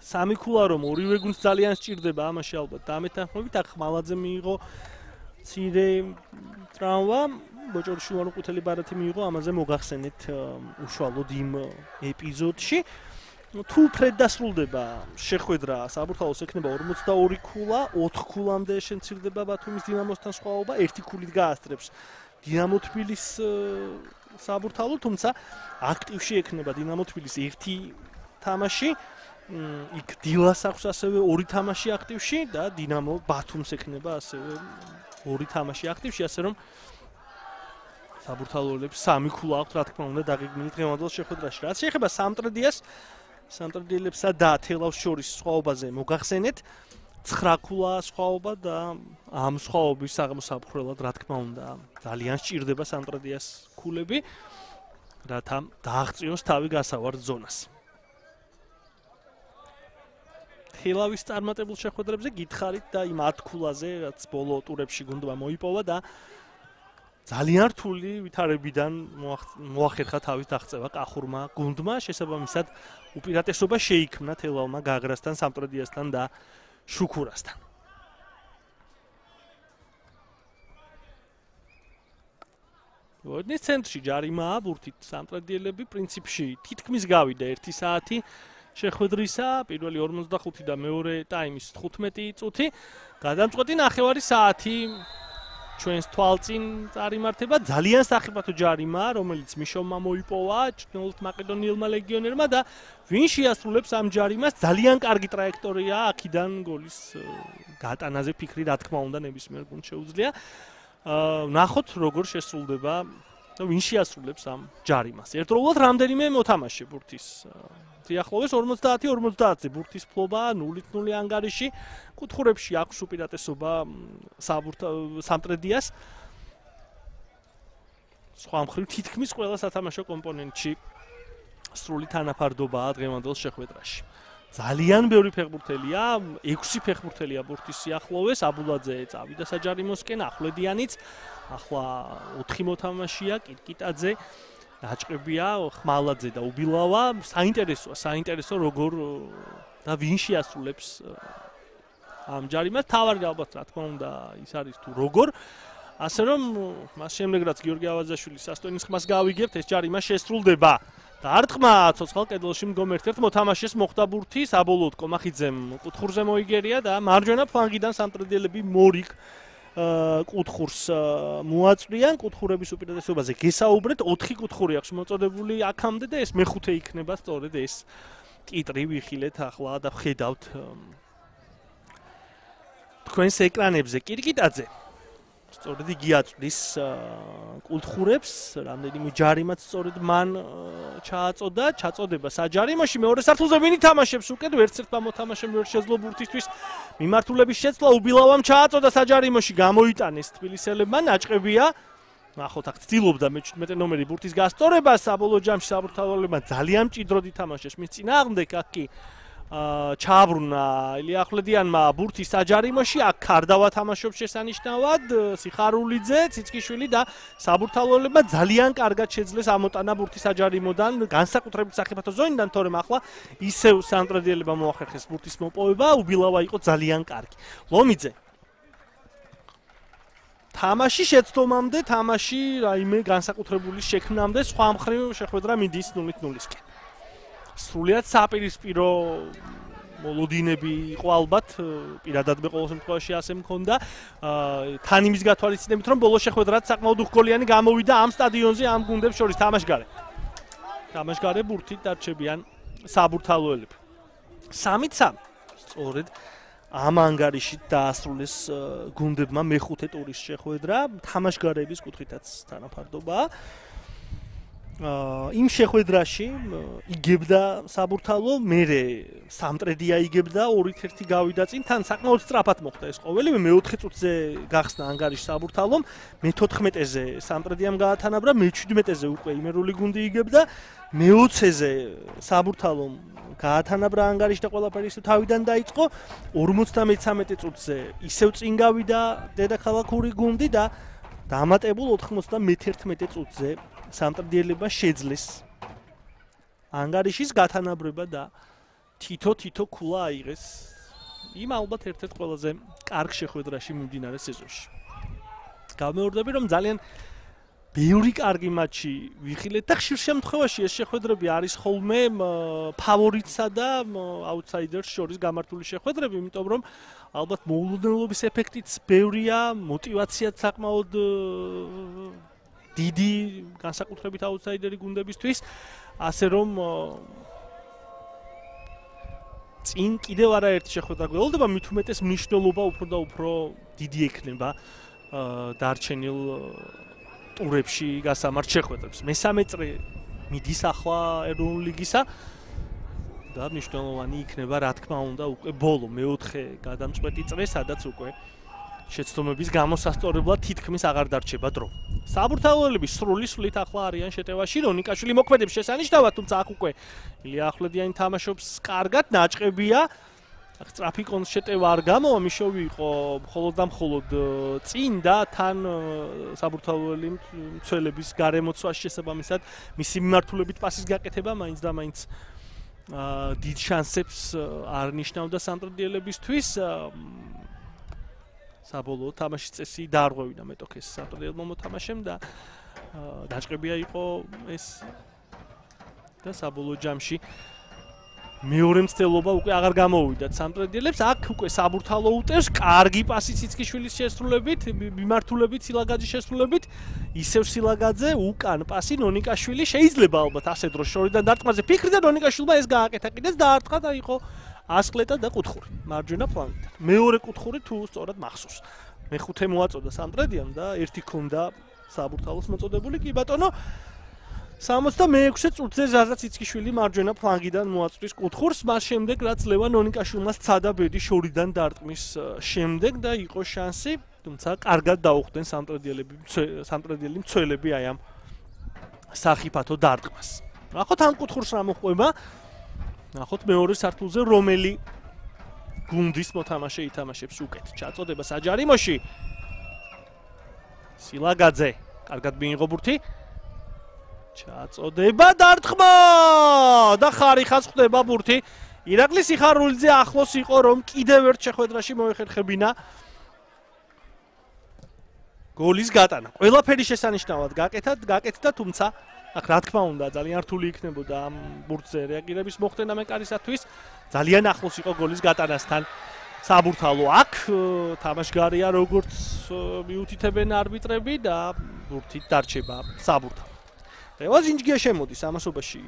სამი ქულა რომ ორივე გუნდს ძალიან სჭირდება ამაში ალბათ დამეთანხმებით, ახ ხმალაძე მიიღო ცირე ტრავმა ბოჭორში უარყოფითელი ბარათი მიიღო ამაზე მოგახსენეთ უშუალოდ იმ ეპიზოდში თუ ფრედ დასრულდება შეხვედრა საბურთალოს ექნება 42 ქულა 4 ქულამდე შეცილდება ბათუმის დინამოსთან სხვაობა ერთი ქულით გაასწრებს დინამო თბილის საბურთალო თუმცა აქტივში ექნება დინამო თბილის ერთი თამაში იქ დილას აქვს ასევე ორი თამაში აქტივში და დინამო ბათუმს ექნება ასევე ორი თამაში აქტივში ასე რომ საბურთალოებს სამი ქულა აქვს რა თქმა უნდა დაგეგმილი დღევანდელ შეხვედრაში რაც შეეხება სამტრედიას სამტრედიელებსა და თელავს შორის სხვაობაზე მოგახსენეთ. 9 ქულა სხვაობა და ამ სხვაობის აღმოსაფხრელად რა თქმა უნდა ძალიან სჭირდება სამტრედიას ქულები რათა დააღწიოს თავი გასავარ ზონას. თელავის წარმატებულ შეხვედრებზე გითხარით და იმ ათქულაზე რაც ბოლო ტურებში გუნდმა მოიპოვა და ძალიან რთული ვითარებიდან მოახერხა თავის დაღწევა კახურმა გუნდმა შესაბამისად უპირატესობა შეიქმნა თელავმა გაგრასთან სამტრედიასთან და შუქურასთან ვოდნის ცენტრში ჯარიმაა ბურთით სამტრედიელები პრინციპში თითქმის გავიდა 1 საათი შეხვედრისა, პირველი 45 და მეორე ტაიმის 15 წუთი. გადამწყვეტი ნახევარი საათი ჩვენს თვალწინ წარიმართება ძალიან სახიფათო ჯარიმა, რომელიც მიშოვმა მოიპოვა ჩნოლთ მაკედონიელმა ლეგიონერმა და ვინ შეასრულებს ამ ჯარიმას ძალიან კარგი ტრაექტორია აქიდან გოლის გატანაზე ფიქრი რა თქმა უნდა ნებისმიერ გუნდ შეუძლია. აა ნახოთ როგორ შესრულდება და ვინ შეასრულებს ამ ჯარიმას. ერთდროულად რამდენიმე მოთამაშე ბურთის სიახლოვეს 50-50-ზე ბურთის ფლობა 0-0 ანგარიში. კუთხურებში აქვს უპირატესობა საბურთ სამტრედიას. სხვა მხრივ თითქმის ყველა სათამაშო კომპონენტში სრული თანაფარდობაა დღევანდელ შეხვედრაში ძალიან ბევრი ფეხბურთელია 6 ფეხბურთელია ბურთის სიახლოვეს აბულაძე წავიდა საჯარიმოსკენ ახვლედიანიც ახლა 4 მოთამაშია კიტკიტაძე დაჭყებია ხმალაძე და უბილავა. საინტერესოა საინტერესო როგორ და ვინ შეასრულებს ამ ჯარიმას. თავარი ალბათ რა თქმა უნდა ის არის თუ როგორ. ასე რომ მას შემდეგ რაც გიორგი ავაზაშვილი სასტონის ხმას გავიგებთ ეს ჯარიმა შესრულდება და არტყმა ცოცხალ კედელში მდგომ ერთ-ერთ მოთამაშეს მოხდა ბურთი საბოლოოდ კომახიძემ. კუთხურზე მოიგერია და მარჯვენა ფლანგიდან სამტრედიელები მორიკ კუთხურს მოაწვიან. კუთხურების უპირატესობაზე გესაუბრეთ. 4 კუთხური აქვს მოწოდებული აქამდე და ეს მეხუთე იქნება სწორედ ეს კიტრი ვიხილეთ ახლა და ხედავთ თქვენს ეკრანებზე. კირკიტაძე სწორედ იგი აწვდის კულტხურებს, რამდენიმე ჯარიმაც სწორედ მან ჩააწოდა, ჩაწოდება საჯარიმოში. მეორე საფუძვზე ვინი თამაშებს უკეთ ვერცერთმა მოთამაშემ ვერ შეძლო ბურთისთვის. მიმართულების შეცვლა უბილავამ ჩააწოდა საჯარიმოში. გამოიტანეს თბილისელებმა ნაჭყებია. ნახოთ აქ ცდილობდა მე-17 ნომერი ბურთის გასწორება საბოლოო ჯამში საბურთალოლებმა ძალიან მჭიდროდ ითამაშეს. მის წინააღმდეგ აქ კი ჩააბრუნა ილია ახვლედიანმა ბურთის საჯარიმოში აქ კარდავა თამაშობს შესანიშნავად სიხარულიძე ციცკიშვილი და საბურთალოლებმა ძალიან კარგად შეძლეს ამოტანა ბურთის საჯარიმოდან განსაკუთრებით საფათო ზონიდან თორემ ახლა ისევ სანტრადიელებმა მოახერხეს ბურთის მოპოვება უბილავა იყო ძალიან კარგი. ლომიძე თამაში შეცდომამდე თამაში რაიმე განსაკუთრებული შექმნამდე სხვა მხრივ შეხვედრა მიდის 0-0-ისკენ სრულიად საპირისპირო მოლოდინები იყო ალბათ პირადად მე ყოველ შემთხვევაში ასე მქონდა. თან იმის გათვალისწინებით რომ ბოლო შეხვედრაც საკმაოდ უხკოლიანი გამოვიდა ამ სტადიონზე ამ გუნდებს შორის. თამაშგარე. თამაშგარე ბურთით დარჩებიან საბურთალოელები 3-3 სწორედ ამ ანგარიში დაასრულეს გუნდებმა მეხუთე ტურის შეხვედრა. თამაშგარების კუთხითაც თანაფარდობაა იმ შეხვედრაში იგებდა საბურთალო, მე სამტრედია იგებდა 2-1 გავიდა წინ, თან საკმაოდ სწრაფად მოხდა ეს ყოველივე. მე 4 წუთზე გახსნა ანგარიში საბურთალომ, მე 14-ზე სამტრედიამ გაათანაბრა, მე 17-ზე უკვე იმერული გუნდი იგებდა, მე 20-ზე საბურთალომ გაათანაბრა ანგარიში და ყველაფერი ისე თავიდან დაიწყო. 53 წუთზე ისევ წინ გავიდა დედაქალაქური გუნდი და დამატებულ 91 წუთზე სამტრედიელება შეძლეს ანგარიშის გათანაბრება და თითო-თითო ქულა აიღეს. იმ ალბათ ერთ-ერთ ყველაზე კარგ შეხვედრაში მიმდინარე სეზონში. გამეორდები რომ ძალიან ბევრი კარგი მატჩი ვიხილეთ და ხშირ შემთხვევაში ეს შეხვედრები არის ხოლმე ფავორიტსა და აუთსაიდერს შორის გამართული შეხვედრები, იმიტომ რომ ალბათ მოულოდნელობის ეფექტიც ბევრია, мотиваციაც საკმაოდ დიდი განსაკუთრებით აუთსაიდერი გუნდებისთვის, ასე რომ წინ კიდევ არაერთი შეხვედრა გველოდება, მით უმეტეს მნიშვნელობა უფრო და უფრო დიდი ექნება დარჩენილ ტურებში გასამართ შეხვედრებს. მესამე წრე მიდის ახლა ეროვნული ლიგისა და მნიშვნელოვანი იქნება რა თქმა უნდა უკვე ბოლო მეოთხე გადამწყვეტი წრე, სადაც უკვე შეცდომების გამოსასწორებლად თითქმის აღარ დარჩება დრო. საბურთალოელები სრული სვლით ახლა არიან შეტევაში, რონიკაშვილი მოქმედებს შესანიშნავად, თუმცა აქ უკვე ილია ახვლედიანი თამაშობს კარგად, ნაჭყებია. აქ სტრაფი კონშეტევა არ გამოვა, მიშოვი იყო მხოლოდ და მხოლოდ წინ და თან საბურთალოელი მცველების გარემოცვას შესაბამისად მისი მიმართულებით პასის გაკეთება მაინც და მაინც აა დიდ შანსებს არ ნიშნავდა სამტრედიელებისთვის. საბოლოო თამაშის წესი დაარღვევინა მეტოქეს სამტრედიელ მომოთამაშემ და დაჭყებია იყო ეს და საბოლოო ჯამში მეორე მცდელობა უკვე აღარ გამოუვიდათ სამტრედიელებს. აქ უკვე საბურთალო უტევს კარგი პასი ციცკიშვილის შესრულებით მიმართულებით სილაგაძის შესრულებით. ისევ სილაგაძე უკან პასი ნონიკაშვილი შეიძლება ალბათ ასე დროს შორიდან დარტყმაზე ფიქრდა. ნონიკაშვილმა ეს გააკეთა კიდეც დაარტყა და იყო ასკლეტა და კუთხური მარჯვენა ფლანგიდან. მეორე კუთხური თუ სწორად მახსოვს. მეხუთე მოაწოდა სამტრედიამ და ერთი ქონდა საბურთალოს მოწოდებული კი ბატონო 66-ე წუთზე ზაზა ციცკიშვილი მარჯვენა ფლანგიდან მოაწვის კუთხურს, მას შემდეგ რაც ლევან ონიკაშვილმა სცადა ბედი შორიდან დარტყმის შემდეგ და იყო შანსი, თუმცა კარგად დაუხდნენ სამტრედიელები, სამტრედიელი მცველები აი ამ სახიფათო დარტყმას. ნახოთ ამ კუთხურს რა მოხდება. ნახოთ მეორე სართულზე რომელი გუნდის მოთამაშე ითამაშებს უკეთ. ჩაწოდება საჯარიმოში. სილაგაძე, კარგად მიიღო ბურთი. ჩაწოდება დარტყმა და ხარიხას ხვდება ბურთი. ირაკლი სიხარულიძე ახლოს იყო რომ კიდევ ერთ შეხვედრაში მოეხერხებინა. გოლის გატანა. ყველაფერი შესანიშნავად გაკეთა, გაკეთდა, თუმცა აქ რა თქმა უნდა ძალიან რთული იქნებოდა ამ ბურთზე რეაგირების მოხდენა მეკარისათვის ძალიან ახლოს იყო გოლის გატანასთან. საბურთალო აქ თამაშგარია როგორც მიუთითებენ არბიტრები და ბურთით დარჩება საბურთალო. რევაზინჯგია შემოდის ამასობაში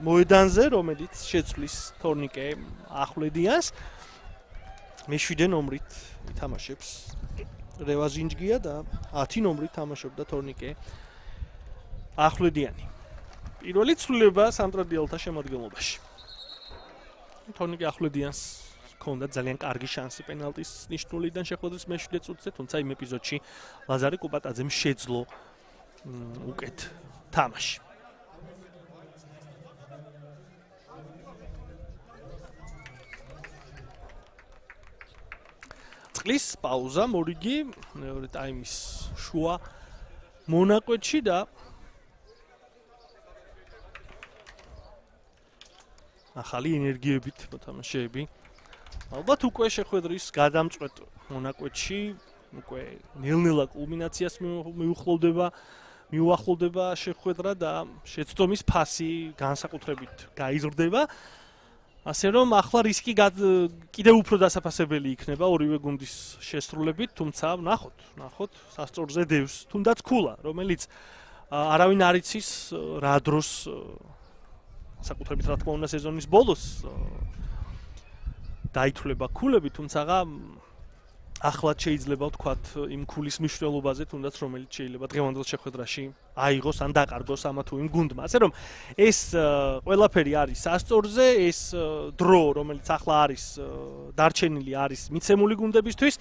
მოედანზე რომელიც შეცვლის თორნიკე ახვლედიანს მეშვიდე ნომრით ითამაშებს რევაზინჯგია და 10 ნომრით თამაშობდა თორნიკე ახვლედიანი. პირველი ცვლილება სამტრედიელთა შემოადგენლობაში. თორნიკე ახვლედიანს ჰქონდა ძალიან კარგი შანსი პენალტის ნიშნულიდან შეხვედრის მეშვიდე წუთზე, თუმცა იმ ეპიზოდში ლაზარე კუპატაძემ შეძლო უკეთ თამაში. წყლის პაუზა მორიგი მეორე ტაიმის შუა მონაკვეთში და ახალი ენერგიებით მოთამაშეები. ალბათ უკვე შეხვედრის გადამწყვეტ მონაკვეთში უკვე ნელ-ნელა კულმინაციას მიუახლოვდება, მიუახლოვდება შეხვედრა და შეცდომის ფასი განსაკუთრებით გაიზრდება. ასე რომ ახლა რისკი კიდევ უფრო დასაფასებელი იქნება ორივე გუნდის შესრულებით, თუმცა ნახოთ, ნახოთ სასწორზე დევს, თუნდაც ქულა, რომელიც არავინ არ იცის რა დროს საკუთრებით რა თქმა უნდა სეზონის ბოლოს დაითვლება ქულები, თუმცა ახლად შეიძლება ვთქვათ იმ ქულის მნიშვნელობაზე, თუნდაც რომელიც შეიძლება დღევანდელ შეხვედრაში აიღოს ან დაყარგოს ამა თუ იმ გუნდმა. ასე რომ ეს ყველაფერი არის სასწორზე, ეს დრო, რომელიც ახლა არის დარჩენილი არის მიცემული გუნდებისთვის.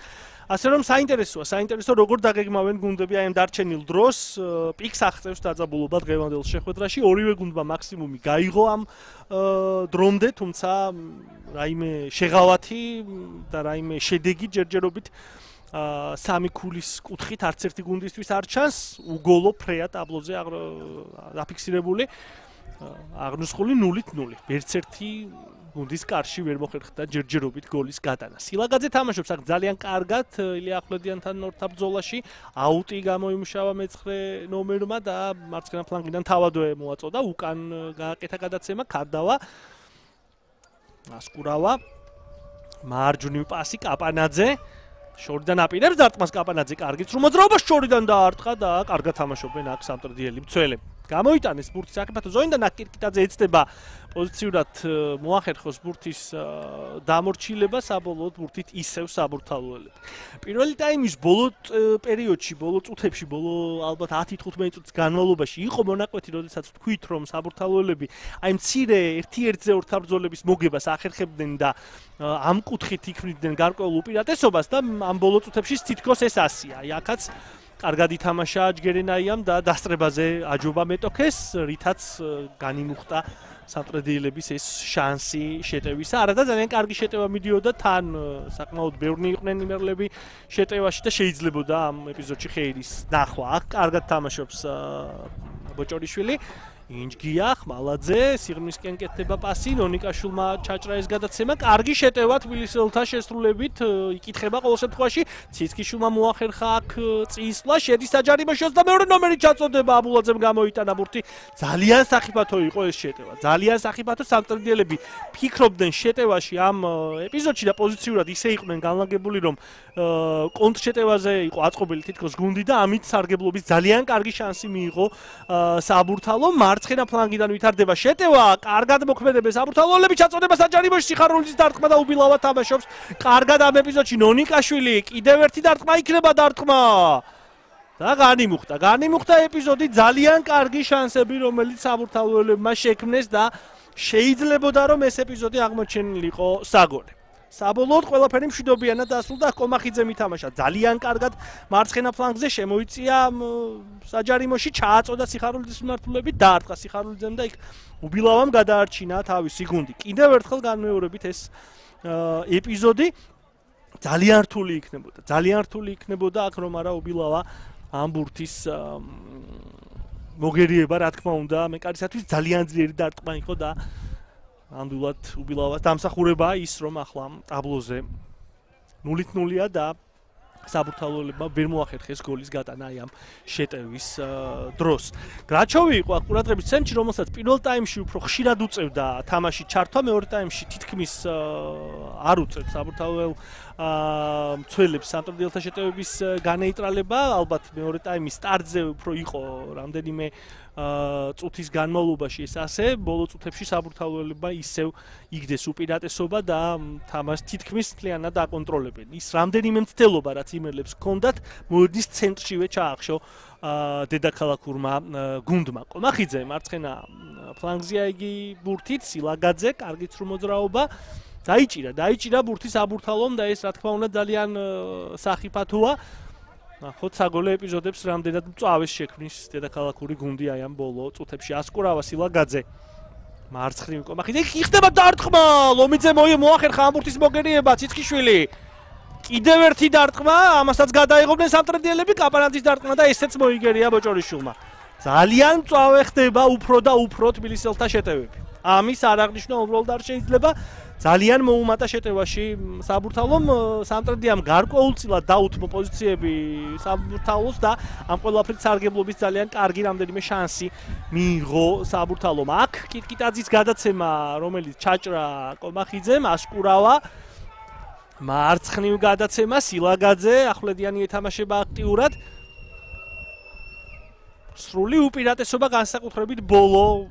ასე რომ საინტერესოა, საინტერესო როგორ დაგეგმავენ გუნდები აი ამ დარჩენილ დროს, პიქს აღწევს დაძაბულობა დღევანდელ შეხვედრაში, ორივე გუნდმა მაქსიმუმი გაიღო ამ დრომდე, თუმცა რაიმე შეღავათი და რაიმე შედეგი ჯერჯერობით ა სამი ქულის კუთხით არც ერთი გუნდისთვის არ ჩანს. უგოლო ფრეა ტაბლოზე დაფიქსირებული აღნუსხული 0-0. ერთ ერთი გუნდის კარში ვერ მოხერხდა ჯერჯერობით გოლის გატანა. სილაგაძე თამაშობს აქ ძალიან კარგად ილია ახვლედიანთან ორთა ბრძოლაში. აუტი გამოიმუშავა მეცხრე ნომერმა და მარცხენა ფლანგიდან თავადვე მოაწოდა, უკან გააკეთა გადაცემა, ქარდავა. ასკურავა. მარჯვნივ პასი კაპანაძე. შორიდან აპირებს დარტყმას კაპანაძე კარგით. რომ მოძრაობა შორიდან დაარტყა და კარგად თამაშობენ აქ სამტრედიელი მცველები. გამოიტანეს ბურთის აკიფათო ზოინდა ნაკირკიტაძე ეცდება პოზიციურად მოახერხოს ბურთის დამორჩილება საბოლოოდ ბურთით ისევ საბურთალოელები. პირველი ტაიმის ბოლო პერიოდში, ბოლო წუთებში, ბოლო ალბათ 10-15 წუთის განმავლობაში იყო მონაკვეთი, როდესაც თქვით რომ საბურთალოელები აი მცირე 1-1-ზე ორთაბრძოლების მოგებას ახერხებდნენ და ამ კუთხით იქმნიდნენ გარკვეულ უპირატესობას და ამ ბოლო წუთებში თითქოს ეს ასია. აი აქაც კარგად ითამაშა ჯგერენაიამ და დასწრებაზე აჯობა მეტოქეს, რითაც განიმუხტა საპრედიელების ეს შანსი შეტევისა. არა და ძალიან კარგი შეტევა მიდიოდა თან საკმაოდ ბევრი იყვნენ იმერლები შეტევაში და შეიძლებოდა ამ ეპიზოდში ხეირის ნახვა. აქ კარგად თამაშობს ბოჭორიშვილი. ინჯგია ხმალაძე სიღრმისკენ კეთდება პასი ნონიკაშულმა ჩაჭრა ეს გადაცემა. კარგი შეტევა თბილისელთა შესრულებით იკითხება ყოველ შემთხვევაში. ციცკიშულმა მოახერხა აქ წისვლა შედის საჯარიმოშოს და მეორე ნომერი ჩაწოდება. აბულაძემ გამოიტანა ბურთი. ძალიან საფათო იყო ეს შეტევა. ძალიან საფათო სამტრედიელები ფიქრობდნენ შეტევაში ამ ეპიზოდში და პოზიციურად ისე იყვნენ განლაგებული რომ კონტრშეტევაზე იყო აწყობილი თითქოს გუნდი და ამით სარგებლობის ძალიან კარგი შანსი მიიღო საბურთალო მარ მარცხენა ფლანგიდან ვითარდება შეტევა, კარგად მოქმედებს აბურთალოლები ჩაწოდება საჯარიმოში სიხარულის დარტყმა და უბილავა თამაშობს. კარგად ამ ეპიზოდში ნონიკაშვილი კიდევ ერთი დარტყმა იქნება დარტყმა. და განიმუხტა, განიმუხტა ეპიზოდი ძალიან კარგი შანსები, რომელიც აბურთალოლებმა შექმნეს და შეიძლებოდა რომ ეს ეპიზოდი აღმოჩენილიყო საგოლე. საბოლოოდ ყველაფერი მშვიდობიანად დასრულდა კომახიძემ ითამაშა ძალიან კარგად მარცხენა ფლანგზე შემოიწია საჯარიმოში ჩააწოდა სიხარულიძის მიმართულებით დაარტყა სიხარულიძემ და იქ უბილავამ გადაარჩინა თავისი გუნდი კიდევ ერთხელ განმეორებით ეს ეპიზოდი. ძალიან რთული იქნებოდა ძალიან რთული იქნებოდა აქ რომ არა უბილავა ამბურთის მოგერიება რა თქმა უნდა მეკარისათვის ძალიან ძლიერი დარტყმა იყო და ამდულად უბილავას დამსახურებაა ის რომ ახლა ტაბლოზე 0-0-ია და საბურთალოლებმა ვერ მოახერხეს გოლის გატანა აი ამ შეტევის დროს. გრაჩოვი იყო აკურატრების ცენტრი, რომელსაც პირველ ტაიმში უფრო ხშირად უწევდა თამაში ჩართვა, მეორე ტაიმში თითქმის არ უწევდა საბურთალოელ მცველებს სანტროდილთა შეტევების განეიტრალება, ალბათ მეორე ტაიმის სტარტზე უფრო იყო რამდენიმე წუთის განმავლობაში ეს ასე ბოლო წუთებში საბურთალოელებმა ისევ იგდეს უპირატესობა და თამაშს თითქმის მთლიანად აკონტროლებენ. ის რამდენიმე მცდელობა რაც იმერლებს ჰქონდათ, მოედის ცენტრშივე ჩაახშო დედაქალაქურმა გუნდმა. კომახიძე მარცხენა ფლანგზია იგი ბურთით, სილაგაძე, კარგიც რომ მოძრაობა დაიჭირა, დაიჭირა ბურთის აბურთალომ და ეს რა თქმა უნდა ძალიან სახიფათოა. ნახოთ საგოლე ეპიზოდებს რამდენად მწავეს შექმნის დედაქალაქური გუნდი აი ამ ბოლო წუთებში ასკურავა სილაგაძე მარცხნივ კომახი იქ ხდება დარტყმა! ლომიძე მოი მოახერხა ამბურთის მოგერიება ციცკიშვილი. კიდევ ერთი დარტყმა ამასაც გადაიღობდნენ სამტრედიელები კაპარანძის დარტყმა და ესეც მოიგერია ბოჭორიშულმა ძალიან მწავე ხდება უფრო და უფრო თბილისელთა შეტევები. ამის არ აღნიშნა უბრალოდ არ შეიძლება ძალიან მოუმატა შეტევაში საბურთალომ სამტრედიამ გარკვეულწილად დაუთმო პოზიციები საბურთალოს და ამ ყველაფრის სარგებლობის ძალიან კარგი რამდენიმე შანსი მიიღო საბურთალომ. აქ კიტკიტაძის გადაცემა, რომელიც ჩაჭრა კომახიძემ, აშკურავა მარცხნივ გადაცემა სილაგაძე, ახვლედიანი ეთამაშება აქტიურად. სრული უპირატესობა განსაკუთრებით ბოლო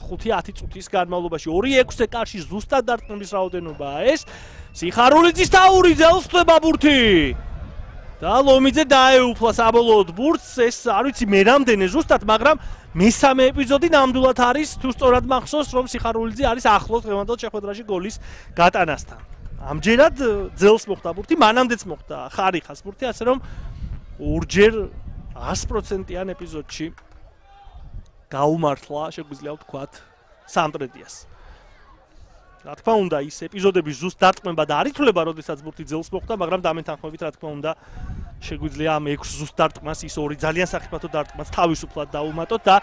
5-10 წუთის განმავლობაში 2-6-ე კარში ზუსტად დარტყმის რაოდენობაა ეს. სიხარულიძის თაური ძელს ხდება ბურთი. და ლომიძე დაეუფლა საბოლოოდ ბურთს. ეს არ ვიცი მე რამდენი ზუსტად მაგრამ მესამე ეპიზოდი ნამდვილად არის. თუ სწორად მახსოვს რომ სიხარულიძე არის ახლოს ღემანდელ შეხვედრაში გოლის გატანასთან. ამჯერად ძელს მოხდა ბურთი მანამდეც მოხდა ხარიხას ბურთი ასე რომ ორჯერ 100%-იან ეპიზოდში გაუმართლა, შეგვიძლია ვთქვათ, სამტრედიას. რა თქმა უნდა, ის ეპიზოდები ზუსტ დარტყმება და არითვლება, როდესაც ბურთი ძელს მოხდა, მაგრამ დამენთანხმებით, რა თქმა უნდა, შეგვიძლია ამ 6 ზუსტ დარტყმას ის ორი ძალიან საფრთხო დარტყმას თავისუფლად დაუმატოთ და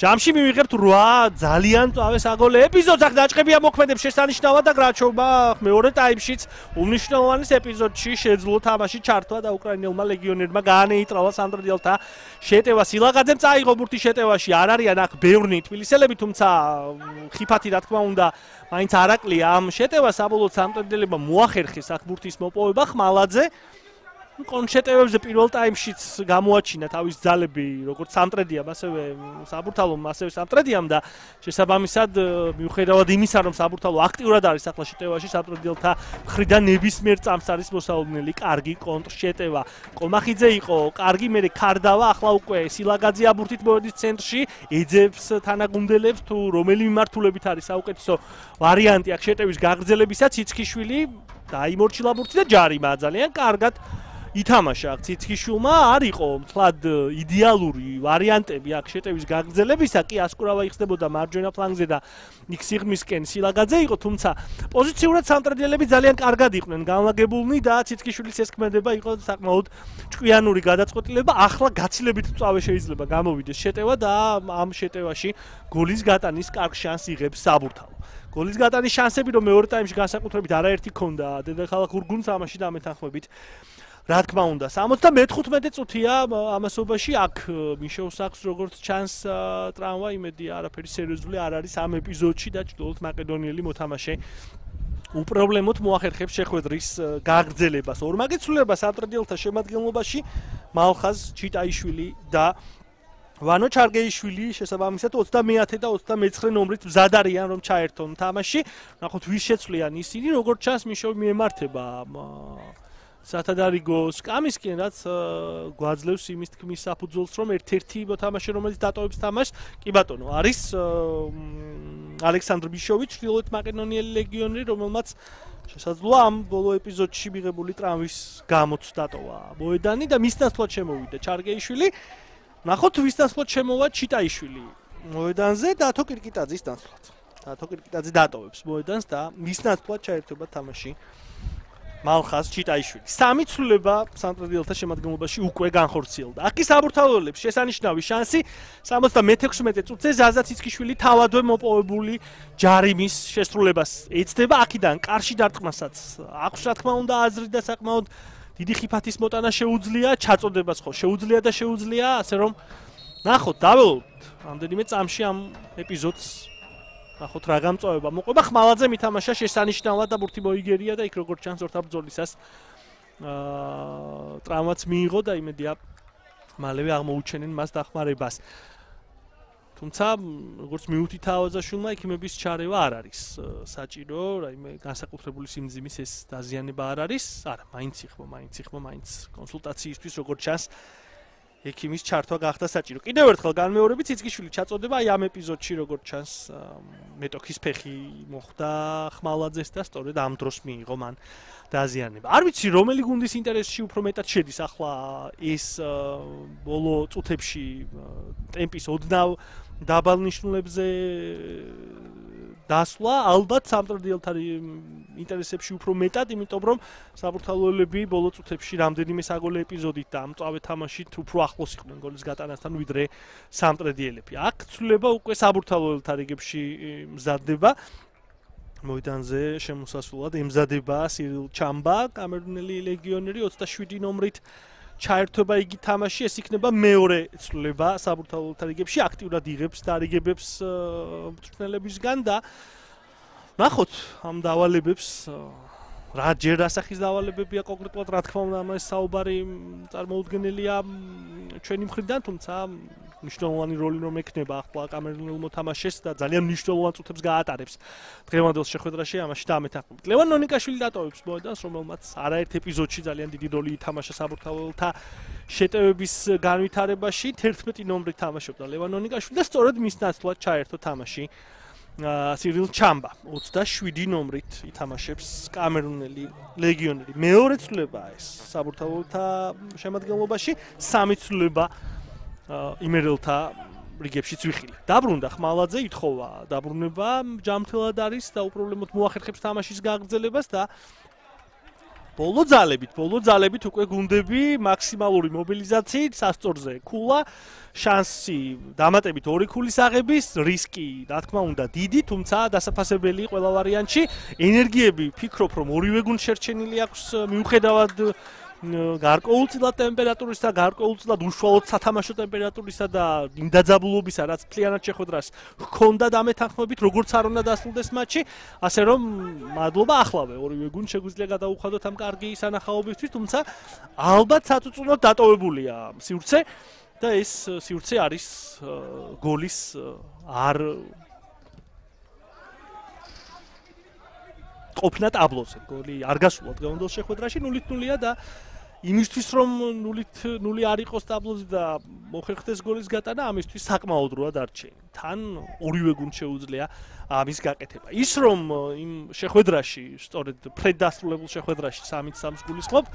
ჯამში მივიღებთ 8 ძალიან წავე საგოლე ეპიზოდს. ახ დაჭყებია მოქმედებს. შესანიშნავად და გრაჩობა მეორე ტაიმშიც უნიშნავანის ეპიზოდში შეძლო თამაში ჩართვა და უკრაინელმა ლეგიონერმა გაანეიტრალა სანდროდილთა შეტევა. სილაღაძემ წაიღო ბურთი შეტევაში. არ არიან ახ ბევრნი თბილისელები თუმცა ხიფათი რა თქმა უნდა მაინც არაკლია ამ შეტევას საბოლოოდ სანდროდილებმა მოახერხეს ახ ბურთის მოპოვება ხმალაძე კონშეტევებზე პირველ ტაიმშიც გამოაჩინა თავის ძალები, როგორც სამტრედიამ, ასევე საბურთალომ, ასევე სამტრედიამ და შესაბამისად მიუხედავად იმისა, რომ საბურთალო აქტიურად არის ახლა შეტევაში, სამტრედიელთა მხრიდან ნებისმიერ წამს არის მოსალოდნელი კარგი კონტრშეტევა. კომახიძე იყო, კარგი მე კარდავა, ახლა უკვე სილაგაძე აბურთით მოედის ცენტრში, ეძებს თანაგუნდელებს თუ რომელი მიმართულებით არის საუკეთესო ვარიანტი აქ შეტევის გაგრძელებისაც იცქიშვილი დაიმორჩილა ბურთი და ჯარიმა ძალიან კარგად ითამაშა ციცხიშულმა არ იყო თლად იდეალური ვარიანტები აქ შეტევის გაგრძელებისა კი ასკურავა იხსნებოდა მარჯვენა ფლანგზე და იქ სიღმისკენ სილაგაძე იყო თუმცა პოზიციურად სამტრედიელები ძალიან კარგად იყვნენ. განლაგებულნი და ციცხიშულის ეს ქმედება იყო საკმაოდ ჭკვიანური გადაწყვეტილება. ახლა გაცილებით წავე შეიძლება გამოვიდეს შეტევა და ამ შეტევაში გოლის გატანის კარგ შანსი იღებს საბურთალო. გოლის გატანის შანსები რომ მეორე ტაიმში განსაკუთრებით არაერთი ქონდა დედაქალაქ ურგუნს ამაში დამეთანხმებით რა თქმა უნდა 75 წუთია ამასობაში აქ მიშოუს აქვს როგორც ჩანს ტრამვა იმედი არაფერი სერიოზული არ არის ამ ეპიზოდში და ჭდოლთ მაკედონიელი მოთამაშე უპრობლემოდ მოახერხებს შეხვედრის გაგრძელებას. ორმაგეცულებას ატრდილთა შემადგენლობაში მალხაზ ჩიტაიშვილი და ვანო ჩარგეიშვილი შესაბამისად 30-ე და 29-ე ნომრით მზად არიან რომ ჩაერთონ თამაში. ნახოთ ვის შეცვლიან ისინი როგორც ჩანს მიშოვი მიემართება სათადარიგო სკამისკენ რაც გვაძლევს იმის თქმის საფუძველს რომ ერთ-ერთი მოთამაშე რომელიც დატოვებს თამაშს კი ბატონო არის ალექსანდრ ბიშოვი ჩრდილოეთ მაკედონიელი ლეგიონერი რომელმაც შესაძლოა ამ ბოლო ეპიზოდში მიღებული ტრამვის გამოც დატოვა მოედანი და მის დასვლად შემოვიდა ჩარგეიშვილი. ნახოთ ვის დასვლად შემოვა ჩიტაიშვილი მოედანზე და თო კირკიტაძის დასვლად და თო კირკიტაძე დატოვებს მოედანს და მის დასვლად ჩაერთვება თამაში მალხას ჩიტაიშვილი. სამი ცვლილება სამტრედიელთა შემადგენლობაში უკვე განხორციელდა. აქ ის აბურთალოელებს შესანიშნავი შანსი 76 წუთზე ზაზა ციცკიშვილი თავადვე მოპოვებული ჯარიმის შესრულებას ეცდება აქედან კარში დარტყმასაც. აქვს რა თქმა უნდა აზრი და საკმაოდ დიდი ხიფათის მოტანა შეუძლია, ჩაწოდებას ხო შეუძლია და შეუძლია, ასე რომ ნახოთ, დაველოთ. ამდენიმე წამში ამ ეპიზოდს ნახოთ რა გამწვავება. მოყვება ხმალაძე მითამაშა შესანიშნავად და ბურთი მოიგერია და იქ როგორც ჩანს ორთა ბრძოლისას აა ტრავმაც მიიღო და იმედია მალევე აღმოუჩენენ მას დახმარებას. თუმცა როგორც მიუთი თავაზაშულმა ექიმების ჩარევა არ არის. საჭირო რაიმე განსაკუთრებული სიმძიმის ეს დაზიანება არ არის. არა მაინც იხმო მაინც იხმო მაინც კონსულტაციისთვის როგორც ჩანს ექიმის ჩართვა გახდა საჭირო. კიდევ ერთხელ განმეორებით ციცკიშვილი ჩაწოდება აი ამ ეპიზოდში როგორც ჩანს მეტოქის ფეხი მოხდა ხმალაძეს და სწორედ ამ დროს მიიღო მან დაზიანება. არ ვიცი რომელი გუნდის ინტერესში უფრო მეტად შედის ახლა ეს ბოლო წუთებში ტემპის ოდნავ დაბალ ნიშნულებზე დასვლა ალბათ სამტრედიელთან ინტერესებში უფრო მეტად, იმიტომ რომ საბურთალოელები ბოლო წუთებში რამდენიმე საგოლე ეპიზოდით და ამწავე თამაშით უფრო ახლოს იყვნენ გოლის გატანასთან ვიდრე სამტრედიელები. აქ ცვლილება უკვე საბურთალოელთა რიგებში მზადდება. მოედანზე შემოსასვლელად ემზადება სირილ ჩამბა, კამერუნელი ლეგიონერი 27 ნომრით ჩაერთვება იგი თამაში, ეს იქნება მეორე ცვლილება საბურთალოთა რიგებში, აქტიურად იღებს დარიგებებს მწვრთნელებისგან და ნახოთ ამ დავალებებს რა ჯერ ასახის დავალებებია კონკრეტულად რა თქმა უნდა ამას საუბარი წარმოუდგენელია ჩვენი მხრიდან თუმცა მნიშვნელოვანი როლი რომ ექნება ახლა კამერუნელ მოთამაშეს და ძალიან მნიშვნელოვან წუთებს გაატარებს. დღევანდელ შეხვედრაში ამაში დამეთანხმებით ლევან ნონიკაშვილი დატოვებს მოედანს რომელმაც არაერთ ეპიზოდში ძალიან დიდი როლი ითამაშა საბურთალოთა შეტევების განვითარებაში. 11 ნომრით თამაშობდა ლევან ნონიკაშვილი და სწორედ მის ნაცვლად ჩაერთო თამაში სირილ ჩამბა 27 ნომრით ითამაშებს კამერუნელი ლეგიონერი. მეორე ცვლილება ეს საბურთალოთა შემადგენლობაში, სამი ცვლილება იმერელთა რიგებში წვიხილი. დაბრუნდა ხმალაძე, ითხოვა დაბრუნება, ჯამთელად არის და უპრობლემოდ მოახერხებს თამაშის გაგრძელებას და ბოლო ძალებით, ბოლო ძალებით უკვე გუნდები მაქსიმალური მობილიზაციით სასწორზე ქულა შანსი დამატებით ორი ქულის აღების რისკი, რა თქმა უნდა, დიდი, თუმცა დასაფასებელი ყველა ვარიანტში. ენერგიები ფიქრობ რომ ორივე გუნდს შერჩენილი აქვს მიუხედავად გარკვეულწილად ტემპერატურისა და გარკვეულწილად უშუალოდ სათამაშო ტემპერატურისა და იმ დაძაბულობისა, რაც ფლიანად შეხვედრას ჰქონდა დამეთანხმებით, როგორც არ უნდა დასრულდეს მატჩი, ასე რომ მადლობა ახლავე ორივე გუნდს შეგვიძლია გადაუხადოთ ამ კარგი სანახაობისთვის, თუმცა ალბათ საწუწუნოდ დატოვებულია სივრცე და ეს სივრცე არის გოლის არ ყოფნა ტაბლოზე. გოლი არ გასულა დღევანდელ შეხვედრაში 0-0-ია და იმისთვის რომ 0-ით 0 არ იყოს ტაბლოზე და მოხერხდეს გოლის გატანა, ამისთვის საკმაოდ როა დარჩენი. თან ორივე გუნდ შეუძლია ამის გაკეთება. ის რომ იმ შეხვედრაში, სწორედ ფრედასრულებულ შეხვედრაში 3-3 გულის ხლობ,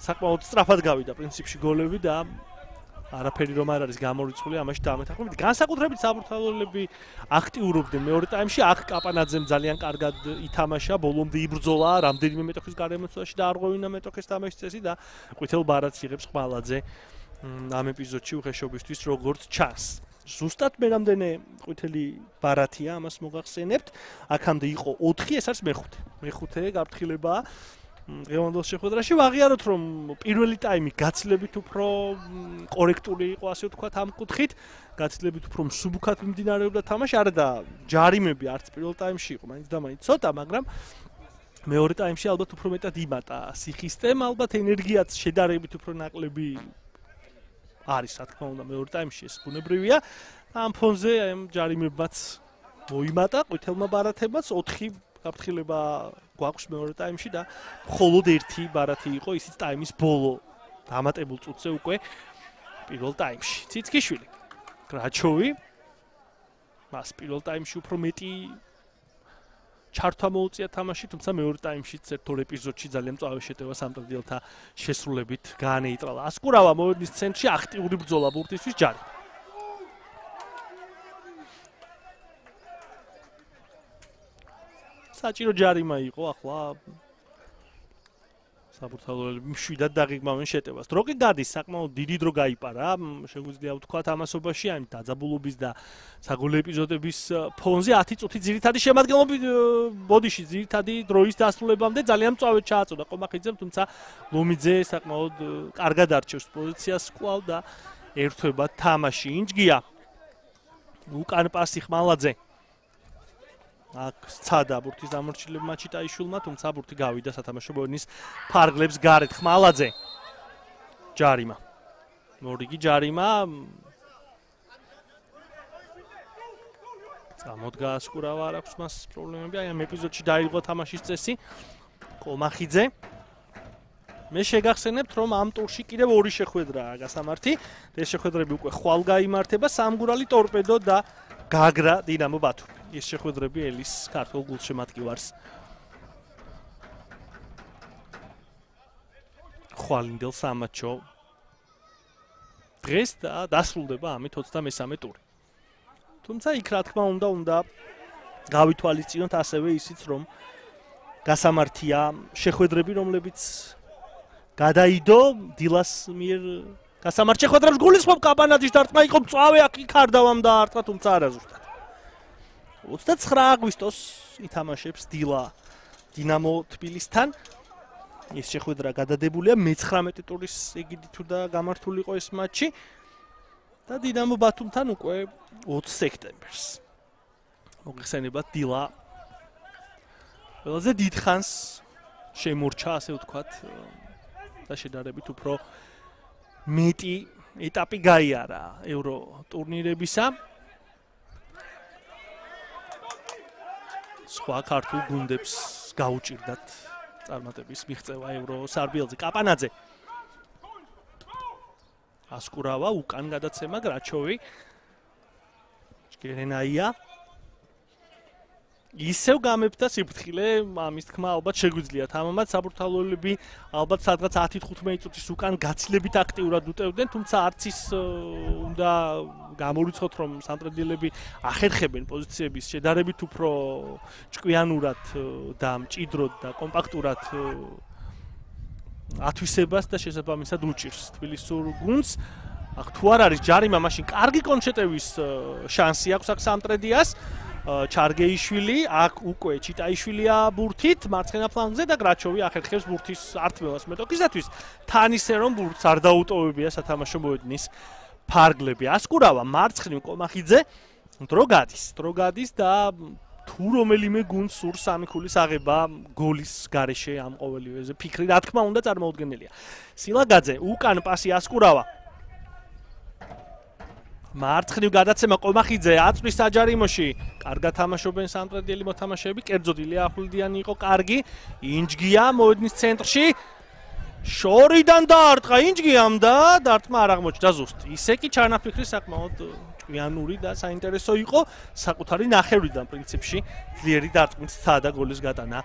საკმაოდ სწრაფად გავიდა პრინციპში გოლები და არაფერი რომ არ არის გამორიცხული ამაში დამეთანხმებით. განსაკუთრებით საბურთალოები აქტიურობდნენ მეორე ტაიმში. აქ კაპანაძემ ძალიან კარგად ითამაშა, ბოლომდე იბრძოლა რამდენიმე მეტოქის გარემოცვაში და არ ღვინა მეტოქის თამაშის წესი და ყვითელ ბარათს იღებს ხმალაძე ამ ეპიზოდში უხეშობისთვის როგორც ჩანს. ზუსტად მე რამდენი ყვითელი ბარათია ამას მოგახსენებთ. აქამდე იყო 4, ეს არის მეხუთე. მეხუთე გაფრთხილებაა. დღევანდელ შეხვედრაში. ვაღიაროთ რომ პირველი ტაიმი გაცილებით უფრო კორექტული იყო ასე ვთქვათ ამ კუთხით. გაცილებით უფრო მსუბუქად მიმდინარეობდა თამაში. არა და ჯარიმები არც პირველ ტაიმში იყო მაინც და მაინც ცოტა მაგრამ მეორე ტაიმში ალბათ უფრო მეტად იმატა სიხისტემ ალბათ ენერგიაც შედარებით უფრო ნაკლები არის რა თქმა უნდა მეორე ტაიმში ეს ბუნებრივია. ამ ფონზე ამ ჯარიმებაც მოიმატა ყვითელმა ბარათებაც 4 გაფრთხილება გვაქვს მეორე ტაიმში და მხოლოდ ერთი ბარათი იყო ისიც ტაიმის ბოლო დამატებულ წუთზე უკვე პირველ ტაიმში. ციცკიშვილი. გრაჩოვი მას პირველ ტაიმში უფრო მეტი ჩართვა მოუწია თამაში, თუმცა მეორე ტაიმში ერთ-ერთ ეპიზოდში ძალიან წავე შეტევა სამტრედელთა შესრულებით გაანეიტრალა. ასკურავა მოედის ცენტრში აქტიური ბრძოლა ბურთისთვის ჯარი. საჭირო ჯარიმა იყო ახლა საბურთალოები მშვიდად დაგიგმავენ შეტევას. დროგი გადის საკმაოდ დიდი დრო გაიპარა, შეგვიძლია ვთქვათ ამასობაში, ან დაძაბულობის და საგოლე ეპიზოდების ფონზე 10 წუთი ძირითადი შემადგენლობი ბოდიში ძირითადი დროის დასრულებამდე ძალიან მწავედ ჩააწოდა ყომახიძემ, თუმცა ლომიძე საკმაოდ კარგად არჩევს პოზიციას კვალ და ერთვება თამაში. ინჯგია უკან პასი ხმალაძე აქ სცადა ბურთის დამორჩილება მატჩი დაიშულმა, თუმცა ბურთი გავიდა სათამაშო ბონის ფარგლებს გარეთ. ხმალაძე. ჯარიმა. მორიგი ჯარიმა. წამოდგა ასკურავა არ აქვს მას პრობლემები. აი ამ ეპიზოდში დაიღო თამაშის წესი. კომახიძე. მე შეგახსენებთ რომ ამ ტურში კიდევ ორი შეხვედრაა გასამართი. ეს შეხვედრები უკვე ხვალ გამართება სამგურალი ტორპედო და გაგრა დინამო ბათუმი. ის შეხვედრები ელის ქართულ გულშემატკივარს ხვალინდელ სამაჩო დღეს და დასრულდება ამით 23 ტური. თუმცა იქ რა თქმა უნდა უნდა გავითვალისწინოთ ასევე ისიც რომ გასამართია შეხვედრები რომლებიც გადაიდო დილას მიერ გასამართ შეხვედრებს გულისხმობ კაბანაძის დარტყმა იყო მწავე აქ იქ არ დავამ და არტყა თუმცა არა ზუსტად. 29 აგვისტოს ითამაშებს დილა დინამო თბილისთან. ეს შეხვედრა გადადებულია მე-19 ტურის ეგიდი თუ და გამართულიყო ეს მატჩი და დინამო ბათუმთან უკვე 20 სექტემბერს. მოგხსენებათ დილა ყველაზე დიდხანს შემორჩა ასე ვთქვათ და შედარებით უფრო მეტი ეტაპი გაიარა ევრო ტურნირებისა. სხვა ქართულ გუნდებს გაუჭirdათ წარმატების მიღწევა ევრო სარბიელზე კაპანაძე. ასკურავა უკან გადაცემა გრაჩოვი. ჯგერენაია ისევ გამებდა სიფრთხილე, ამის თქმა ალბათ შეგვიძლია თამამად საბურთალოები ალბათ სადღაც 10-15 წუთის უკან გაცილებით აქტიურად უტევდნენ, თუმცა არც ის უნდა გამორიცხოთ რომ სამტრედიელები ახერხებენ პოზიციების შედარებით უფრო ჭკვიანურად და მჭიდროდ და კომპაქტურად ათვისებას და შესაბამისად უჭირს თბილისურ გუნდს. აქ თუ არ არის ჯარიმა, მაშინ კარგი კონჩეტევის შანსი აქვს აქ სამტრედიას. ჩარგეიშვილი, აქ უკვე ჩიტაიშვილია ბურთით მარცხენა ფლანგზე და გრაჩოვი ახერხებს ბურთის არტმევას მეტოქისათვის. თან ისე რომ ბურთს არ დაუტოვებია სათამაშო მოედნის ფარგლები. ასკურავა მარცხნივ კომახიძე დრო გადის, დრო გადის და თუ რომელიმე გუნდ სურს სამი ქულის აღება გოლის გარეშე ამ ყოველივეზე ფიქრი რა თქმა უნდა წარმოუდგენელია. სილაგაძე უკან პასი ასკურავა მარცხნივ გადაცემა ყომახიძე აწვის საჯარიმოში. კარგად თამაშობენ სამტრედიელი მოთამაშეები. კერძოდ ილია ახვლედიანი იყო კარგი. ინჯგია მოედნის ცენტრში. შორიდან დაარტყა ინჯგიამ და დარტყმა არ აღმოჩნდა ზუსტ. ისე კი ჩანაფიქრი საკმაოდ ჭკვიანური და საინტერესო იყო საკუთარი ნახევრიდან პრინციპში ძლიერი დარტყმით სადა გოლის გატანა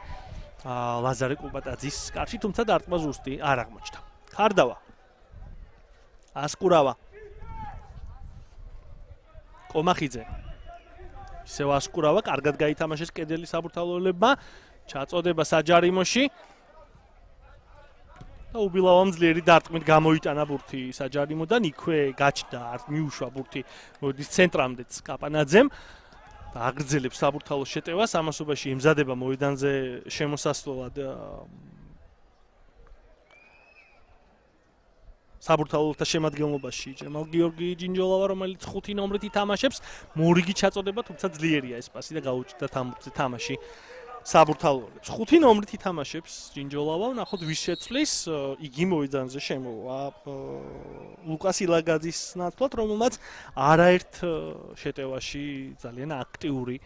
ლაზარე კუბატაძის კარში, თუმცა დარტყმა ზუსტი არ აღმოჩნდა. ხარდავა. ასკურავა კომახიძე ისევ ასკურავა, კარგად გაითამაშეს კედელი საბურთალოლებმა, ჩაწოდება საჯარიმოში. და უბილავამ ძლიერი დარტყმით გამოიტანა ბურთი საჯარიმოდან, იქვე გაჩნდა, არ მიუშვა ბურთი მოდის ცენტრამდეც კაპანაძემ. აგრძელებს საბურთალოს შეტევას, ამასობაში იმზადება მოედანზე შემოსასვლელად საბურთალოთა შემადგენლობაში. ჯემალ გიორგი ჯინჯოლავა რომელიც ხუთი ნომრით ითამაშებს. მორიგი ჩაწოდება თუმცა ძლიერია ეს პასი და გაუჭდა თამაში საბურთალოებს. ხუთი ნომრით ითამაშებს ჯინჯოლავა. ნახოთ ვის შეცვლის იგი მოიძანზე შემოვა. ლუკას ილაგაძის ნაცვლად რომელმაც არაერთ შეტევაში ძალიან აქტიური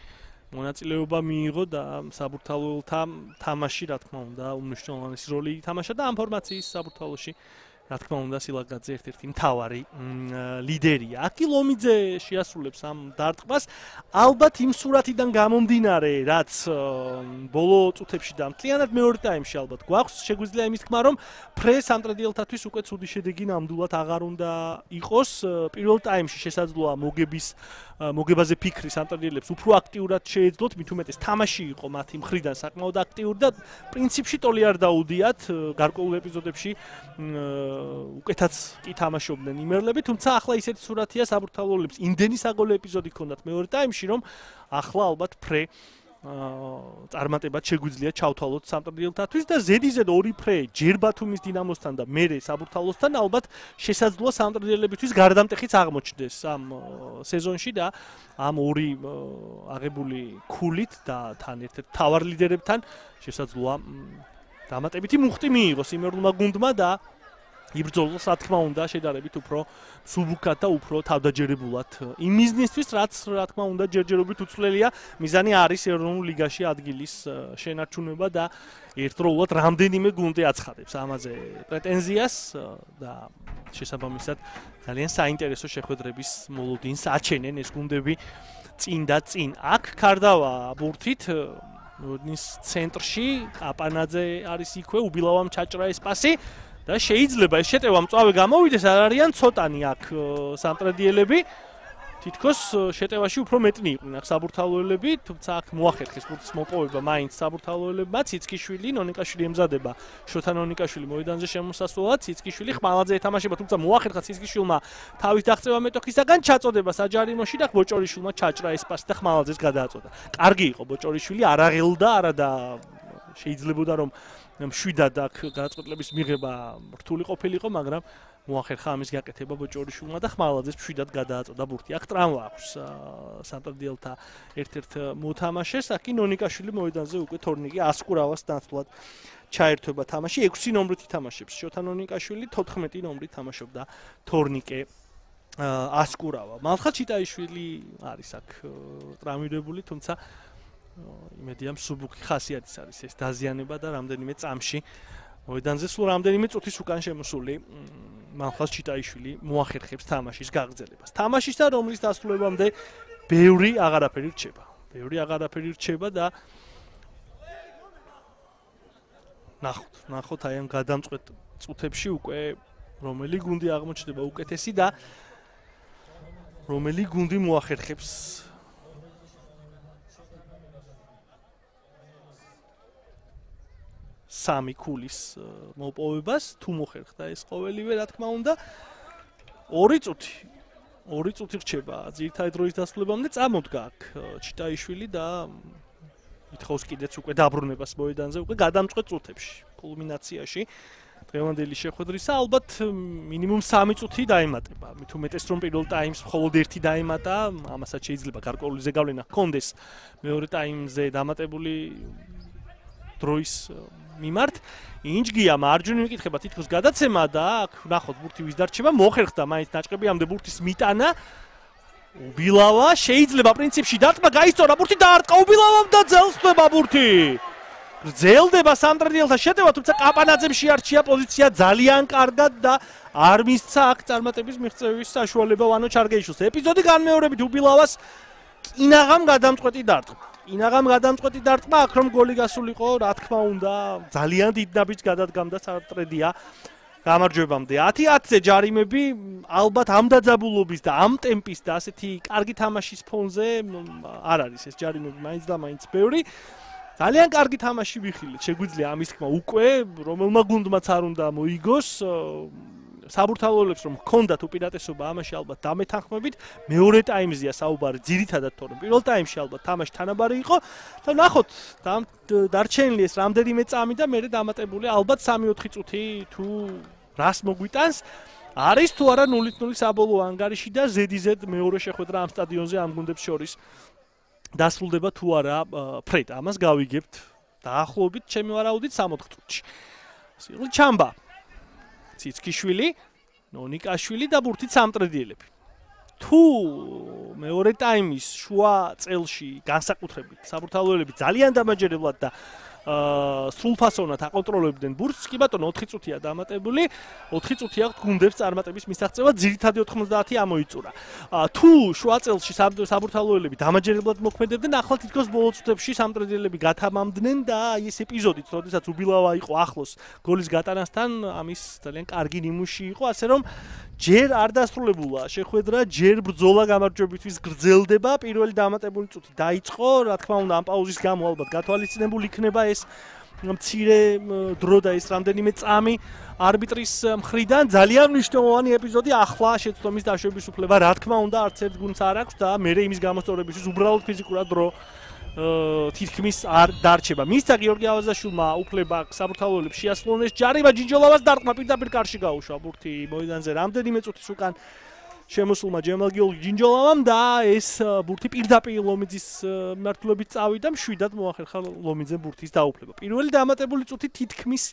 მონაწილეობა მიიღო და საბურთალოელთა თამაში რა თქმა უნდა უმნიშვნელოვანესი როლი ითამაშა და ამ ფორმაციის საბურთალოში რა თქმა უნდა სილაგაძე ერთ-ერთი მთავარი ლიდერია. აკილომიძე შეასრულებს ამ დარტყმას ალბათ იმ სურათიდან გამომდინარე, რაც ბოლო წუთებში და მთლიანად მეორე ტაიმში ალბათ გვაქვს შეგვიძლია იმის თქმა, რომ ფრე სამტრედიელთათვის უკვე ცუდი შედეგი ნამდვილად აღარ უნდა იყოს. პირველ ტაიმში შესაძლოა მოგების მოგებაზე ფიქრი სამტრედიელებს უფრო აქტიურად შეეძლოთ, მით უმეტეს თამაში იყო მათი მხრიდან საკმაოდ აქტიური და პრინციპში ტოლი არ დაუდიათ გარკვეულ ეპიზოდებში უკეთაც კი თამაშობდნენ იმერლები, თუმცა ახლა ისეთი სურათია საბურთალოებს იმდენი საგოლე ეპიზოდი ქონდათ მეორე ტაიმში, რომ ახლა ალბათ ფრე წარმატებად შეგვიძლია ჩავთვალოთ სამტრედიელთათვის და ზედიზედ ორი ფრე ჯერ ბათუმის დინამოსთან და მერე საბურთალოსთან ალბათ შესაძლოა სამტრედიელებისთვის გარდამტეხიც აღმოჩნდეს ამ სეზონში და ამ ორი აღებული ქულით და თან ერთ-ერთ თავარ ლიდერებთან შესაძლოა დამატებითი მუხტი მიიღოს იმერულმა გუნდმა და იბრძოლოს, რა თქმა უნდა, შედარებით უფრო სუბუქად და უფრო თავდაჯერებულად. იმ მიზნისთვის, რაც რა თქმა უნდა, ჯერჯერობით უცვლელია, მიზანი არის ეროვნულ ლიგაში ადგილის შენარჩუნება და ერთდროულად რამდენიმე გუნდი აცხადებს ამაზე პრეტენზიას და შესაბამისად ძალიან საინტერესო შეხვედრების მოლოდინს აჩენენ ეს გუნდები წინ და წინ. აქ კარდავა ბურთით ნუნის ცენტრში აპანაძე არის იქვე უბილავამ ჩაჭრა ეს პასი და შეიძლება ეს შეტევა მწავე გამოვიდეს არ არიან ცოტანი აქ სამტრედიელები. თითქოს შეტევაში უფრო მეტნი იყვნენ აქ საბურთალოელები თუმცა აქ მოახერხეს ფუტს მოპოვება მაინც საბურთალოელებმა. ციცკიშვილი ნონიკაშვილი ემზადება. შოთა ნონიკაშვილი მოედანზე შემოსასვლელად ციცკიშვილი ხმალაძე ეთამაშება თუმცა მოახერხა ციცკიშვილმა თავის დაღწევა მეტოქისაგან ჩაწოდება საჯარიმოში და ბოჭორიშვილმა ჩაჭრა ეს პასი და ხმალაძეს გადააწოდა. კარგი იყო ბოჭორიშვილი არაღელდა არა და შეიძლებოდა რომ მშვიდად აქ გადაწყვეტლების მიღება რთული ყოფილიყო, მაგრამ მოახერხა ამის გაკეთება ბოჭორიშვილმა და ხმალაძეს მშვიდად გადააწოდა ბურთი. აქ ტრამვა აქვს სანტარდიელთა ერთ-ერთ მოთამაშეს, აქ ინონიკაშვილი მოედანზე უკვე თორნიკი ასკურავას დაცვლად ჩაერთვება თამაში. 6 ნომრით ითამაშებს შოთანონიკაშვილი, 14 ნომრით თამაშობდა თორნიკე ასკურავა. მალხა ჩიტაიშვილი არის აქ ტრამირებული, თუმცა იმედია მსუბუქი ხასიათის არის ეს დაზიანება და რამდენიმე წამში მოედანზე სულ რამდენიმე წუთის უკან შემოსული მანხას ჩიტაიშვილი მოახერხებს თამაშის გაგრძელებას. თამაშის და რომლის დასრულებამდე ბევრი აღარაფერი რჩება. ბევრი აღარაფერი რჩება და ნახოთ, ნახოთ აი ამ გადამწყვეტ წუთებში უკვე რომელი გუნდი აღმოჩნდება უკეთესი და რომელი გუნდი მოახერხებს 3 ქულის მოპოვებას. თუ მოხერხდა ეს ყოველივე რა თქმა უნდა. 2 წუთი. 2 წუთი რჩება. ძირთაი დროის დასრულებამდე წამოდგა აქ ჩიტაიშვილი და ითხოვს კიდეც უკვე დაბრუნებას მოედანზე უკვე გადამწყვეტ წუთებში კულმინაციაში. დღევანდელი შეხვედრისა ალბათ მინიმუმ 3 წუთი დაემატება. მით უმეტეს რომ პირველ ტაიმს მხოლოდ ერთი დაემატა, ამასაც შეიძლება გარკვეული ზეგავლენა ჰქონდეს. მეორე ტაიმზე დამატებული დროის მიმართ. ინჯგია მარჯვნივ მიკითხება თითქოს გადაცემა და აქ ნახოთ ბურთი ვის დარჩება, მოხერხდა მაინც ნაჭყები ამდე ბურთის მიტანა. უბილავა შეიძლება პრინციპში დარტყმა გაიწორა ბურთი დაარტყა უბილავამ და ძელს ხდება ბურთი. გრძელდება სამტრედიელთა შეტევა, თუმცა კაპანაძემ შეარჩია პოზიცია ძალიან კარგად და არ მისცა აქ წარმატების მიღწევის საშუალება ვანო ჩარგეიშვილს. ეპიზოდი განმეორებით უბილავას კინაღამ გადამწყვეტი დარტყმა. კინაღამ გადამწყვეტი დარტყმა, აქ რომ გოლი გასულიყო, რა თქმა უნდა, ძალიან დიდ დაბიჯს გადადგამდა სამტრედია. გამარჯვებამდე 10-10-ზე ჯარიმები ალბათ ამ დაძაბულობის და ამ ტემპის და ასეთი კარგი თამაშის ფონზე არ არის ეს ჯარიმები მაინც და მაინც ბევრი. ძალიან კარგი თამაში ვიხილეთ. შეგვიძლია ამის თქმა უკვე რომელმა გუნდმაც არ უნდა მოიგოს საბურთალოებს რომ ჰქონდათ უპირატესობა ამაში ალბათ დამეთანხმებით. მეორე ტაიმზეა საუბარი ძირითადად თორემ. პირველ ტაიმში ალბათ თამაში თანაბარი იყო. და ნახოთ დარჩენილი ეს რამდენიმე წამი და მე დამატებული ალბათ 3-4 წუთი თუ რას მოგვიტანს. არის თუ არა 0-0 საბოლოო ანგარიში და ზედიზედ მეორე შეხვედრა ამ სტადიონზე ამ გუნდებს შორის. დასრულდება თუ არა ფრედ ამას გავიგებთ დაახლოებით ჩემი ვარაუდით 60 წუთში. სიყლი ჩამბა ციცკიშვილი ნონიკაშვილი და ბურთი სამტრედიელები. თუ მეორე ტაიმის შუა წელში განსაკუთრებით საბურთალოელები ძალიან დამაჯერებლად და სრულფასოვნად აკონტროლებდნენ ბურთს კი ბატონო 4 წუთია დამატებული. 4 წუთი აქვს გუნდებს წარმატების მისაღწევა. ძირითადი 90 ამოიწურა. თუ შუა წელში საბურთალოელები დამაჯერებლად მოქმედებდნენ ახლა თითქოს ბოლო წუთებში სამტრედიელები გათამამდნენ და აი ეს ეპიზოდიც როდესაც უბილავა იყო ახლოს გოლის გატანასთან ამის ძალიან კარგი ნიმუში იყო. ასე რომ ჯერ არ დასრულებულა. შეხვედრა, ჯერ ბრძოლა გამარჯვებისთვის გრძელდება, პირველი დამატებული წუთი დაიწყო, რა თქმა უნდა, ამ პაუზის გამო ალბათ გათვალისწინებული იქნება ეს მცირე დრო და ეს რამდენიმე წამი არბიტრის მხრიდან. ძალიან მნიშვნელოვანი ეპიზოდი. ახლა შეცდომის დაშვების უფლება რა თქმა უნდა არც ერთ გუნდს არ აქვს და მე იმის გამოსწორებისთვის უბრალოდ ფიზიკურად დრო თითქმის არ დარჩება. მისცა გიორგი ავაზაშვილმა უფლება საბურთალოებს შეასრულონ ეს ჯარიმა ჯინჯოლავას დარტყმა პირდაპირ კარში გაუშვა ბურთი. მოედანზე რამდენიმე წუთის უკან შემოსულმა ჯემალგიოლ ჯინჯოლავამ და ეს ბურთი პირდაპირ ლომიძის მართლობით წავიდა მშვიდად მოახერხა ლომიძემ ბურთის დაუფლება. პირველი დამატებული წუთი თითქმის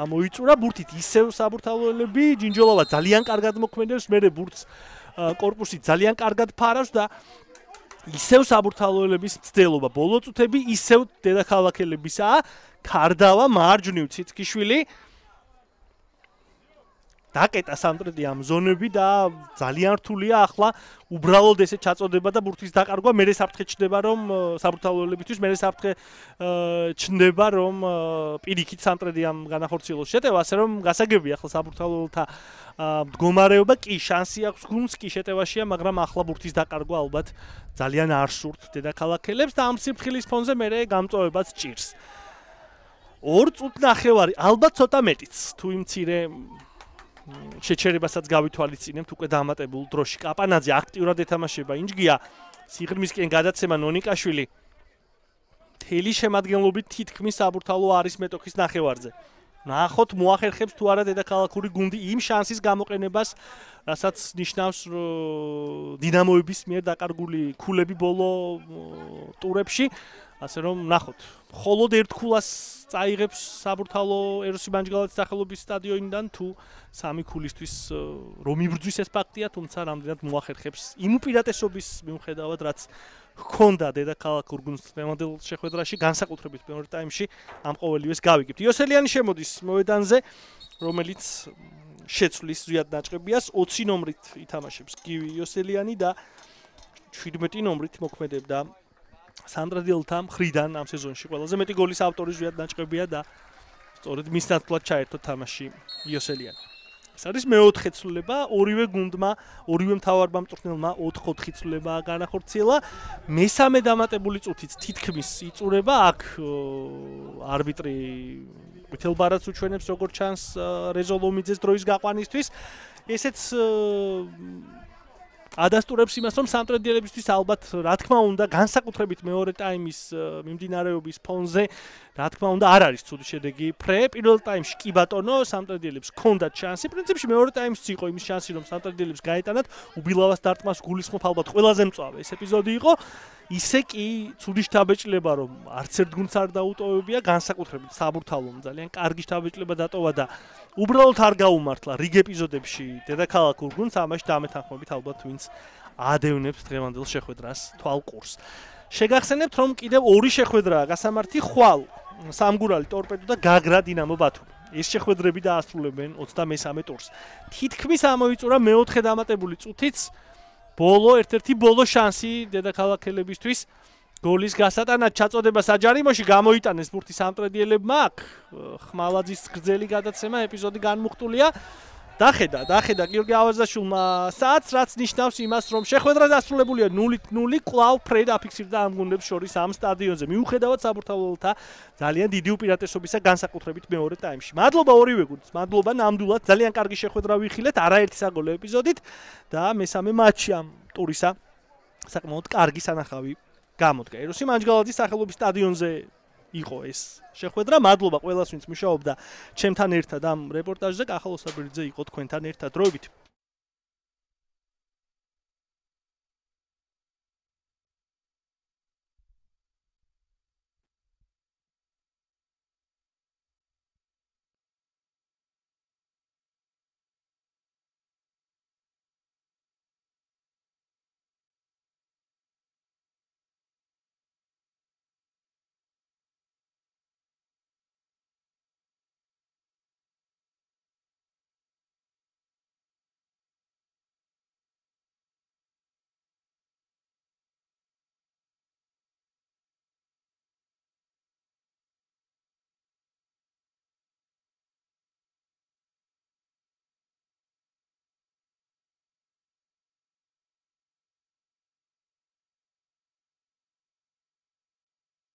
ამოიწურა ბურთით. ისევ საბურთალელები ჯინჯოლავა ძალიან კარგად მოქმედებს, მერე ბურთს корпуსი ძალიან კარგად ფარავს და ისევ საბურთალოელების მცდელობა. ბოლო წუთები ისევ დედაქალაქელებისაა. კარდავა მარჯვნივ ციცკიშვილი დაკეტა სამტრედი ამ ზონები და ძალიან რთულია ახლა. უბრალოდ ესე ჩაწოდება და ბურთის დაკარგვა. მე საფრთხე ჩნდება რომ საბურთალოელებისთვის მე საფრთხე ჩნდება რომ პირიქით სამტრედი ამ განახორციელოს. შეტევა ასე რომ გასაგებია ახლა საბურთალოელთა მდგომარეობა. კი შანსი აქვს გუნდს კი შეტევაშია მაგრამ ახლა ბურთის დაკარგვა ალბათ ძალიან არ სურთ დედაქალაქელებს და ამ სიფრთხილის ფონზე მე გამწოვებაც ჭირს. ორ წუთ ნახევარი. ალბათ ცოტა მეტიც თუ იმ ცირე შეჩერებასაც გავითვალისწინებთ უკვე დამატებულ დროში. კაპანაძე აქტიურად ეთამაშება ინჯგია სიღრმისკენ გადაცემა ნონიკაშვილი თელი შემადგენლობით თითქმის საბურთალო არის მეტოქის ნახევარზე. ნახოთ მოახერხებს თუ არა დედაქალაქური გუნდი იმ შანსის გამოყენებას, რასაც ნიშნავს დინამოების მიერ დაკარგული ქულები ბოლო ტურებში. ასე რომ ნახოთ. холод ერთ ქულას წაიღებს საბურთალო ეროსი ბანჯგალაძის სახელობის სტადიონიდან თუ სამი ქულისთვის რომ იბრძვის ეს ფაქტია, თუმცა რამდენად მოახერხებს იმ უპირატესობის მიუხედავად, რაც ჰქონდა დედაქალაქ ურგუნს თემოდელ შეხვედრაში, განსაკუთრებით მეორე ტაიმში ამ ყოველივეს გავიგებთ. იოსელიანი შემოდის მოედანზე, რომელიც შეცვლის ზიად დაჭყებიას 20 ნომრით ითამაშებს გივი იოსელიანი და 17 ნომრით მოქმედებდა სანდრადილთა მხრიდან ამ სეზონში ყველაზე მეტი გოლის ავტორი ზვიად დაჭყებია და სწორედ მის ნაცვლად ჩაერთო თამაში იოსელიანი. ეს არის მეოთხე ცვლილება, ორივე გუნდმა, ორივე მთავარბა მწვრთნელმა 4-4 ცვლილება განახორციელა. მესამე დამატებული წუთიც თითქმის იწურება აქ არბიტრი ვითელბარაც უჩვენებს როგორც ჩანს რეზოლომიძეს დროის გაყვანისთვის. ესეც ადასტურებს იმას, რომ სამტრედიელებისთვის ალბათ, რა თქმა უნდა, განსაკუთრებით მეორე ტაიმის მიმდინარეობის ფონზე, რა თქმა უნდა, არ არის ცუდი შედეგი. ფრე პირველ ტაიმში კი ბატონო, სამტრედიელებს ჰქონდათ შანსი. პრინციპში მეორე ტაიმში იყო იმის შანსი, რომ სამტრედიელებს გაეტანათ უბილავას დარტმას გულისხმობ ალბათ ყველაზე მწვავე ეს ეპიზოდი იყო. ისე კი ცუდი შთაბეჭდილება რომ არც ერთ გუნდს არ დაუტოვებია განსაკუთრებით საბურთალომ ძალიან კარგი შთაბეჭდილება დატოვა და უბრალოდ არ გაუმართლა რიგ ეპიზოდებში დედაქალაქურ გუნდს ამაში დამეთანხმებით ალბათ ვინც ადევნებს დღევანდელ შეხვედრას თვალყურს. შეგახსენებთ რომ კიდევ ორი შეხვედრაა გასამართი ხვალ სამგურალი ტორპედო და გაგრა დინამო ბათუმი ეს შეხვედრები დაასრულებენ 23 ტურს. თითქმის ამოიწურა მეოთხე დამატებული წუთიც ბოლო ერთ-ერთი ბოლო შანსი დედაქალაქელებისთვის გოლის გასატანად ჩაწოდება. საჯარიმოში გამოიტანეს სპორტის სამტრედიელებმა. აქ ხმალაძის გრძელი გადაცემა ეპიზოდი განმუხტულია დახედა, დახედა გიორგი ავაზაშულმა საათს, რაც ნიშნავს იმას, რომ შეხვედრა დასრულებულია 0-0, კლავ ფრედ აფიქსირდა ამ გუნდებს შორის ამ სტადიონზე. მიუხედავად საბურთალოთა ძალიან დიდი უპირატესობისა განსაკუთრებით მეორე ტაიმში. მადლობა ორივე გუნდს, მადლობა ნამდვილად, ძალიან კარგი შეხვედრა ვიხილეთ, არაერთი საგოლე ეპიზოდით და მესამე მატჩი ამ ტურისა საკმაოდ კარგი სანახავი გამოდგა. ეროსი მანჯგალაძის სახელობის სტადიონზე იყო ეს შეხვედრა. მადლობა ყველას, ვინც მუშაობდა ჩემთან ერთად ამ რეპორტაჟზე. კახალოსაბერძე იყო თქვენთან ერთად დროებით.